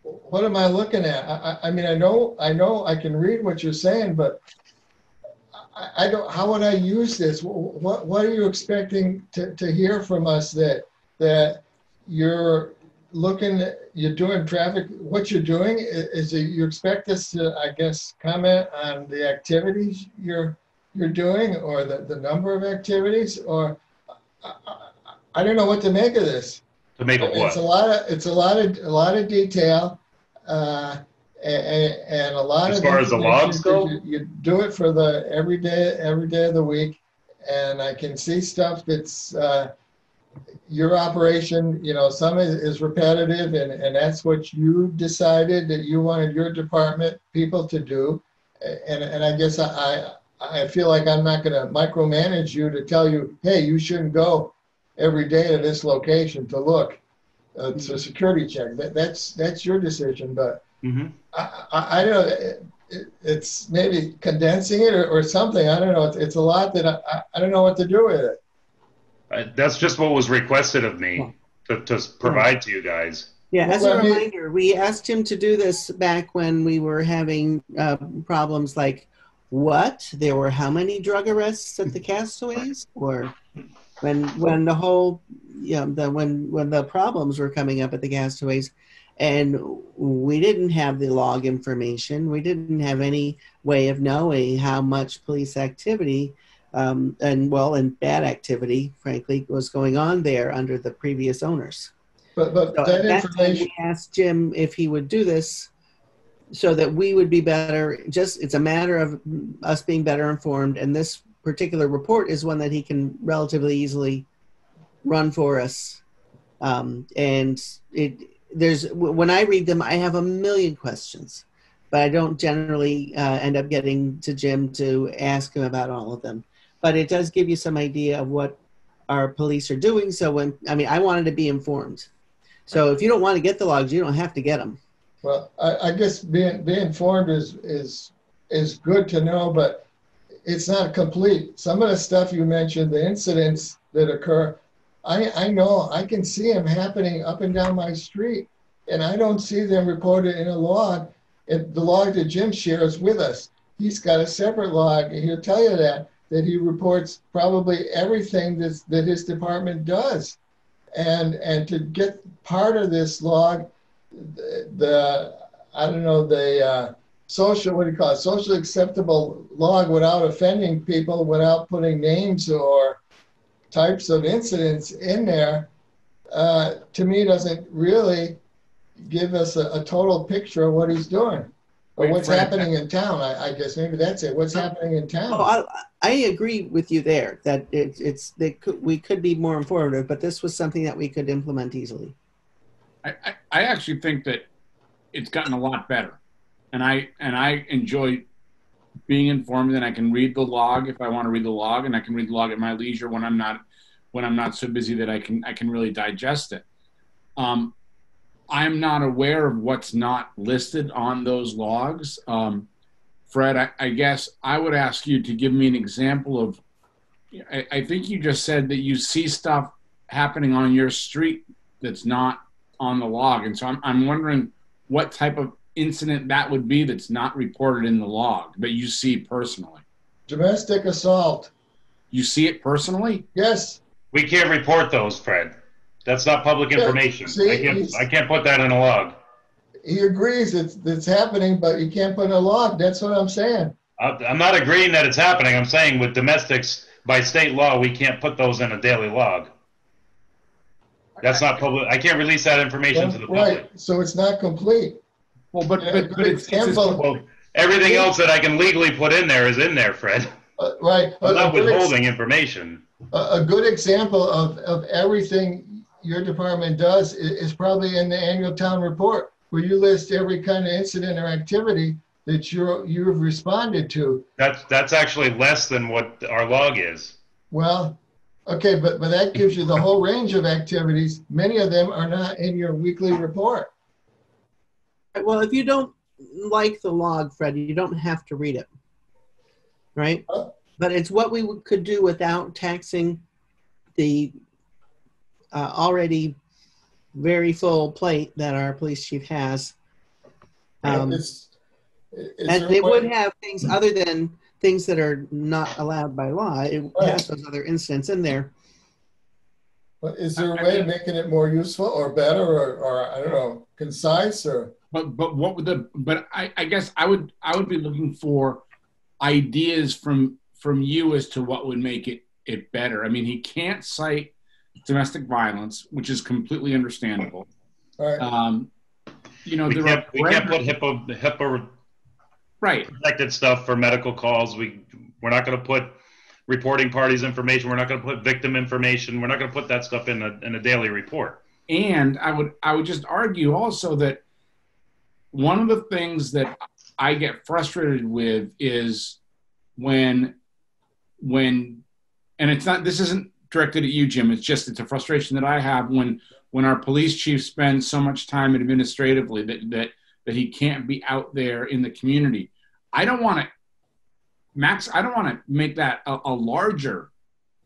what am I looking at? I, I, I mean, I know, I know I can read what you're saying, but I, I don't, how would I use this? What, what are you expecting to, to hear from us that, that you're looking, at- you're doing traffic, what you're doing, is you expect us to, I guess, comment on the activities you're, you're doing or the, the number of activities or I, I, don't know what to make of this. to make it It's a lot of, it's a lot of, a lot of detail, uh, and, and a lot of As of. far as the logs go? You you do it for the, every day, every day of the week. And I can see stuff that's, uh, your operation, you know, some is, is repetitive and, and that's what you decided that you wanted your department people to do. And, and I guess I, I, feel like I'm not gonna micromanage you to tell you, hey, you shouldn't go every day to this location to look. Uh, it's a security check. That, that's, that's your decision, but Mhm. I, I, I don't know. It, it, it's maybe condensing it or, or something. I don't know. It's, it's a lot that I, I, I don't know what to do with it. Uh, that's just what was requested of me to, to provide to you guys. Yeah, as a reminder, we asked him to do this back when we were having uh, problems like what? There were how many drug arrests at the castaways? Or when when the whole you know, the when when the problems were coming up at the castaways and we didn't have the log information. We didn't have any way of knowing how much police activity um, and well and bad activity, frankly, was going on there under the previous owners. But, but So that at that time, information, we asked Jim if he would do this so that we would be better. Just it's a matter of us being better informed, and this particular report is one that he can relatively easily run for us. Um, and it there's when I read them, I have a million questions, but I don't generally uh, end up getting to Jim to ask him about all of them. But it does give you some idea of what our police are doing. So when I mean, I wanted to be informed. So if you don't want to get the logs, you don't have to get them. Well, I, I guess being, being informed is, is, is good to know, but it's not complete. Some of the stuff you mentioned, the incidents that occur, I, I know, I can see them happening up and down my street. And I don't see them reported in a log, and the log that Jim shares with us. He's got a separate log, and he'll tell you that, that he reports probably everything that's, that his department does. And, and to get part of this log, the, the I don't know, the uh, social, what do you call it, socially acceptable log without offending people, without putting names or types of incidents in there, uh, to me doesn't really give us a, a total picture of what he's doing or Wait, what's happening in town. I, I guess maybe that's it. What's happening in town? Oh, I, I agree with you there that it, it's they could, we could be more informative, but this was something that we could implement easily. I, I, I actually think that it's gotten a lot better, and I and I enjoy being informed. And I can read the log if I want to read the log, and I can read the log at my leisure when I'm not when I'm not so busy that I can I can really digest it. Um, I'm not aware of what's not listed on those logs. Um, Fred, I, I guess I would ask you to give me an example of. I, I think you just said that you see stuff happening on your street that's not on the log. And so I'm, I'm wondering what type of incident that would be that's not reported in the log, but you see personally. Domestic assault. You see it personally? Yes. We can't report those, Fred. That's not public Yeah, information. see, I can't, I can't put that in a log. He agrees it's, it's happening, but you can't put in a log. That's what I'm saying. I- I'm not agreeing that it's happening. I'm saying with domestics, by state law, we can't put those in a daily log. That's not public, I can't release that information to the public. Right, so it's not complete. Well, but, Yeah, but, but it's, it's just- example. Well, everything else that I can legally put in there is in there, Fred. Uh, Right. I'm A- not a ex- withholding information. A, a good example of, of everything your department does i- is, probably in the annual town report, where you list every kind of incident or activity that you're, you've responded to. That's, that's actually less than what our log is. Well, okay, but, but that gives you the whole range of activities. Many of them are not in your weekly report. Well, if you don't like the log, Fred, you don't have to read it, right? Oh. But it's what we could do without taxing the uh, already very full plate that our police chief has. Um, It's- it's and a it would way- have things other than things that are not allowed by law. It Right. has those other incidents in there. But Is there a way of making it more useful or better or, or, I don't know, concise or? but, but what would the, but I, I guess I would, I would be looking for ideas from, from you as to what would make it, it better. I mean, he can't cite domestic violence, which is completely understandable. Right. Um, you know, We there can't, are we can't put parameters- HIPAA, HIPAA right. protected stuff for medical calls. We, we're not gonna put reporting parties information. We're not gonna put victim information. We're not gonna put that stuff in a, in a daily report. And I would I would just argue also that one of the things that I get frustrated with is when when and it's not this isn't directed at you Jim it's just it's a frustration that I have when when our police chief spends so much time administratively that that that he can't be out there in the community. I don't want to Max I don't want to make that a, a larger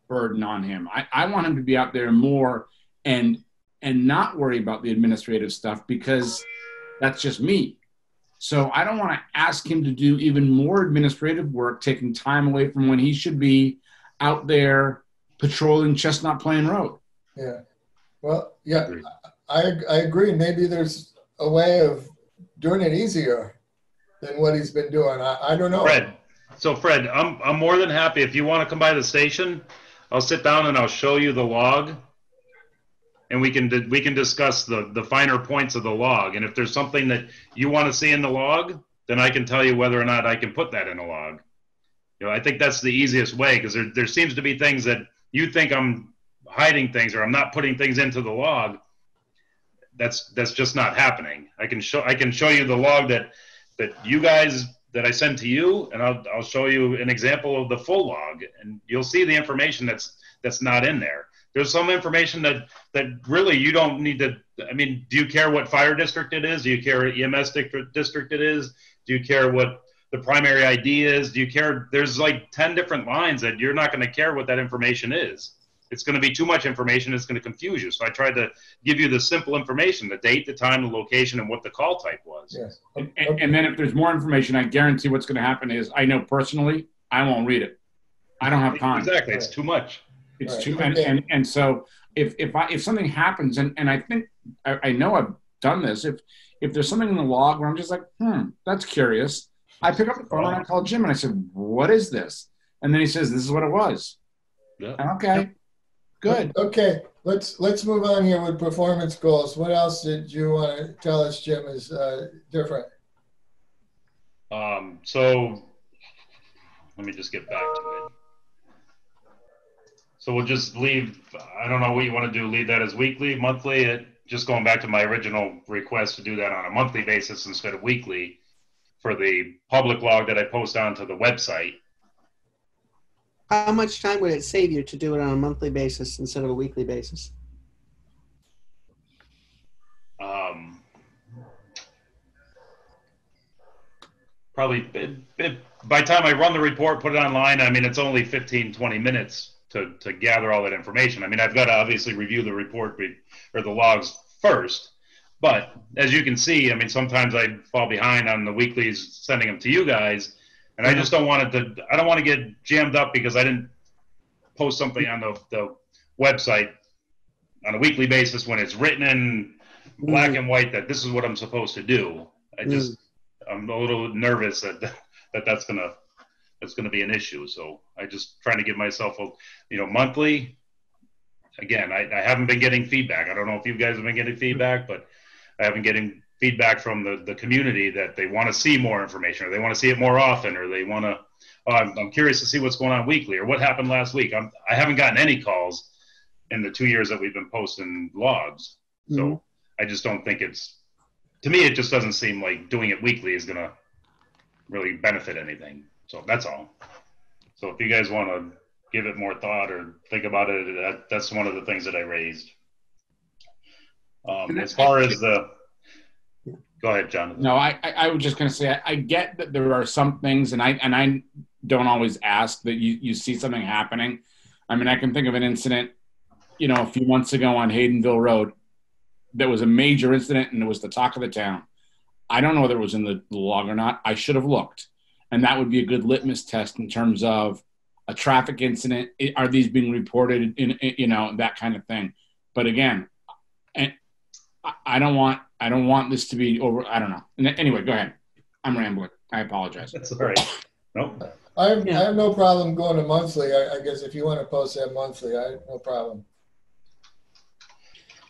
burden on him. I, I want him to be out there more and and not worry about the administrative stuff because that's just me. So I don't want to ask him to do even more administrative work, taking time away from when he should be out there patrolling Chestnut Plain Road. yeah. Well, yeah, Agreed. I, I agree. Maybe there's a way of doing it easier than what he's been doing. I, I don't know. Fred, so Fred, I'm, I'm more than happy. If you wanna come by the station, I'll sit down and I'll show you the log. And we can, we can discuss the, the finer points of the log. And if there's something that you wanna see in the log, then I can tell you whether or not I can put that in a log. You know, I think that's the easiest way, because there, there seems to be things that you think I'm hiding things or I'm not putting things into the log. That's, that's just not happening. I can show, I can show you the log that, that you guys that I send to you, and I'll, I'll show you an example of the full log, and you'll see the information that's that's not in there. There's some information that that really you don't need to. I mean, do you care what fire district it is? Do you care what EMS district district it is? Do you care what the primary ID is? Do you care? There's like ten different lines that you're not going to care what that information is. It's going to be too much information. It's going to confuse you. So I tried to give you the simple information: the date, the time, the location, and what the call type was. Yes. And, and, and then if there's more information, I guarantee what's going to happen is I know personally I won't read it. I don't have time. Exactly, it's too much. It's Right. too and, and and so if if I if something happens and and I think I, I know I've done this if if there's something in the log where I'm just like hmm that's curious I pick up the phone and I call Jim and I said what is this and then he says this is what it was Yeah. okay good Okay, let's, let's move on here with performance goals. What else did you want to tell us, Jim, is uh, different? Um, so let me just get back to it. So we'll just leave, I don't know what you want to do, leave that as weekly, monthly, it, just going back to my original request to do that on a monthly basis instead of weekly for the public log that I post onto the website. How much time would it save you to do it on a monthly basis instead of a weekly basis? Um, probably it, it, by the time I run the report, put it online, I mean, it's only 15, 20 minutes to, to gather all that information. I mean, I've got to obviously review the report be, or the logs first. But as you can see, I mean, sometimes I fall behind on the weeklies sending them to you guys, and I just don't want it to. I don't want to get jammed up because I didn't post something on the, the website on a weekly basis when it's written in black mm. and white that this is what I'm supposed to do. I just mm. I'm a little nervous that that that's gonna that's gonna be an issue. So I just trying to give myself a you know monthly. Again, I, I haven't been getting feedback. I don't know if you guys have been getting feedback, but I haven't getting feedback from the, the community that they want to see more information or they want to see it more often or they want to. Oh, I'm, I'm curious to see what's going on weekly or what happened last week. I'm, I haven't gotten any calls in the two years that we've been posting logs. So Mhm. I just don't think it's to me it just doesn't seem like doing it weekly is gonna really benefit anything. So that's all. So if you guys want to give it more thought or think about it, that, that's one of the things that I raised. Um, as far as the, go ahead, Jonathan. no I I, I was just gonna say I, I get that there are some things and I and I don't always ask that you you see something happening I mean I can think of an incident you know a few months ago on Haydenville Road that was a major incident and it was the talk of the town. I don't know whether it was in the log or not. I should have looked. And that would be a good litmus test in terms of a traffic incident. Are these being reported in, in you know, that kind of thing. But again, and I- I don't want, I don't want this to be over. I don't know. Anyway, go ahead. I'm rambling. I apologize. That's all right. Nope. I have, I have no problem going to monthly. I, I guess if you want to post that monthly, I have no problem.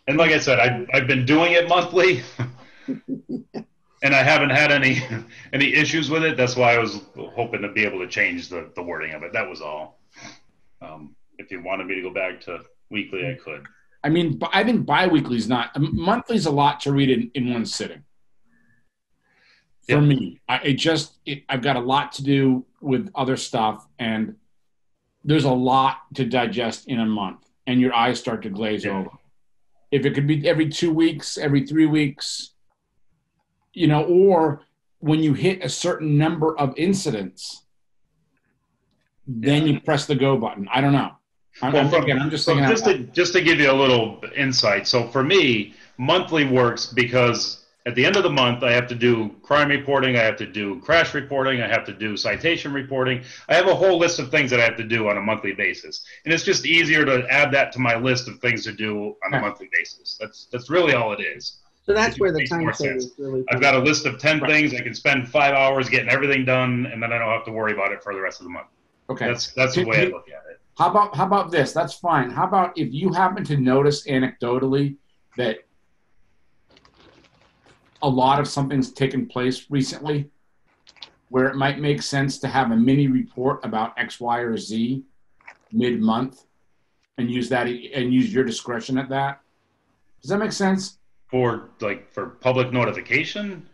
And like I said, I, I've been doing it monthly, and I haven't had any any issues with it. That's why I was hoping to be able to change the, the wording of it. That was all. Um, if you wanted me to go back to weekly, I could. I mean, I think biweekly is not, monthly's a lot to read in, in one sitting. For Yeah. me, I it just, it, I've got a lot to do with other stuff and there's a lot to digest in a month and your eyes start to glaze Yeah. over. If it could be every two weeks, every three weeks, you know, or when you hit a certain number of incidents, then you press the go button. I don't know. I'm, I'm Well, from- thinking, I'm just so thinking. out just to just to give you a little insight. So for me, monthly works because at the end of the month, I have to do crime reporting, I have to do crash reporting, I have to do citation reporting. I have a whole list of things that I have to do on a monthly basis, and it's just easier to add that to my list of things to do on a Right. monthly basis. That's that's really all it is. So that's where the time more saving sense. really. I've got a list of ten Right. things. I can spend five hours getting everything done, and then I don't have to worry about it for the rest of the month. Okay. That's that's the Can- way I look at it. How about how about this? That's fine. How about if you happen to notice anecdotally that a lot of something's taken place recently, where it might make sense to have a mini report about X, Y, or Z mid-month, and use that and use your discretion at that. Does that make sense? For like for public notification,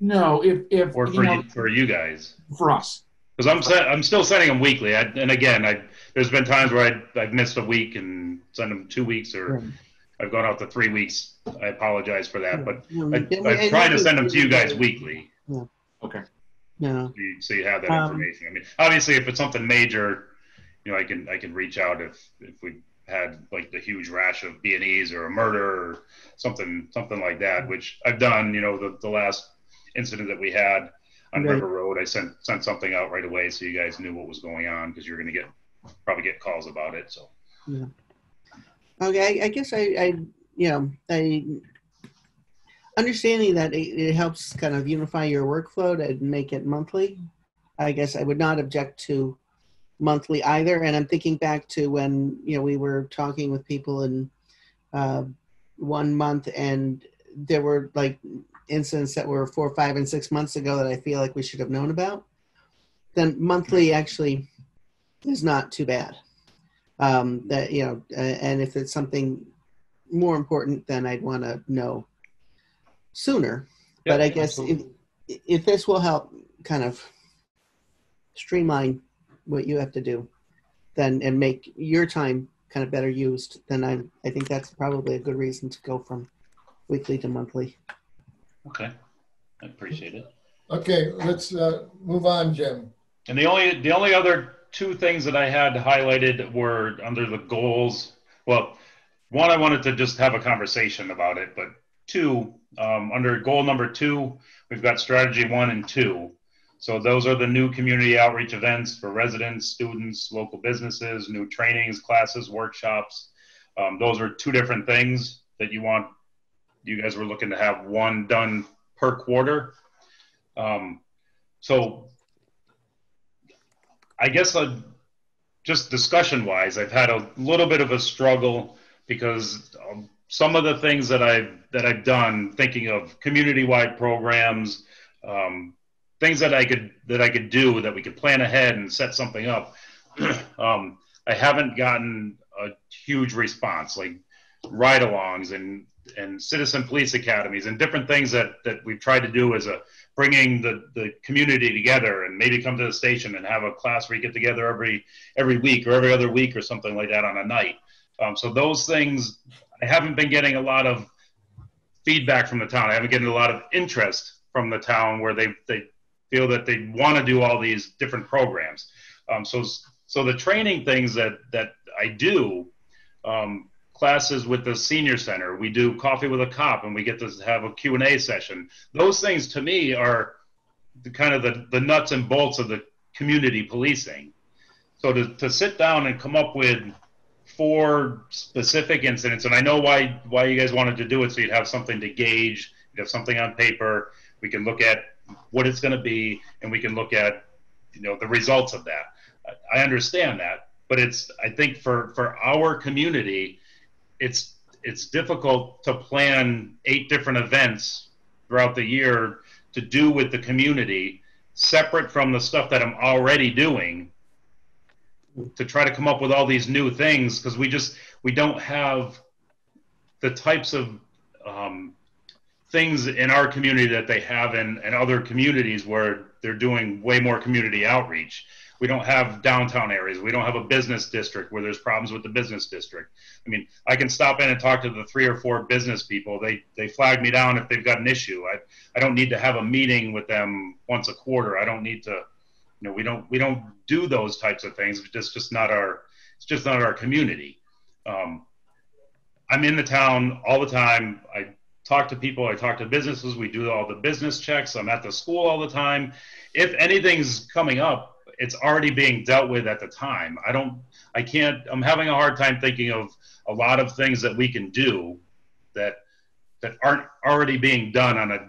No, if, if, or you for know, you, for you guys? for us. Because I'm set, I'm still sending them weekly. I, and again, I there's been times where I I've missed a week and send them two weeks, or Right. I've gone out to three weeks. I apologize for that, but Um, I, and we- I'm and trying to send them to you guys weekly, Okay. Yeah. so you, so you have that Um, information. I mean, obviously, if it's something major, you know, I can I can reach out if if we had like the huge rash of B and E's or a murder or something something like that, which I've done. You know, the the last incident that we had on Right. River Road, I sent sent something out right away so you guys knew what was going on because you're going to get probably get calls about it. So Yeah. Okay, I, I guess I, I, you know, I understanding that it, it helps kind of unify your workflow to make it monthly. I guess I would not object to monthly either. And I'm thinking back to when you know we were talking with people in uh, one month, and there were like incidents that were four, five, and six months ago that I feel like we should have known about. Then monthly actually is not too bad um, that you know, uh, and if it's something more important, then I'd want to know sooner. but I guess if, if this will help kind of streamline what you have to do, then and make your time kind of better used, then I I think that's probably a good reason to go from weekly to monthly. okay, I appreciate it. Okay, let's uh, move on, Jim. And the only the only other two things that I had highlighted were under the goals. Well, one I wanted to just have a conversation about it, but two um, under goal number two, we've got strategy one and two. So those are the new community outreach events for residents, students, local businesses, new trainings, classes, workshops. Um, those are two different things that you want. You guys were looking to have one done per quarter. Um, so I guess uh, just discussion wise, I've had a little bit of a struggle because um, some of the things that I've that I've done, thinking of community wide programs, um, things that I could that I could do that we could plan ahead and set something up. um, I haven't gotten a huge response, like ride-alongs and and citizen police academies and different things that that we've tried to do as a bringing the, the community together and maybe come to the station and have a class where you get together every every week or every other week or something like that on a night. Um, so those things, I haven't been getting a lot of feedback from the town. I haven't getting a lot of interest from the town where they they feel that they want to do all these different programs. Um, so so the training things that that I do. Um, classes with the senior center. We do coffee with a cop and we get to have a q&a session. Those things to me are the kind of the, the nuts and bolts of the community policing. So to, to sit down and come up with four specific incidents and i know why why you guys wanted to do it so you'd have something to gauge you'd have something on paper we can look at what it's going to be and we can look at you know the results of that. I understand that but it's i think for for our community it's it's difficult to plan eight different events throughout the year to do with the community separate from the stuff that I'm already doing to try to come up with all these new things because we just we don't have the types of um, things in our community that they have in, in other communities where they're doing way more community outreach we don't have downtown areas. We don't have a business district where there's problems with the business district. I mean, I can stop in and talk to the three or four business people. They they flag me down if they've got an issue. I I don't need to have a meeting with them once a quarter. I don't need to, you know, we don't we don't do those types of things. It's just not our it's just not our community. Um, I'm in the town all the time. I talk to people. I talk to businesses. We do all the business checks. I'm at the school all the time. If anything's coming up, it's already being dealt with at the time. I don't, I can't, I'm having a hard time thinking of a lot of things that we can do that, that aren't already being done on a,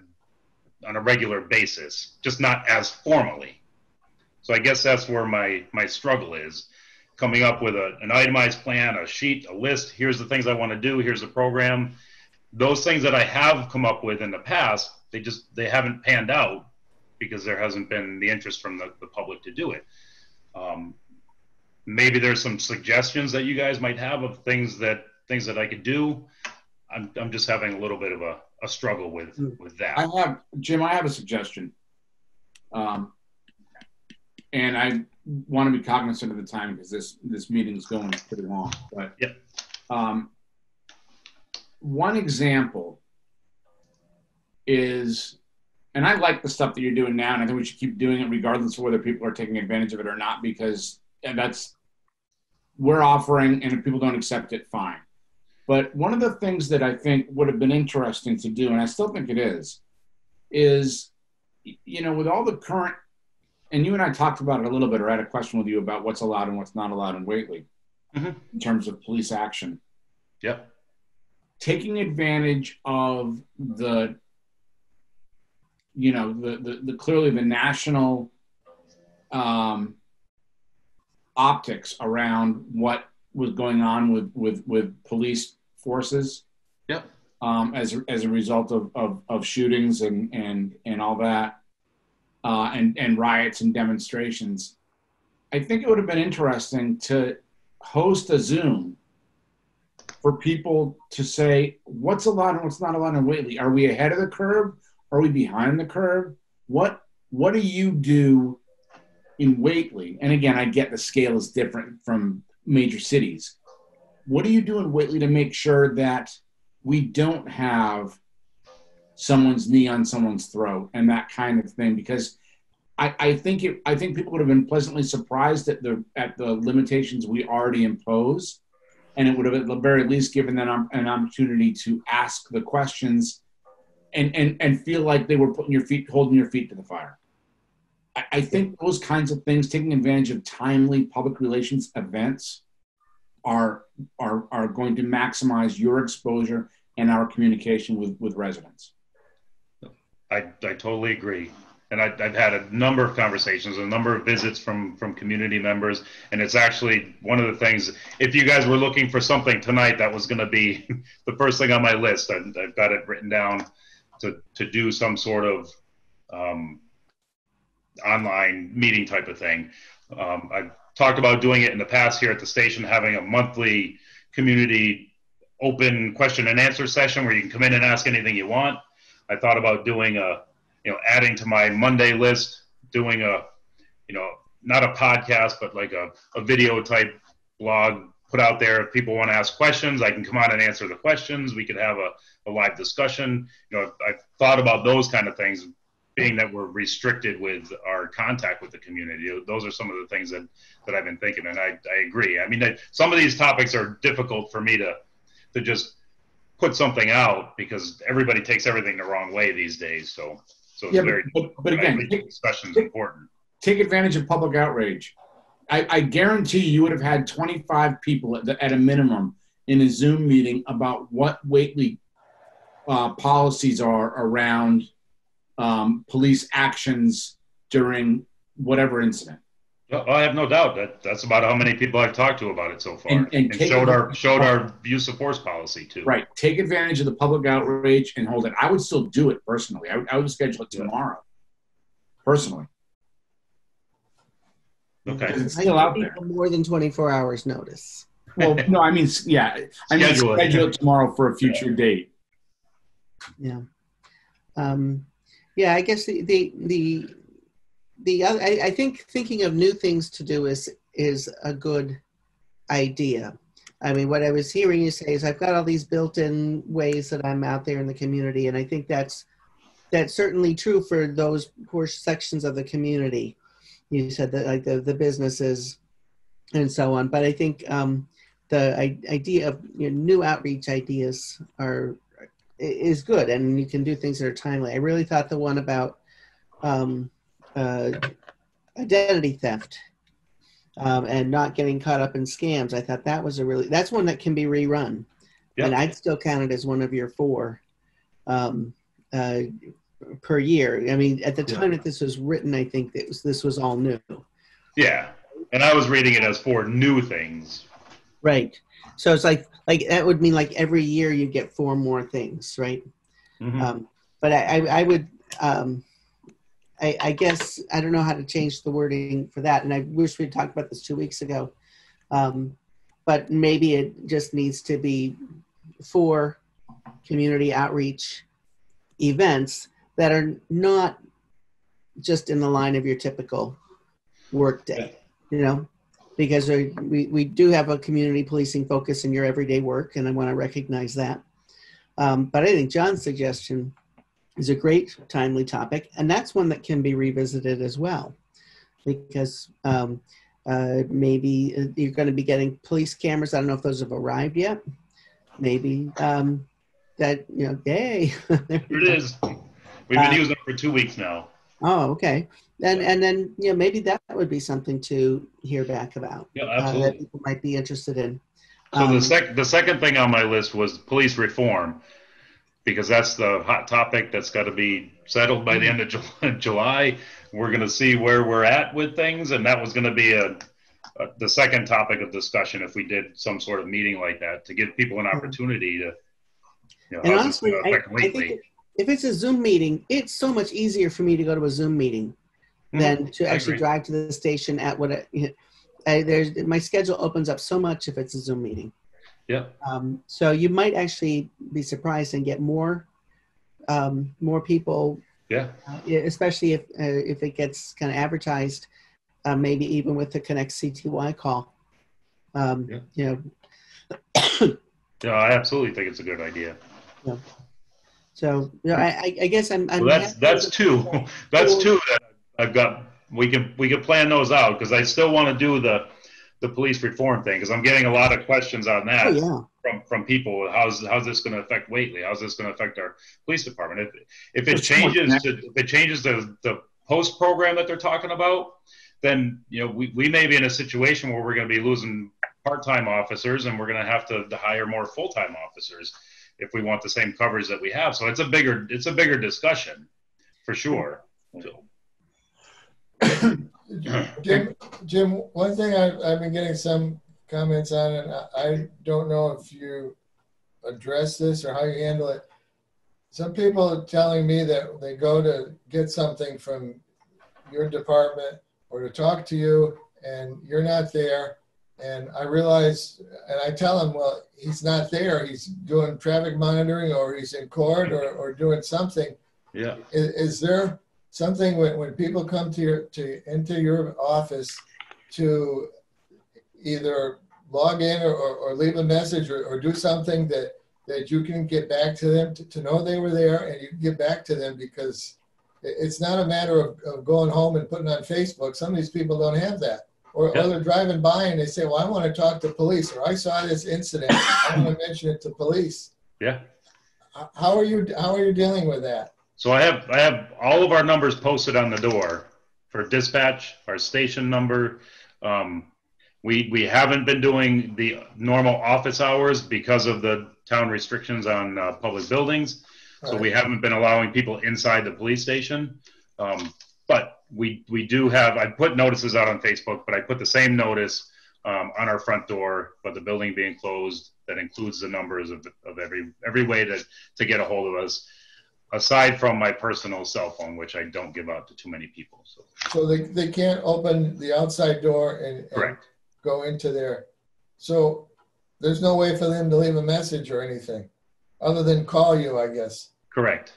on a regular basis, just not as formally. So I guess that's where my, my struggle is coming up with a, an itemized plan, a sheet, a list. Here's the things I want to do. Here's the program. Those things that I have come up with in the past, they just, they haven't panned out because there hasn't been the interest from the, the public to do it. Um, maybe there's some suggestions that you guys might have of things that things that I could do. I'm, I'm just having a little bit of a, a struggle with with that. I have, Jim, I have a suggestion. Um, and I want to be cognizant of the time because this, this meeting is going pretty long, but. Yep. Um, one example is, and I like the stuff that you're doing now, and I think we should keep doing it regardless of whether people are taking advantage of it or not, because that's, we're offering, and if people don't accept it, fine. But one of the things that I think would have been interesting to do, and I still think it is, is, you know, with all the current, and you and I talked about it a little bit, or I had a question with you about what's allowed and what's not allowed in Whately Mhm. in terms of police action. Yep. Taking advantage of the, you know, the, the, the clearly the national um, optics around what was going on with, with, with police forces Yep. um, as as a result of, of, of shootings and and and all that, uh, and and riots and demonstrations. I think it would have been interesting to host a Zoom for people to say what's allowed and what's not allowed in Whately. Are we ahead of the curve? Are we behind the curve? What what do you do in Whately? And again, I get the scale is different from major cities. What do you do in Whately to make sure that we don't have someone's knee on someone's throat and that kind of thing? Because I, I think it, I think people would have been pleasantly surprised at the at the limitations we already impose, and it would have at the very least given them an opportunity to ask the questions, and and and feel like they were putting your feet holding your feet to the fire. I, I think those kinds of things, taking advantage of timely public relations events, are are are going to maximize your exposure and our communication with with residents. I, I totally agree. And I, I've had a number of conversations, a number of visits from, from community members. And it's actually one of the things, if you guys were looking for something tonight, that was going to be the first thing on my list. I, I've got it written down to, to do some sort of um, online meeting type of thing. Um, I've talked about doing it in the past here at the station, having a monthly community open question and answer session where you can come in and ask anything you want. I thought about doing a, you know, adding to my Monday list, doing a, you know, not a podcast, but like a, a video type blog put out there. If people want to ask questions, I can come on and answer the questions. We could have a, a live discussion. You know, I've thought about those kind of things, being that we're restricted with our contact with the community. Those are some of the things that, that I've been thinking, and I, I agree. I mean, I, some of these topics are difficult for me to, to just put something out because everybody takes everything the wrong way these days. So, so it's Yeah, very but, but, again, take, discussion is important. take advantage of public outrage. I, I guarantee you, would have had 25 people at, the, at a minimum in a Zoom meeting about what Whately uh, policies are around um, police actions during whatever incident. I have no doubt that that's about how many people I've talked to about it so far, And- and and showed our showed our use of force policy too. Right. Take advantage of the public outrage and hold it. I would still do it personally. I I would schedule it tomorrow. Personally. Okay. Because it's still out there. More than 24 hours notice. Well, no, I mean, yeah. I mean, Schedule it. schedule it tomorrow for a future date. Yeah. Um, yeah, I guess the, the, the, the other, I, I think thinking of new things to do is, is a good idea. I mean, what I was hearing you say is I've got all these built-in ways that I'm out there in the community, and I think that's that's certainly true for those poor sections of the community. You said that like the, the businesses and so on, but I think um, the I, idea of you know, new outreach ideas are is good, and you can do things that are timely. I really thought the one about um, uh, identity theft um, and not getting caught up in scams. I thought that was a really that's one that can be rerun, Yeah. and I'd still count it as one of your four um, uh, per year. I mean, at the Yeah. time that this was written, I think that was, this was all new. Yeah, and I was reading it as four new things. Right. So it's like like that would mean like every year you get four more things, right? Mhm. Um, but I, I, I would, um, I, I guess I don't know how to change the wording for that, and I wish we'd talked about this two weeks ago. Um, but maybe it just needs to be for community outreach events that are not just in the line of your typical workday, you know? Because we, we, do have a community policing focus in your everyday work, and I want to recognize that. Um, but I think John's suggestion is a great timely topic, and that's one that can be revisited as well. Because um, uh, maybe uh, you're going to be getting police cameras. I don't know if those have arrived yet. Maybe um, that, you know, yay. Here it is. We've been Uh, using it for two weeks now. Oh, okay. And and then you know maybe that would be something to hear back about. Yeah, uh, that people might be interested in. So Um, the sec, the second thing on my list was police reform, because that's the hot topic that's got to be settled by the end of Ju- July. We're going to see where we're at with things, and that was going to be a, a the second topic of discussion if we did some sort of meeting like that to give people an opportunity to. You know, and honestly, I, I think Whately? If it's a Zoom meeting, it's so much easier for me to go to a Zoom meeting than to actually drive to the station at what I, I, there's my schedule opens up so much if it's a Zoom meeting. Yeah. Um, so you might actually be surprised and get more um, more people Yeah. uh, especially if uh, if it gets kind of advertised, uh, maybe even with the Connect CTY call. Um, Yeah. You know, Yeah, I absolutely think it's a good idea. So you know, I, I- I guess I'm. I'm Well, that's that's two. That's two that I've got. We can we can plan those out because I still want to do the the police reform thing because I'm getting a lot of questions on that Oh yeah, from from people. How's how's this going to affect Whately? How's this going to affect our police department? If if it There's changes to, if it changes the the post program that they're talking about, then you know we, we may be in a situation where we're going to be losing part time officers and we're going to have to, to hire more full time officers if we want the same coverage that we have. So it's a bigger it's a bigger discussion for sure. So, Jim, Jim, one thing I've, I've been getting some comments on, and I, I don't know if you address this or how you handle it. Some people are telling me that they go to get something from your department or to talk to you and you're not there. And I realize, and I tell him, well, he's not there. He's doing traffic monitoring or he's in court or, or doing something yeah. is, is there something when, when people come to your to into your office to either log in or, or, or leave a message or, or do something that that you can get back to them to, to know they were there and you can get back to them because it's not a matter of, of going home and putting on Facebook. Some of these people don't have that. Or, Yeah. or they're driving by and they say, well, I want to talk to police or I saw this incident. I want to mention it to police. Yeah. How are you, how are you dealing with that? So I have I have all of our numbers posted on the door for dispatch, our station number. Um, we we haven't been doing the normal office hours because of the town restrictions on uh, public buildings. So we haven't been allowing people inside the police station. Um, but we we do have I put notices out on Facebook, but I put the same notice um, on our front door, but the building being closed that includes the numbers of, of every every way to to get a hold of us aside from my personal cell phone, which I don't give out to too many people. So So they, they can't open the outside door and, and correct. go into there. So there's no way for them to leave a message or anything, other than call you, I guess. Correct.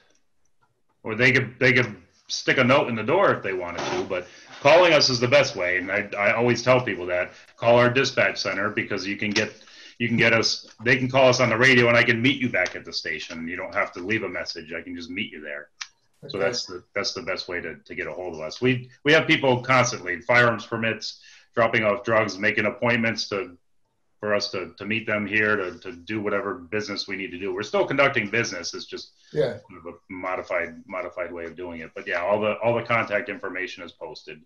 Or they could they could stick a note in the door if they wanted to, but calling us is the best way. And I, I always tell people that call our dispatch center because you can get you can get us they can call us on the radio and I can meet you back at the station. You don't have to leave a message. I can just meet you there. So that's the that's the best way to, to get a hold of us. We we have people constantly firearms permits, dropping off drugs, making appointments to for us to, to meet them here to, to do whatever business we need to do. We're still conducting business. It's just Yeah, kind of a modified modified way of doing it. But yeah, all the all the contact information is posted.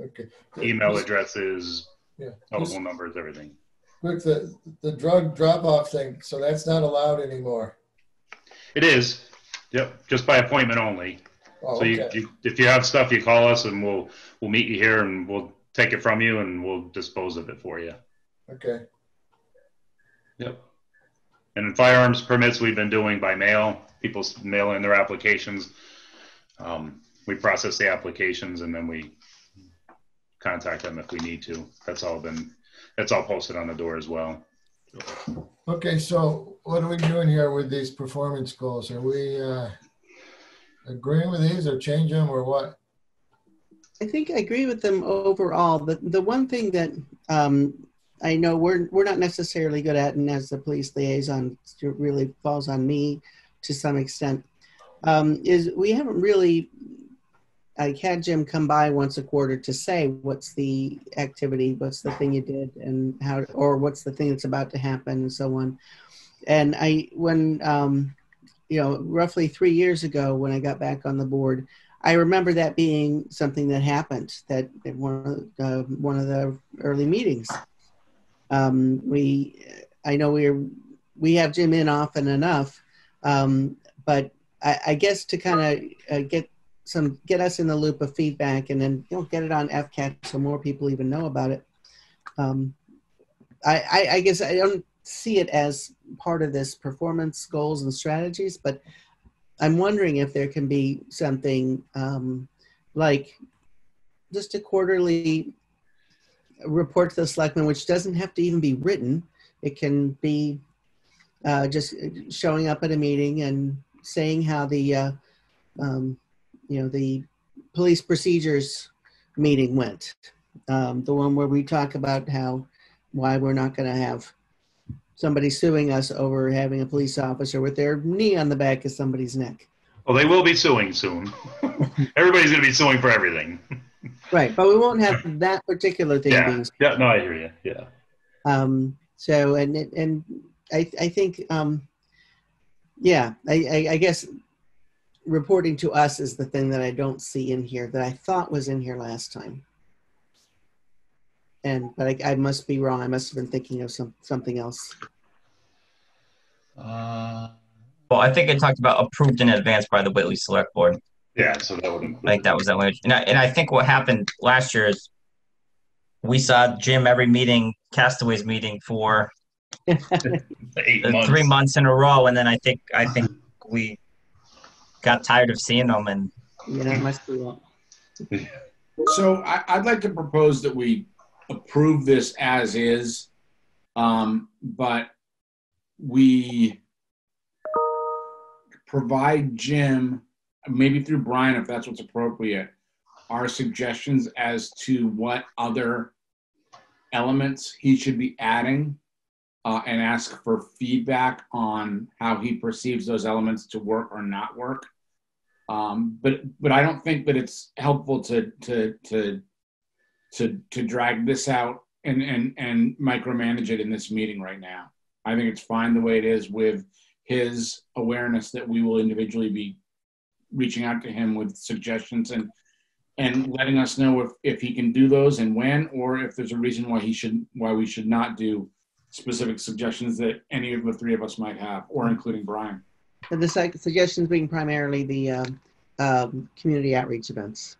okay. Email addresses, Yeah. telephone numbers, everything. Quick, the, the drug drop-off thing, so that's not allowed anymore. It is. Yep, just by appointment only. Oh, so you, okay. you if you have stuff, you call us and we'll we'll meet you here and we'll take it from you and we'll dispose of it for you. Okay, Yep. And then firearms permits we've been doing by mail. People s- mail in their applications. Um, we process the applications and then we contact them if we need to. That's all been that's all posted on the door as well. okay, so what are we doing here with these performance goals? Are we, uh, agreeing with these or change them or what? I think I agree with them overall. The the one thing that um, I know we're we're not necessarily good at, and as the police liaison, it really falls on me to some extent, um, is we haven't really I had Jim come by once a quarter to say what's the activity, what's the thing you did, and how, or what's the thing that's about to happen, and so on. And I, when um, you know, roughly three years ago, when I got back on the board, I remember that being something that happened. That one of uh, one of the early meetings, um, we, I know we we have Jim in often enough, um, but I, I guess to kind of uh, get some get us in the loop of feedback and then you know get it on FCAT so more people even know about it. Um, I, I, I guess I don't see it as part of this performance goals and strategies, but I'm wondering if there can be something um, like just a quarterly report to the selectmen, which doesn't have to even be written. It can be uh, just showing up at a meeting and saying how the uh, um, you know the police procedures meeting went. Um, the one where we talk about how why we're not going to have somebody suing us over having a police officer with their knee on the back of somebody's neck. Well, they will be suing soon. Everybody's going to be suing for everything. Right, but we won't have that particular thing Yeah. being. Yeah. No, I hear you. Yeah. Um, so and and I I think um, yeah I, I I guess reporting to us is the thing that I don't see in here that I thought was in here last time. And but I, I must be wrong. I must have been thinking of some something else. Uh, well, I think it talked about approved in advance by the Whately Select Board. Yeah. So that would I include. think that was that language. And I, and I think what happened last year is we saw Jim every meeting, Castaways meeting for eight months. three months in a row, and then I think I think we got tired of seeing them, and You know, it must be wrong. So I, I'd like to propose that we approve this as is, um, but we provide Jim, maybe through Brian, if that's what's appropriate, our suggestions as to what other elements he should be adding, uh, and ask for feedback on how he perceives those elements to work or not work. Um, but but I don't think that it's helpful to to to to to drag this out and and and micromanage it in this meeting right now. I think it's fine the way it is with his awareness that we will individually be reaching out to him with suggestions and and letting us know if if he can do those and when or if there's a reason why he should why we should not do specific suggestions that any of the three of us might have or including Brian. And the sug- suggestions being primarily the um, um, community outreach events.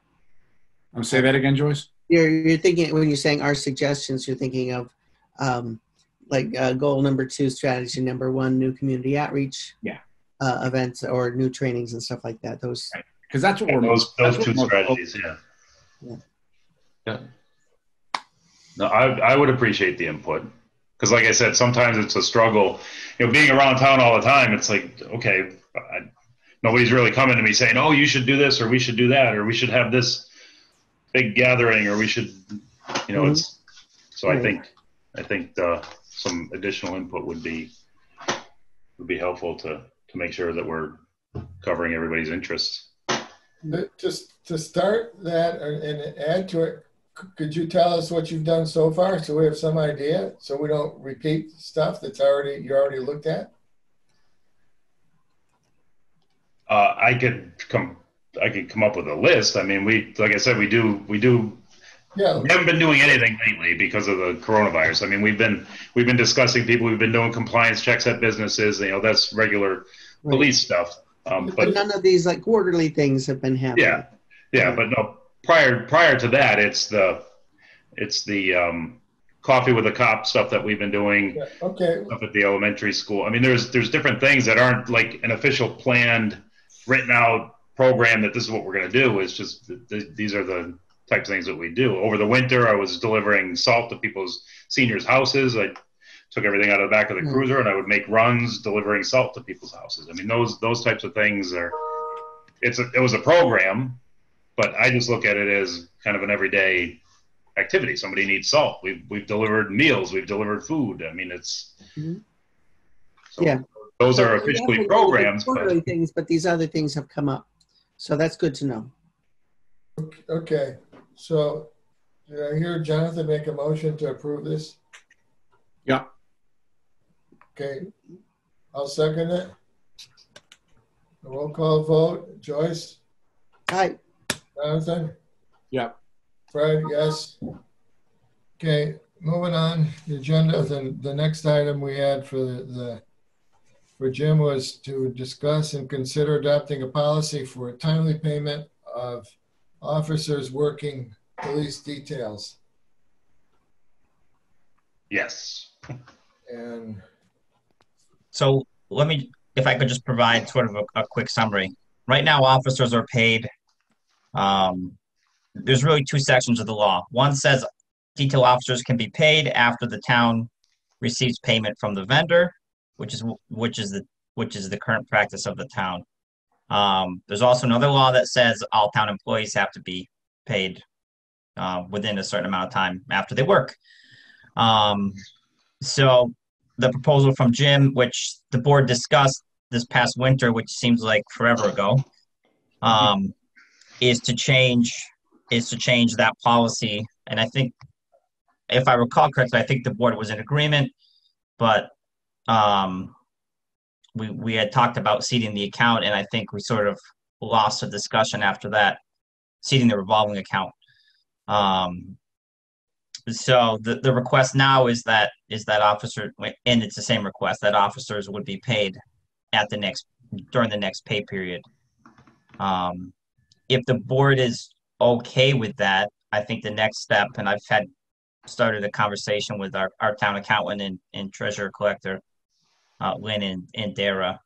I'm say that again, Joyce. You're you're thinking when you're saying our suggestions, you're thinking of um, like uh, goal number two, strategy number one, new community outreach. Yeah. Uh, events or new trainings and stuff like that. Those. Because that's what we're those that's those two strategies. Yeah. Yeah. Yeah. No, I I would appreciate the input because, like I said, sometimes it's a struggle. You know, being around town all the time, it's like okay, I, nobody's really coming to me saying, "Oh, you should do this," or "We should do that," or "We should have this big gathering," or "We should," you know, Mhm. it's. So I think I think uh, some additional input would be would be helpful to to make sure that we're covering everybody's interests. But Just to start that and add to it, could you tell us what you've done so far so we have some idea? So we don't repeat stuff that's already, you already looked at? Uh, I could come. I could come up with a list. I mean, we, like I said, we do, we do. Yeah, We haven't been doing anything lately because of the coronavirus. I mean, we've been, we've been discussing people. We've been doing compliance checks at businesses. You know, that's regular police stuff. Um, But, but none of these like quarterly things have been happening. yeah, yeah, but no. Prior, prior to that, it's the, it's the um, coffee with a cop stuff that we've been doing. yeah, okay, up at the elementary school. I mean, there's there's different things that aren't like an official planned, written out program that this is what we're going to do. It's just th- th- these are the types of things that we do. Over the winter, I was delivering salt to people's seniors' houses. I took everything out of the back of the Hmm. cruiser and I would make runs delivering salt to people's houses. I mean, those those types of things are it's a, it was a program, but I just look at it as kind of an everyday activity. Somebody needs salt. We've we've delivered meals. We've delivered food. I mean, it's Mhm. so Yeah. Those So are officially haven't done the programs, but Quarterly things, but these other things have come up. So that's good to know. Okay, so did I hear Jonathan make a motion to approve this? Yeah. Okay, I'll second it. Roll call vote, Joyce, Hi, Jonathan? Yeah. Fred, yes. Okay, moving on, the agenda, the, the next item we had for the, the, for Jim was to discuss and consider adopting a policy for timely payment of officers working police details. yes. And So let me, if I could just provide sort of a, a quick summary. Right now, officers are paid. Um, there's really two sections of the law. One says detail officers can be paid after the town receives payment from the vendor, which is which is the which is the current practice of the town. Um, there's also another law that says all town employees have to be paid uh, within a certain amount of time after they work. Um, so the proposal from Jim, which the board discussed this past winter, which seems like forever ago, um, is to change is to change that policy. And I think, if I recall correctly, I think the board was in agreement, but um, we we had talked about seeding the account, and I think we sort of lost a discussion after that, seeding the revolving account. Um, so the, the request now is that is that officer and it's the same request that officers would be paid at the next during the next pay period um, if the board is okay with that i think the next step and i've had started a conversation with our, our town accountant and, and treasurer collector uh, lynn and, and dara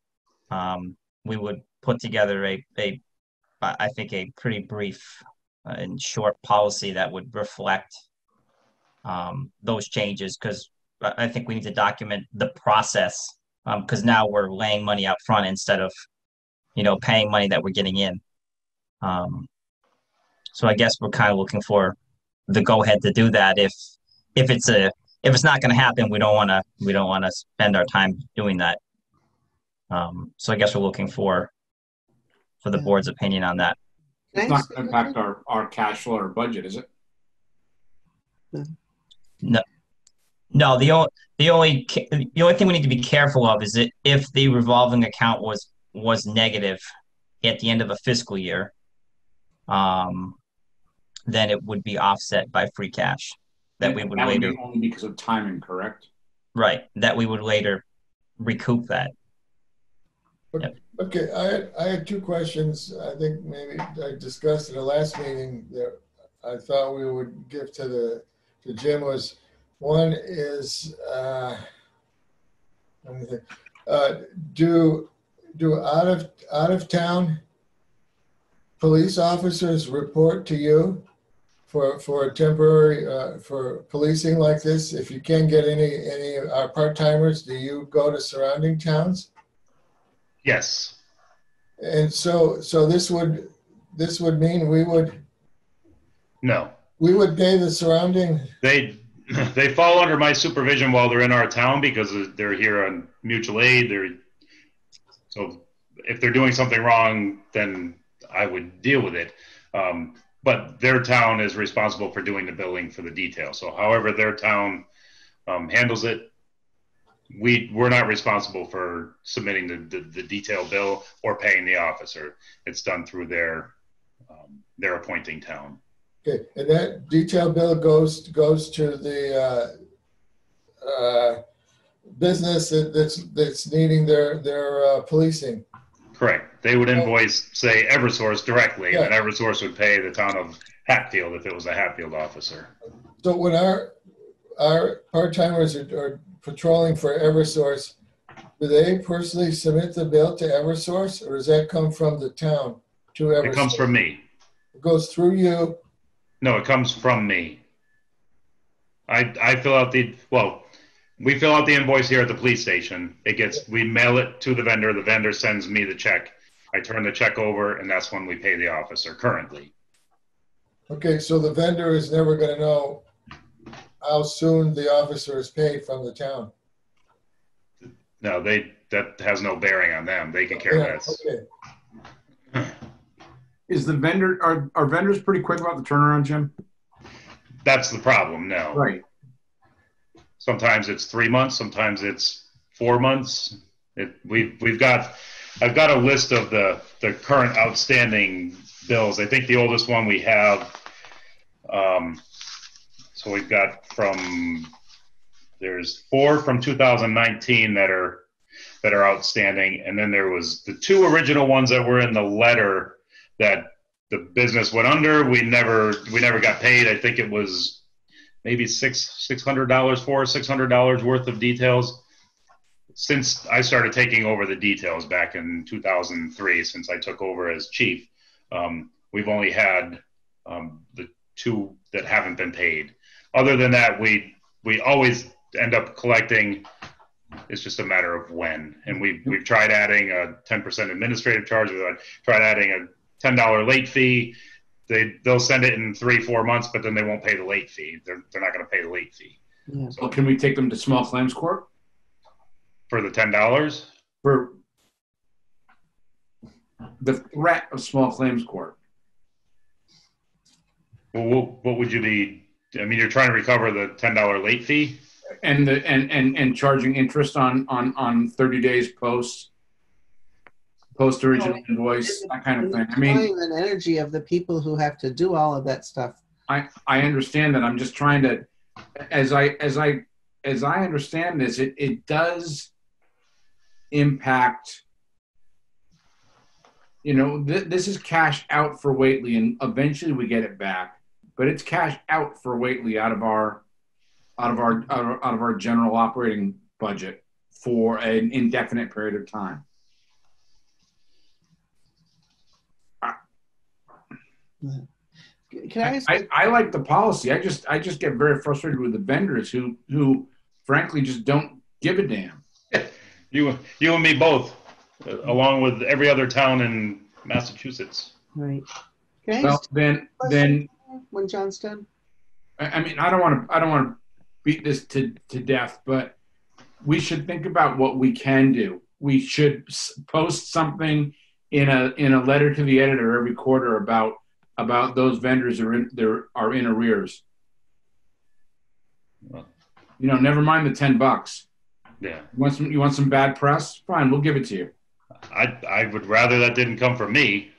um, we would put together a, a i think a pretty brief uh, and short policy that would reflect um, those changes because I think we need to document the process because now we're laying money out front instead of, you know, paying money that we're getting in. Um, so I guess we're kind of looking for the go ahead to do that. If if it's a if it's not going to happen, we don't want to we don't want to spend our time doing that. Um, so I guess we're looking for for the board's opinion on that. Can It's not going to impact our, our cash flow or budget, is it? No, No, the only the only the only thing we need to be careful of is that if the revolving account was was negative at the end of a fiscal year, um, then it would be offset by free cash that we would That would later be only because of timing, correct? right that we would later recoup that. Okay, I had, I had two questions. I think maybe I discussed in the last meeting that I thought we would give to the, to Jim was, one is, uh, let me think, uh, do, do out of, out of town police officers report to you for, for a temporary, uh, for policing like this? If you can't get any, any, uh, part-timers, do you go to surrounding towns? Yes. And so, so this would, this would mean we would, No. we would pay the surrounding, They they fall under my supervision while they're in our town because they're here on mutual aid. They're so if they're doing something wrong, then I would deal with it. Um, but their town is responsible for doing the billing for the detail. So however their town um, handles it, we we're not responsible for submitting the, the, the detail bill or paying the officer. It's done through their um, their appointing town. okay, and that detail bill goes, goes to the, uh, uh, business that- that's, that's needing their, their, uh, policing. Correct. They would invoice, say, Eversource directly, and Eversource would pay the town of Hatfield if it was a Hatfield officer. So when our, our part-timers are, are patrolling for Eversource, do they personally submit the bill to Eversource or does that come from the town to Eversource? It comes from me. It goes through you, No, it comes from me. I, I fill out the, well, we fill out the invoice here at the police station. It gets, we mail it to the vendor. The vendor sends me the check. I turn the check over and that's when we pay the officer currently. Okay, so the vendor is never gonna know how soon the officer is paid from the town. No, they, that has no bearing on them. They can care Yeah, less. Okay, Is the vendor, are, are vendors pretty quick about the turnaround, Jim? That's the problem, no. Right. Sometimes it's three months, sometimes it's four months. It, we've, we've got, I've got a list of the, the current outstanding bills. I think the oldest one we have, um, so we've got from, there's four from 2019 that are, that are outstanding. And then there was the two original ones that were in the letter that the business went under. We never, we never got paid. I think it was maybe six, six hundred dollars for, six hundred dollars worth of details. Since I started taking over the details back in 2003, since I took over as chief, um, we've only had um, the two that haven't been paid. Other than that, we we always end up collecting. It's just a matter of when. And we we've tried adding a 10% administrative charge. We've tried adding a $10 late fee. They they'll send it in three four months, but then they won't pay the late fee. They're they're not going to pay the late fee Yeah. Well, can we take them to small claims court for the ten dollars. for the threat of small claims court? Well, what, what would you be? I mean, you're trying to recover the ten dollar late fee. And the, and, and, and charging interest on, on, on 30 days post, post original invoice, that kind of thing. I mean, Time and energy of the people who have to do all of that stuff. I, I understand that. I'm just trying to, as I, as I, as I understand this, it, it does impact, you know, th- this is cash out for Whately and eventually we get it back, but it's cash out for Whately out of our, out of our, out of, out of our general operating budget for an indefinite period of time. Can I I, ask? I, I like the policy. I just I just get very frustrated with the vendors who who frankly just don't give a damn. You you and me both, uh, along with every other town in Massachusetts. right. Can I Well, then then when John's done? I I mean I don't want to I don't want to beat this to to death, but we should think about what we can do. We should s- post something in a in a letter to the editor every quarter about about those vendors are in there are in arrears. Well. You know, never mind the ten bucks. Yeah, You want some you want some bad press? Fine, we'll give it to you. I I would rather that didn't come from me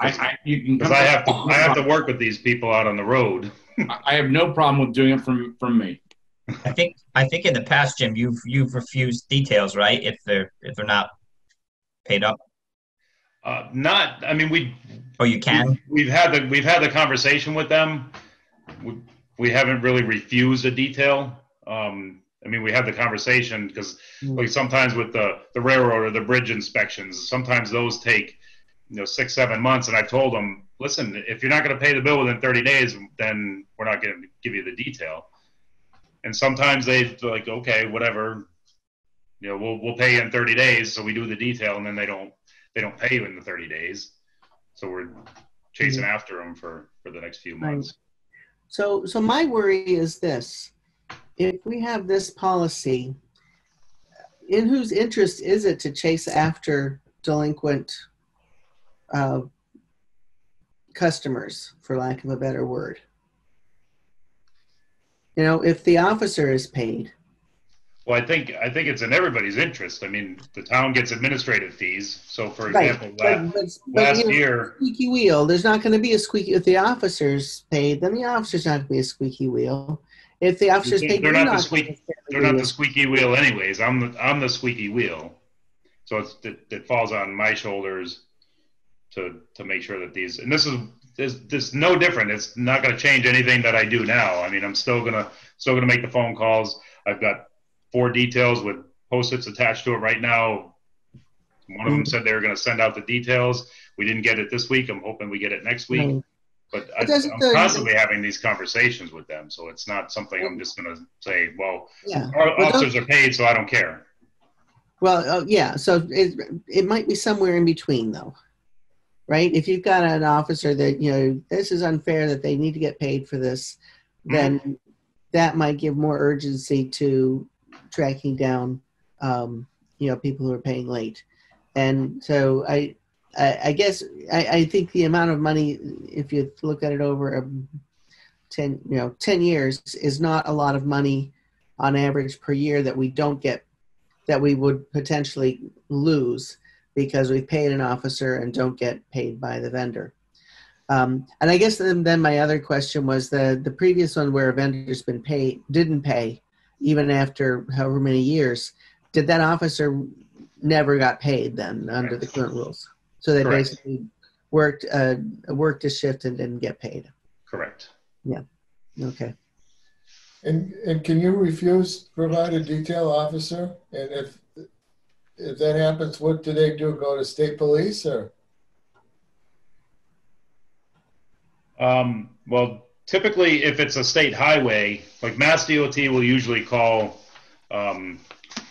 I, I you can because come I have to I have to work with these people out on the road. I have no problem with doing it from from me. I think I think in the past, Jim, you've you've refused details, right? If they're if they're not paid up, Uh, not I mean we or you can. we've had the we've had the conversation with them. We, we haven't really refused a detail. Um, I mean, we had the conversation because like sometimes with the the railroad or the bridge inspections, sometimes those take you know six seven months. And I've told them, listen, if you're not going to pay the bill within 30 days, then we're not going to give you the detail. And sometimes they like, okay, whatever, you know, we'll we'll pay you in 30 days. So we do the detail, and then they don't they don't pay you in the 30 days. So we're chasing after them for for the next few months. So, so my worry is this: if we have this policy, in whose interest is it to chase after delinquent uh, customers, for lack of a better word? You know, if the officer is paid, Well, I think I think it's in everybody's interest. I mean, the town gets administrative fees. So, for right? example, la- But, but, but, last you know, year, squeaky wheel. There's not going to be a squeaky. If the officer's paid, then the officer's not going to be a squeaky wheel. If the officer's They're paid, not you're the not squeak- they're not the squeaky wheel, anyways. I'm the I'm the squeaky wheel. So it's it, it falls on my shoulders to to make sure that these and this is this this no different. It's not going to change anything that I do now. I mean, I'm still gonna still gonna make the phone calls. I've got four details with post-its attached to it right now. One of them said they were going to send out the details. We didn't get it this week. I'm hoping we get it next week. But I, I'm the- constantly having these conversations with them, so it's not something I'm just going to say. Well, Yeah. our Well, officers are paid, so I don't care. Well, uh, yeah. So it it might be somewhere in between, though. right? If you've got an officer that, you know, this is unfair that they need to get paid for this, then that might give more urgency to tracking down, um, you know, people who are paying late. And so I, I, I guess I, I think the amount of money, if you look at it over a 10, you know, 10 years is not a lot of money on average per year that we don't get, that we would potentially lose because we paid an officer and don't get paid by the vendor. Um, and I guess then, then my other question was the the previous one where a vendor's been paid didn't pay even after however many years. Did that officer never got paid then under the current rules? So they Correct. basically worked uh, worked a shift and didn't get paid. Correct. Yeah. Okay. And, and can you refuse to provide a detail officer? And if, if that happens, what do they do? Go to state police or? Um, well, typically, if it's a state highway, like Mass DOT will usually call um,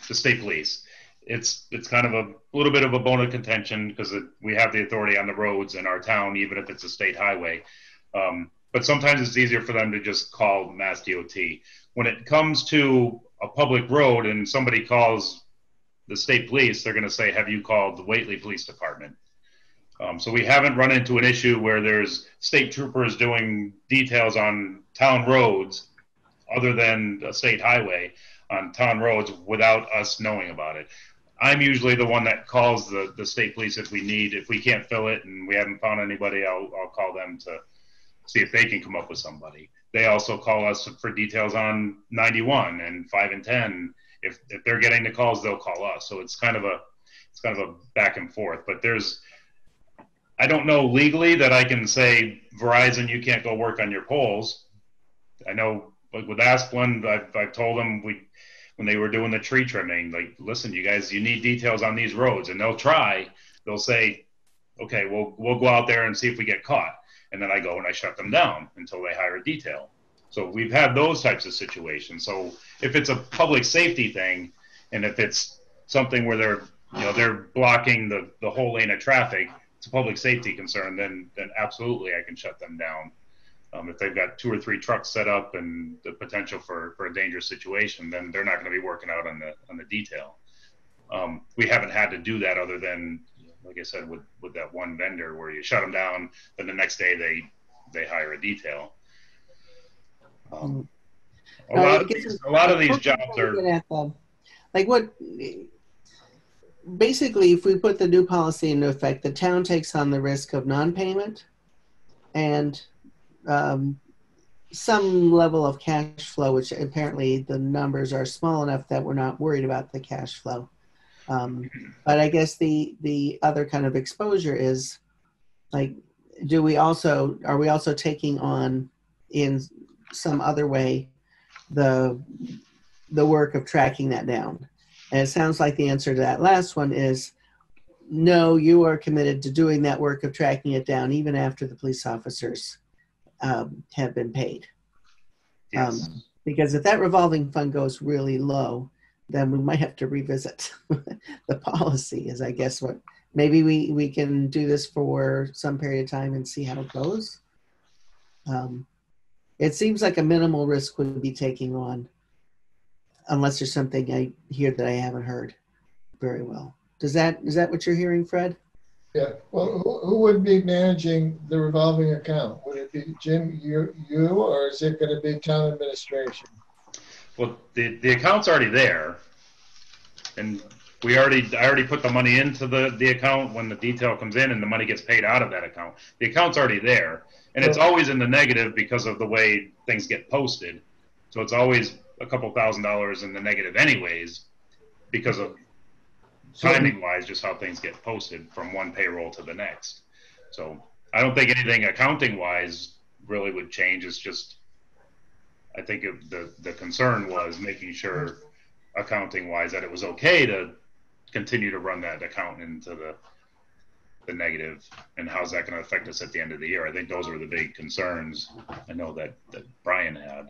the state police. It's it's kind of a little bit of a bone of contention because we have the authority on the roads in our town, even if it's a state highway. Um, but sometimes it's easier for them to just call Mass DOT. When it comes to a public road and somebody calls the state police, they're going to say, "Have you called the Whately Police Department?" Um, so we haven't run into an issue where there's state troopers doing details on town roads, other than a state highway, on town roads without us knowing about it. I'm usually the one that calls the, the state police if we need, if we can't fill it and we haven't found anybody, I'll, I'll call them to see if they can come up with somebody. They also call us for details on 91 and 5 and 10. If, if they're getting the calls, they'll call us. So it's kind of a it's kind of a back and forth. But there's I don't know legally that I can say Verizon, you can't go work on your poles. I know, like with Asplund, I've, I've told them we when they were doing the tree trimming, like, listen, you guys, you need details on these roads, and they'll try. They'll say, okay, we'll we'll go out there and see if we get caught, and then I go and I shut them down until they hire a detail. So we've had those types of situations. So if it's a public safety thing, and if it's something where they're you know they're blocking the the whole lane of traffic, it's a public safety concern, then then absolutely I can shut them down. Um, if they've got two or three trucks set up and the potential for, for a dangerous situation, then they're not going to be working out on the on the detail. Um, we haven't had to do that other than, like I said, with, with that one vendor where you shut them down, then the next day they they hire a detail. Um, a, lot these, a lot of these jobs are looking at, though, like what basically if we put the new policy into effect the town takes on the risk of non-payment and um, some level of cash flow which apparently the numbers are small enough that we're not worried about the cash flow. Um, but i guess the the other kind of exposure is like do we also are we also taking on in some other way the the work of tracking that down and it sounds like the answer to that last one is no, you are committed to doing that work of tracking it down even after the police officers um, have been paid. yes. Um, because if that revolving fund goes really low, then we might have to revisit the policy, is I guess what maybe we, we can do this for some period of time and see how it goes. Um, it seems like a minimal risk would be taking on unless there's something I hear that I haven't heard very well. Does that is that what you're hearing, Fred? Yeah, well, who, who would be managing the revolving account? Would it be Jim, you, you, or is it gonna be town administration? Well, the, the account's already there. And we already, I already put the money into the, the account when the detail comes in and the money gets paid out of that account. The account's already there. And it's always in the negative because of the way things get posted. So it's always a couple thousand dollars in the negative anyways, because of timing wise, just how things get posted from one payroll to the next. So I don't think anything accounting wise really would change. It's just, I think it, the, the concern was making sure accounting wise that it was okay to continue to run that account into the, the negative and how's that going to affect us at the end of the year? I think those were the big concerns I know that, that Brian had.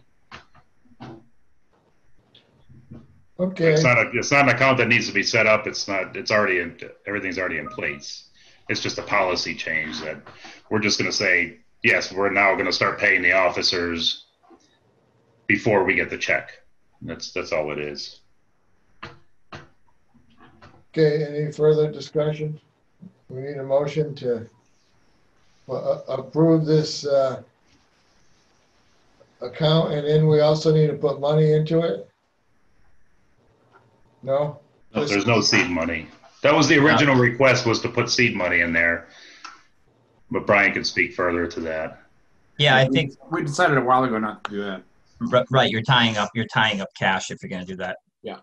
Okay, It's not a, it's not an account that needs to be set up. It's not, it's already in, everything's already in place. It's just a policy change that we're just going to say, yes, we're now going to start paying the officers before we get the check. That's that's all it is. Okay, any further discussion? We need a motion to uh, approve this uh, account, and then we also need to put money into it? No? No, there's no seed money. That was the original request was to put seed money in there. But Brian can speak further to that. Yeah, I think We decided a while ago not to do that. r- right. You're tying up. You're tying up cash if you're going to do that. Yeah.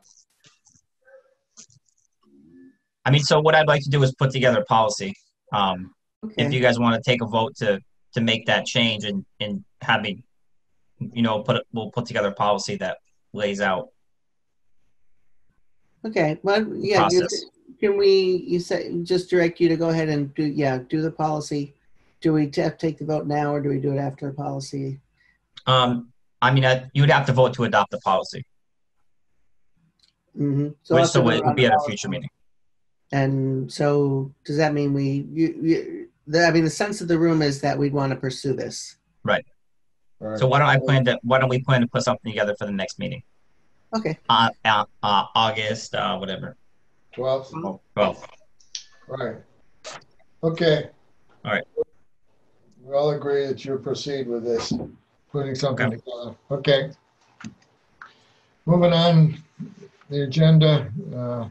I mean, so what I'd like to do is put together a policy. Um, if you guys want to take a vote to to make that change and and have me, you know, put it, we'll put together a policy that lays out. Okay, well, yeah, you- Process. can we, you said, just direct you to go ahead and do, yeah, do the policy. Do we ta- take the vote now or do we do it after the policy? Um, I mean, I, you would have to vote to adopt the policy, Mm-hmm. which so it will be at a future meeting. And so, does that mean we, you, you, the, I mean, the sense of the room is that we'd want to pursue this. Right. So why don't I plan to? Why don't we plan to put something together for the next meeting? Okay, Uh, uh, uh August, uh, whatever. Twelve, Well, right. Okay. All right. We all agree that you proceed with this, putting something together. Okay. Moving on, the agenda, uh,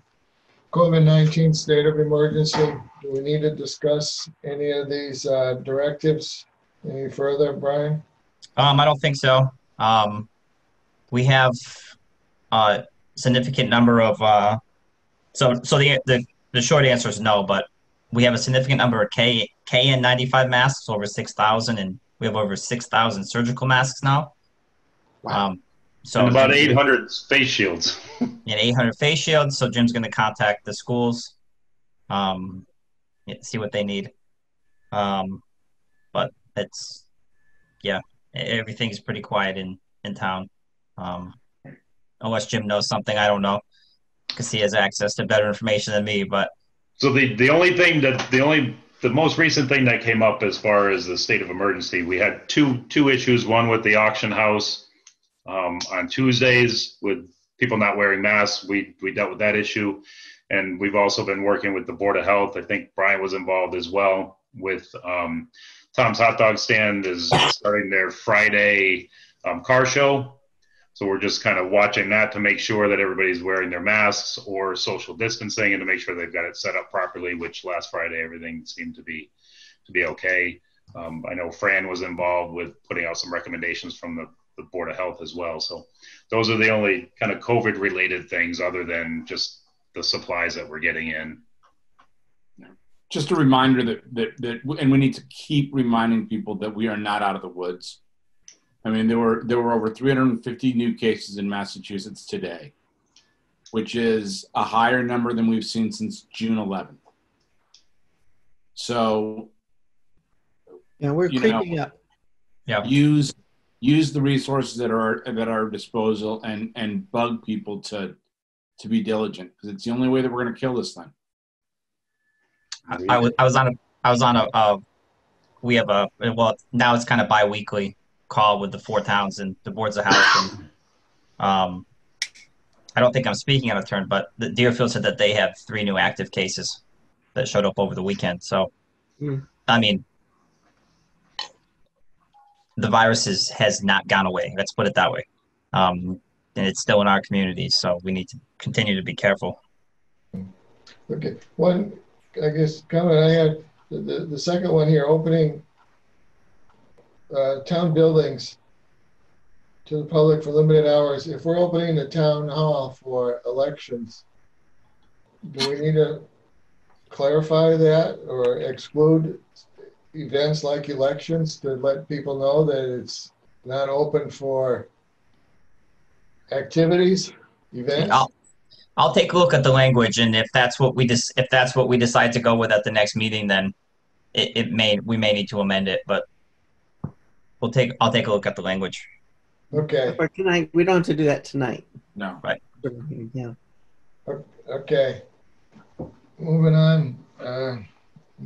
COVID-19 state of emergency. Do we need to discuss any of these uh, directives any further, Brian? Um, I don't think so. Um, we have a significant number of. Uh, so, so the, the the short answer is no, but we have a significant number of K KN95 masks, over six thousand, and we have over six thousand surgical masks now. Um, so and about 800 face shields. and 800 face shields. So Jim's going to contact the schools, um, see what they need. Um, but it's, yeah, everything's pretty quiet in in town. Um, unless Jim knows something, I don't know, because he has access to better information than me. But So the the only thing that the only the most recent thing that came up as far as the state of emergency, we had two two issues. One with the auction house um, on Tuesdays with people not wearing masks. We we dealt with that issue, and we've also been working with the board of health. I think Brian was involved as well with um, Tom's Hot Dog Stand is starting their Friday um, car show. So we're just kind of watching that to make sure that everybody's wearing their masks or social distancing, and to make sure they've got it set up properly. Which last Friday everything seemed to be to be okay. Um, I know Fran was involved with putting out some recommendations from the, the Board of Health as well. So those are the only kind of COVID related things, other than just the supplies that we're getting in. Just a reminder that, that, that, and we need to keep reminding people that we are not out of the woods. I mean, there were, there were over 350 new cases in Massachusetts today, which is a higher number than we've seen since June 11th. So yeah, we're You know- creeping up. Yeah. Use use the resources that are at our disposal and and bug people to to be diligent because it's the only way that we're going to kill this thing. I, I was I was on a I was on a, uh we have a well now it's kind of bi-weekly call with the four towns and the boards of health and um I don't think I'm speaking out of turn but the Deerfield said that they have three new active cases that showed up over the weekend. So Hmm. I mean the virus is, has not gone away. Let's put it that way. Um and it's still in our community so we need to continue to be careful. Okay, one, I guess, comment I had, the, the, the second one here, opening uh, town buildings to the public for limited hours. If we're opening the town hall for elections, do we need to clarify that or exclude events like elections to let people know that it's not open for activities, events? I'll, I'll take a look at the language, and if that's what we dis- if that's what we decide to go with at the next meeting, then it, it may we may need to amend it, but we'll take I'll take a look at the language. Okay, For tonight, we don't have to do that tonight. No, Right. Yeah. okay. Moving on, uh,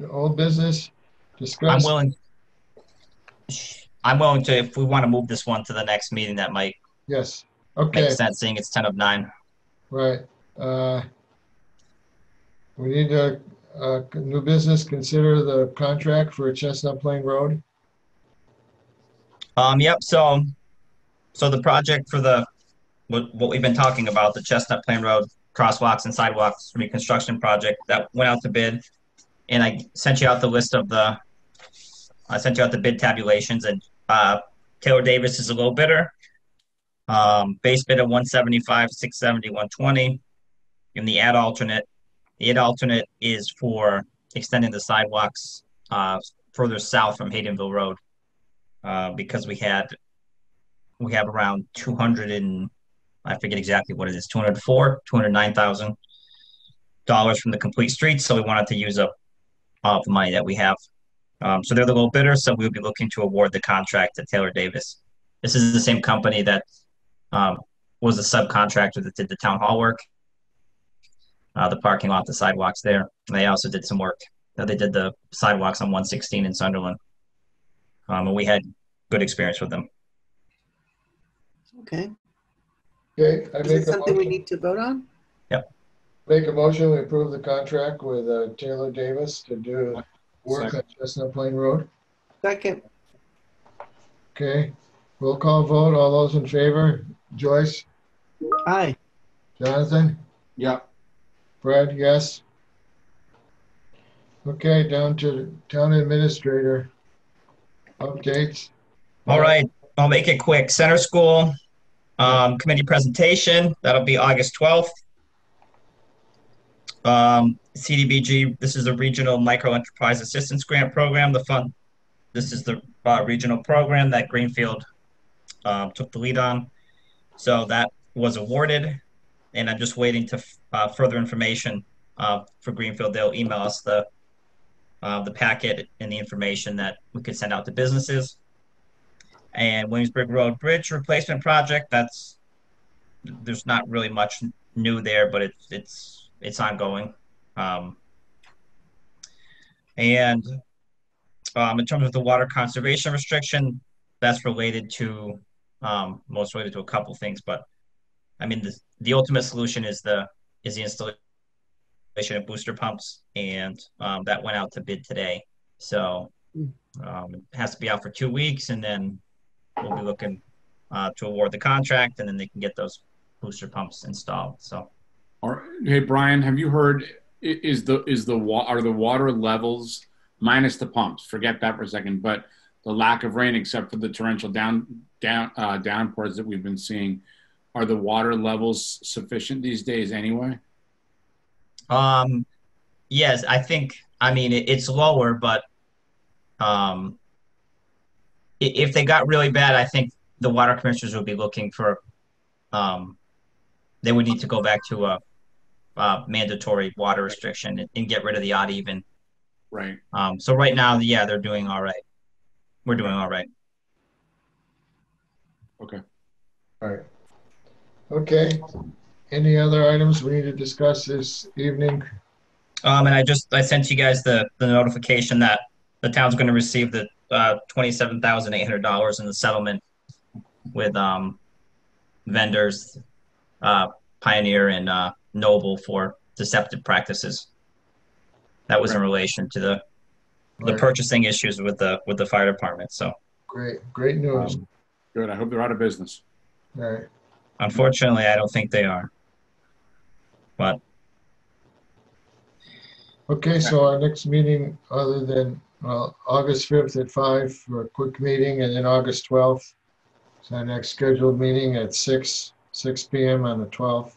old business? I'm willing. I'm willing to, if we want to move this one to the next meeting, that might Yes, make okay, sense, seeing it's 10 of 9. right. Uh, We need a, a new business, consider the contract for Chestnut Plain Road. Um, yep, so, so the project for the, what, what we've been talking about, the Chestnut Plain Road crosswalks and sidewalks reconstruction project, that went out to bid. And I sent you out the list of the, I sent you out the bid tabulations and, uh, Taylor Davis is a low bidder. Um, base bid of 175, 670, 120. And the ad alternate, the ad alternate is for extending the sidewalks, uh, further south from Haydenville Road uh, because we had we have around 200 and I forget exactly what it is 204 209,000 dollars from the complete streets so we wanted to use up all the money that we have. Um, so they're the low bidder. So we'll be looking to award the contract to Taylor Davis. This is the same company that um, was a subcontractor that did the town hall work uh, the parking lot the sidewalks there. They also did some work. They did the sidewalks on 116 in Sunderland um, and we had good experience with them. Okay. Okay, I Is make it a something we motion, need to vote on? Yep. Make a motion, we approve the contract with uh, Taylor Davis to do work on Chestnut Plain Road. Second, Okay, roll call vote, all those in favor? Joyce, aye. Jonathan, Yep. Brad, yes? Okay, down to town administrator. Updates. All right, I'll make it quick. Center School um, committee presentation, that'll be August 12th. Um, CDBG, this is a regional micro enterprise assistance grant program. The fund, this is the uh, regional program that Greenfield um, took the lead on. So that was awarded, and I'm just waiting to uh, further information uh, for Greenfield. They'll email us the uh, the packet and the information that we could send out to businesses. And Williamsburg Road Bridge replacement project, that's, there's not really much new there, but it's, it's, it's ongoing. Um, and, um, in terms of the water conservation restriction, that's related to, um, most related to a couple things, but I mean, the, the ultimate solution is the, is the installation of booster pumps, and um, that went out to bid today. So um, it has to be out for two weeks, and then we'll be looking uh, to award the contract, and then they can get those booster pumps installed. So Or, hey, Brian, have you heard, is the, is the, wa- are the water levels minus the pumps? Forget that for a second, but the lack of rain, except for the torrential down, down, uh, downpours that we've been seeing, are the water levels sufficient these days anyway? Um, yes, I think I mean it, it's lower, but um, if they got really bad, I think the water commissioners would be looking for um, they would need to go back to a, a mandatory water restriction and, and get rid of the odd even. Right. Um, so right now, yeah, they're doing all right. We're doing all right. Okay. All right. Okay, any other items we need to discuss this evening? Um, and I just I sent you guys the the notification that the town's going to receive the uh, twenty seven thousand eight hundred dollars in the settlement with um, vendors, uh, Pioneer and uh, Noble for deceptive practices. That was in relation to the the Right. purchasing issues with the with the fire department. So Great, great news. Um, Good. I hope they're out of business. All right, unfortunately, I don't think they are. But okay, so our next meeting, other than, well, August 5th at five for a quick meeting, and then August 12th. is our next scheduled meeting at six, six PM on the 12th.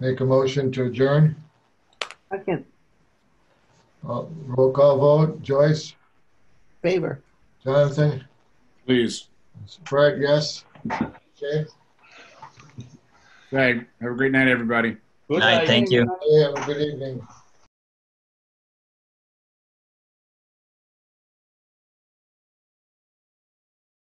Make a motion to adjourn. Second, Uh, Roll call vote, Joyce, favor. Jonathan, Please. Fred, yes? Okay, Hey, have a great night, everybody. Night, thank you. Have a good evening.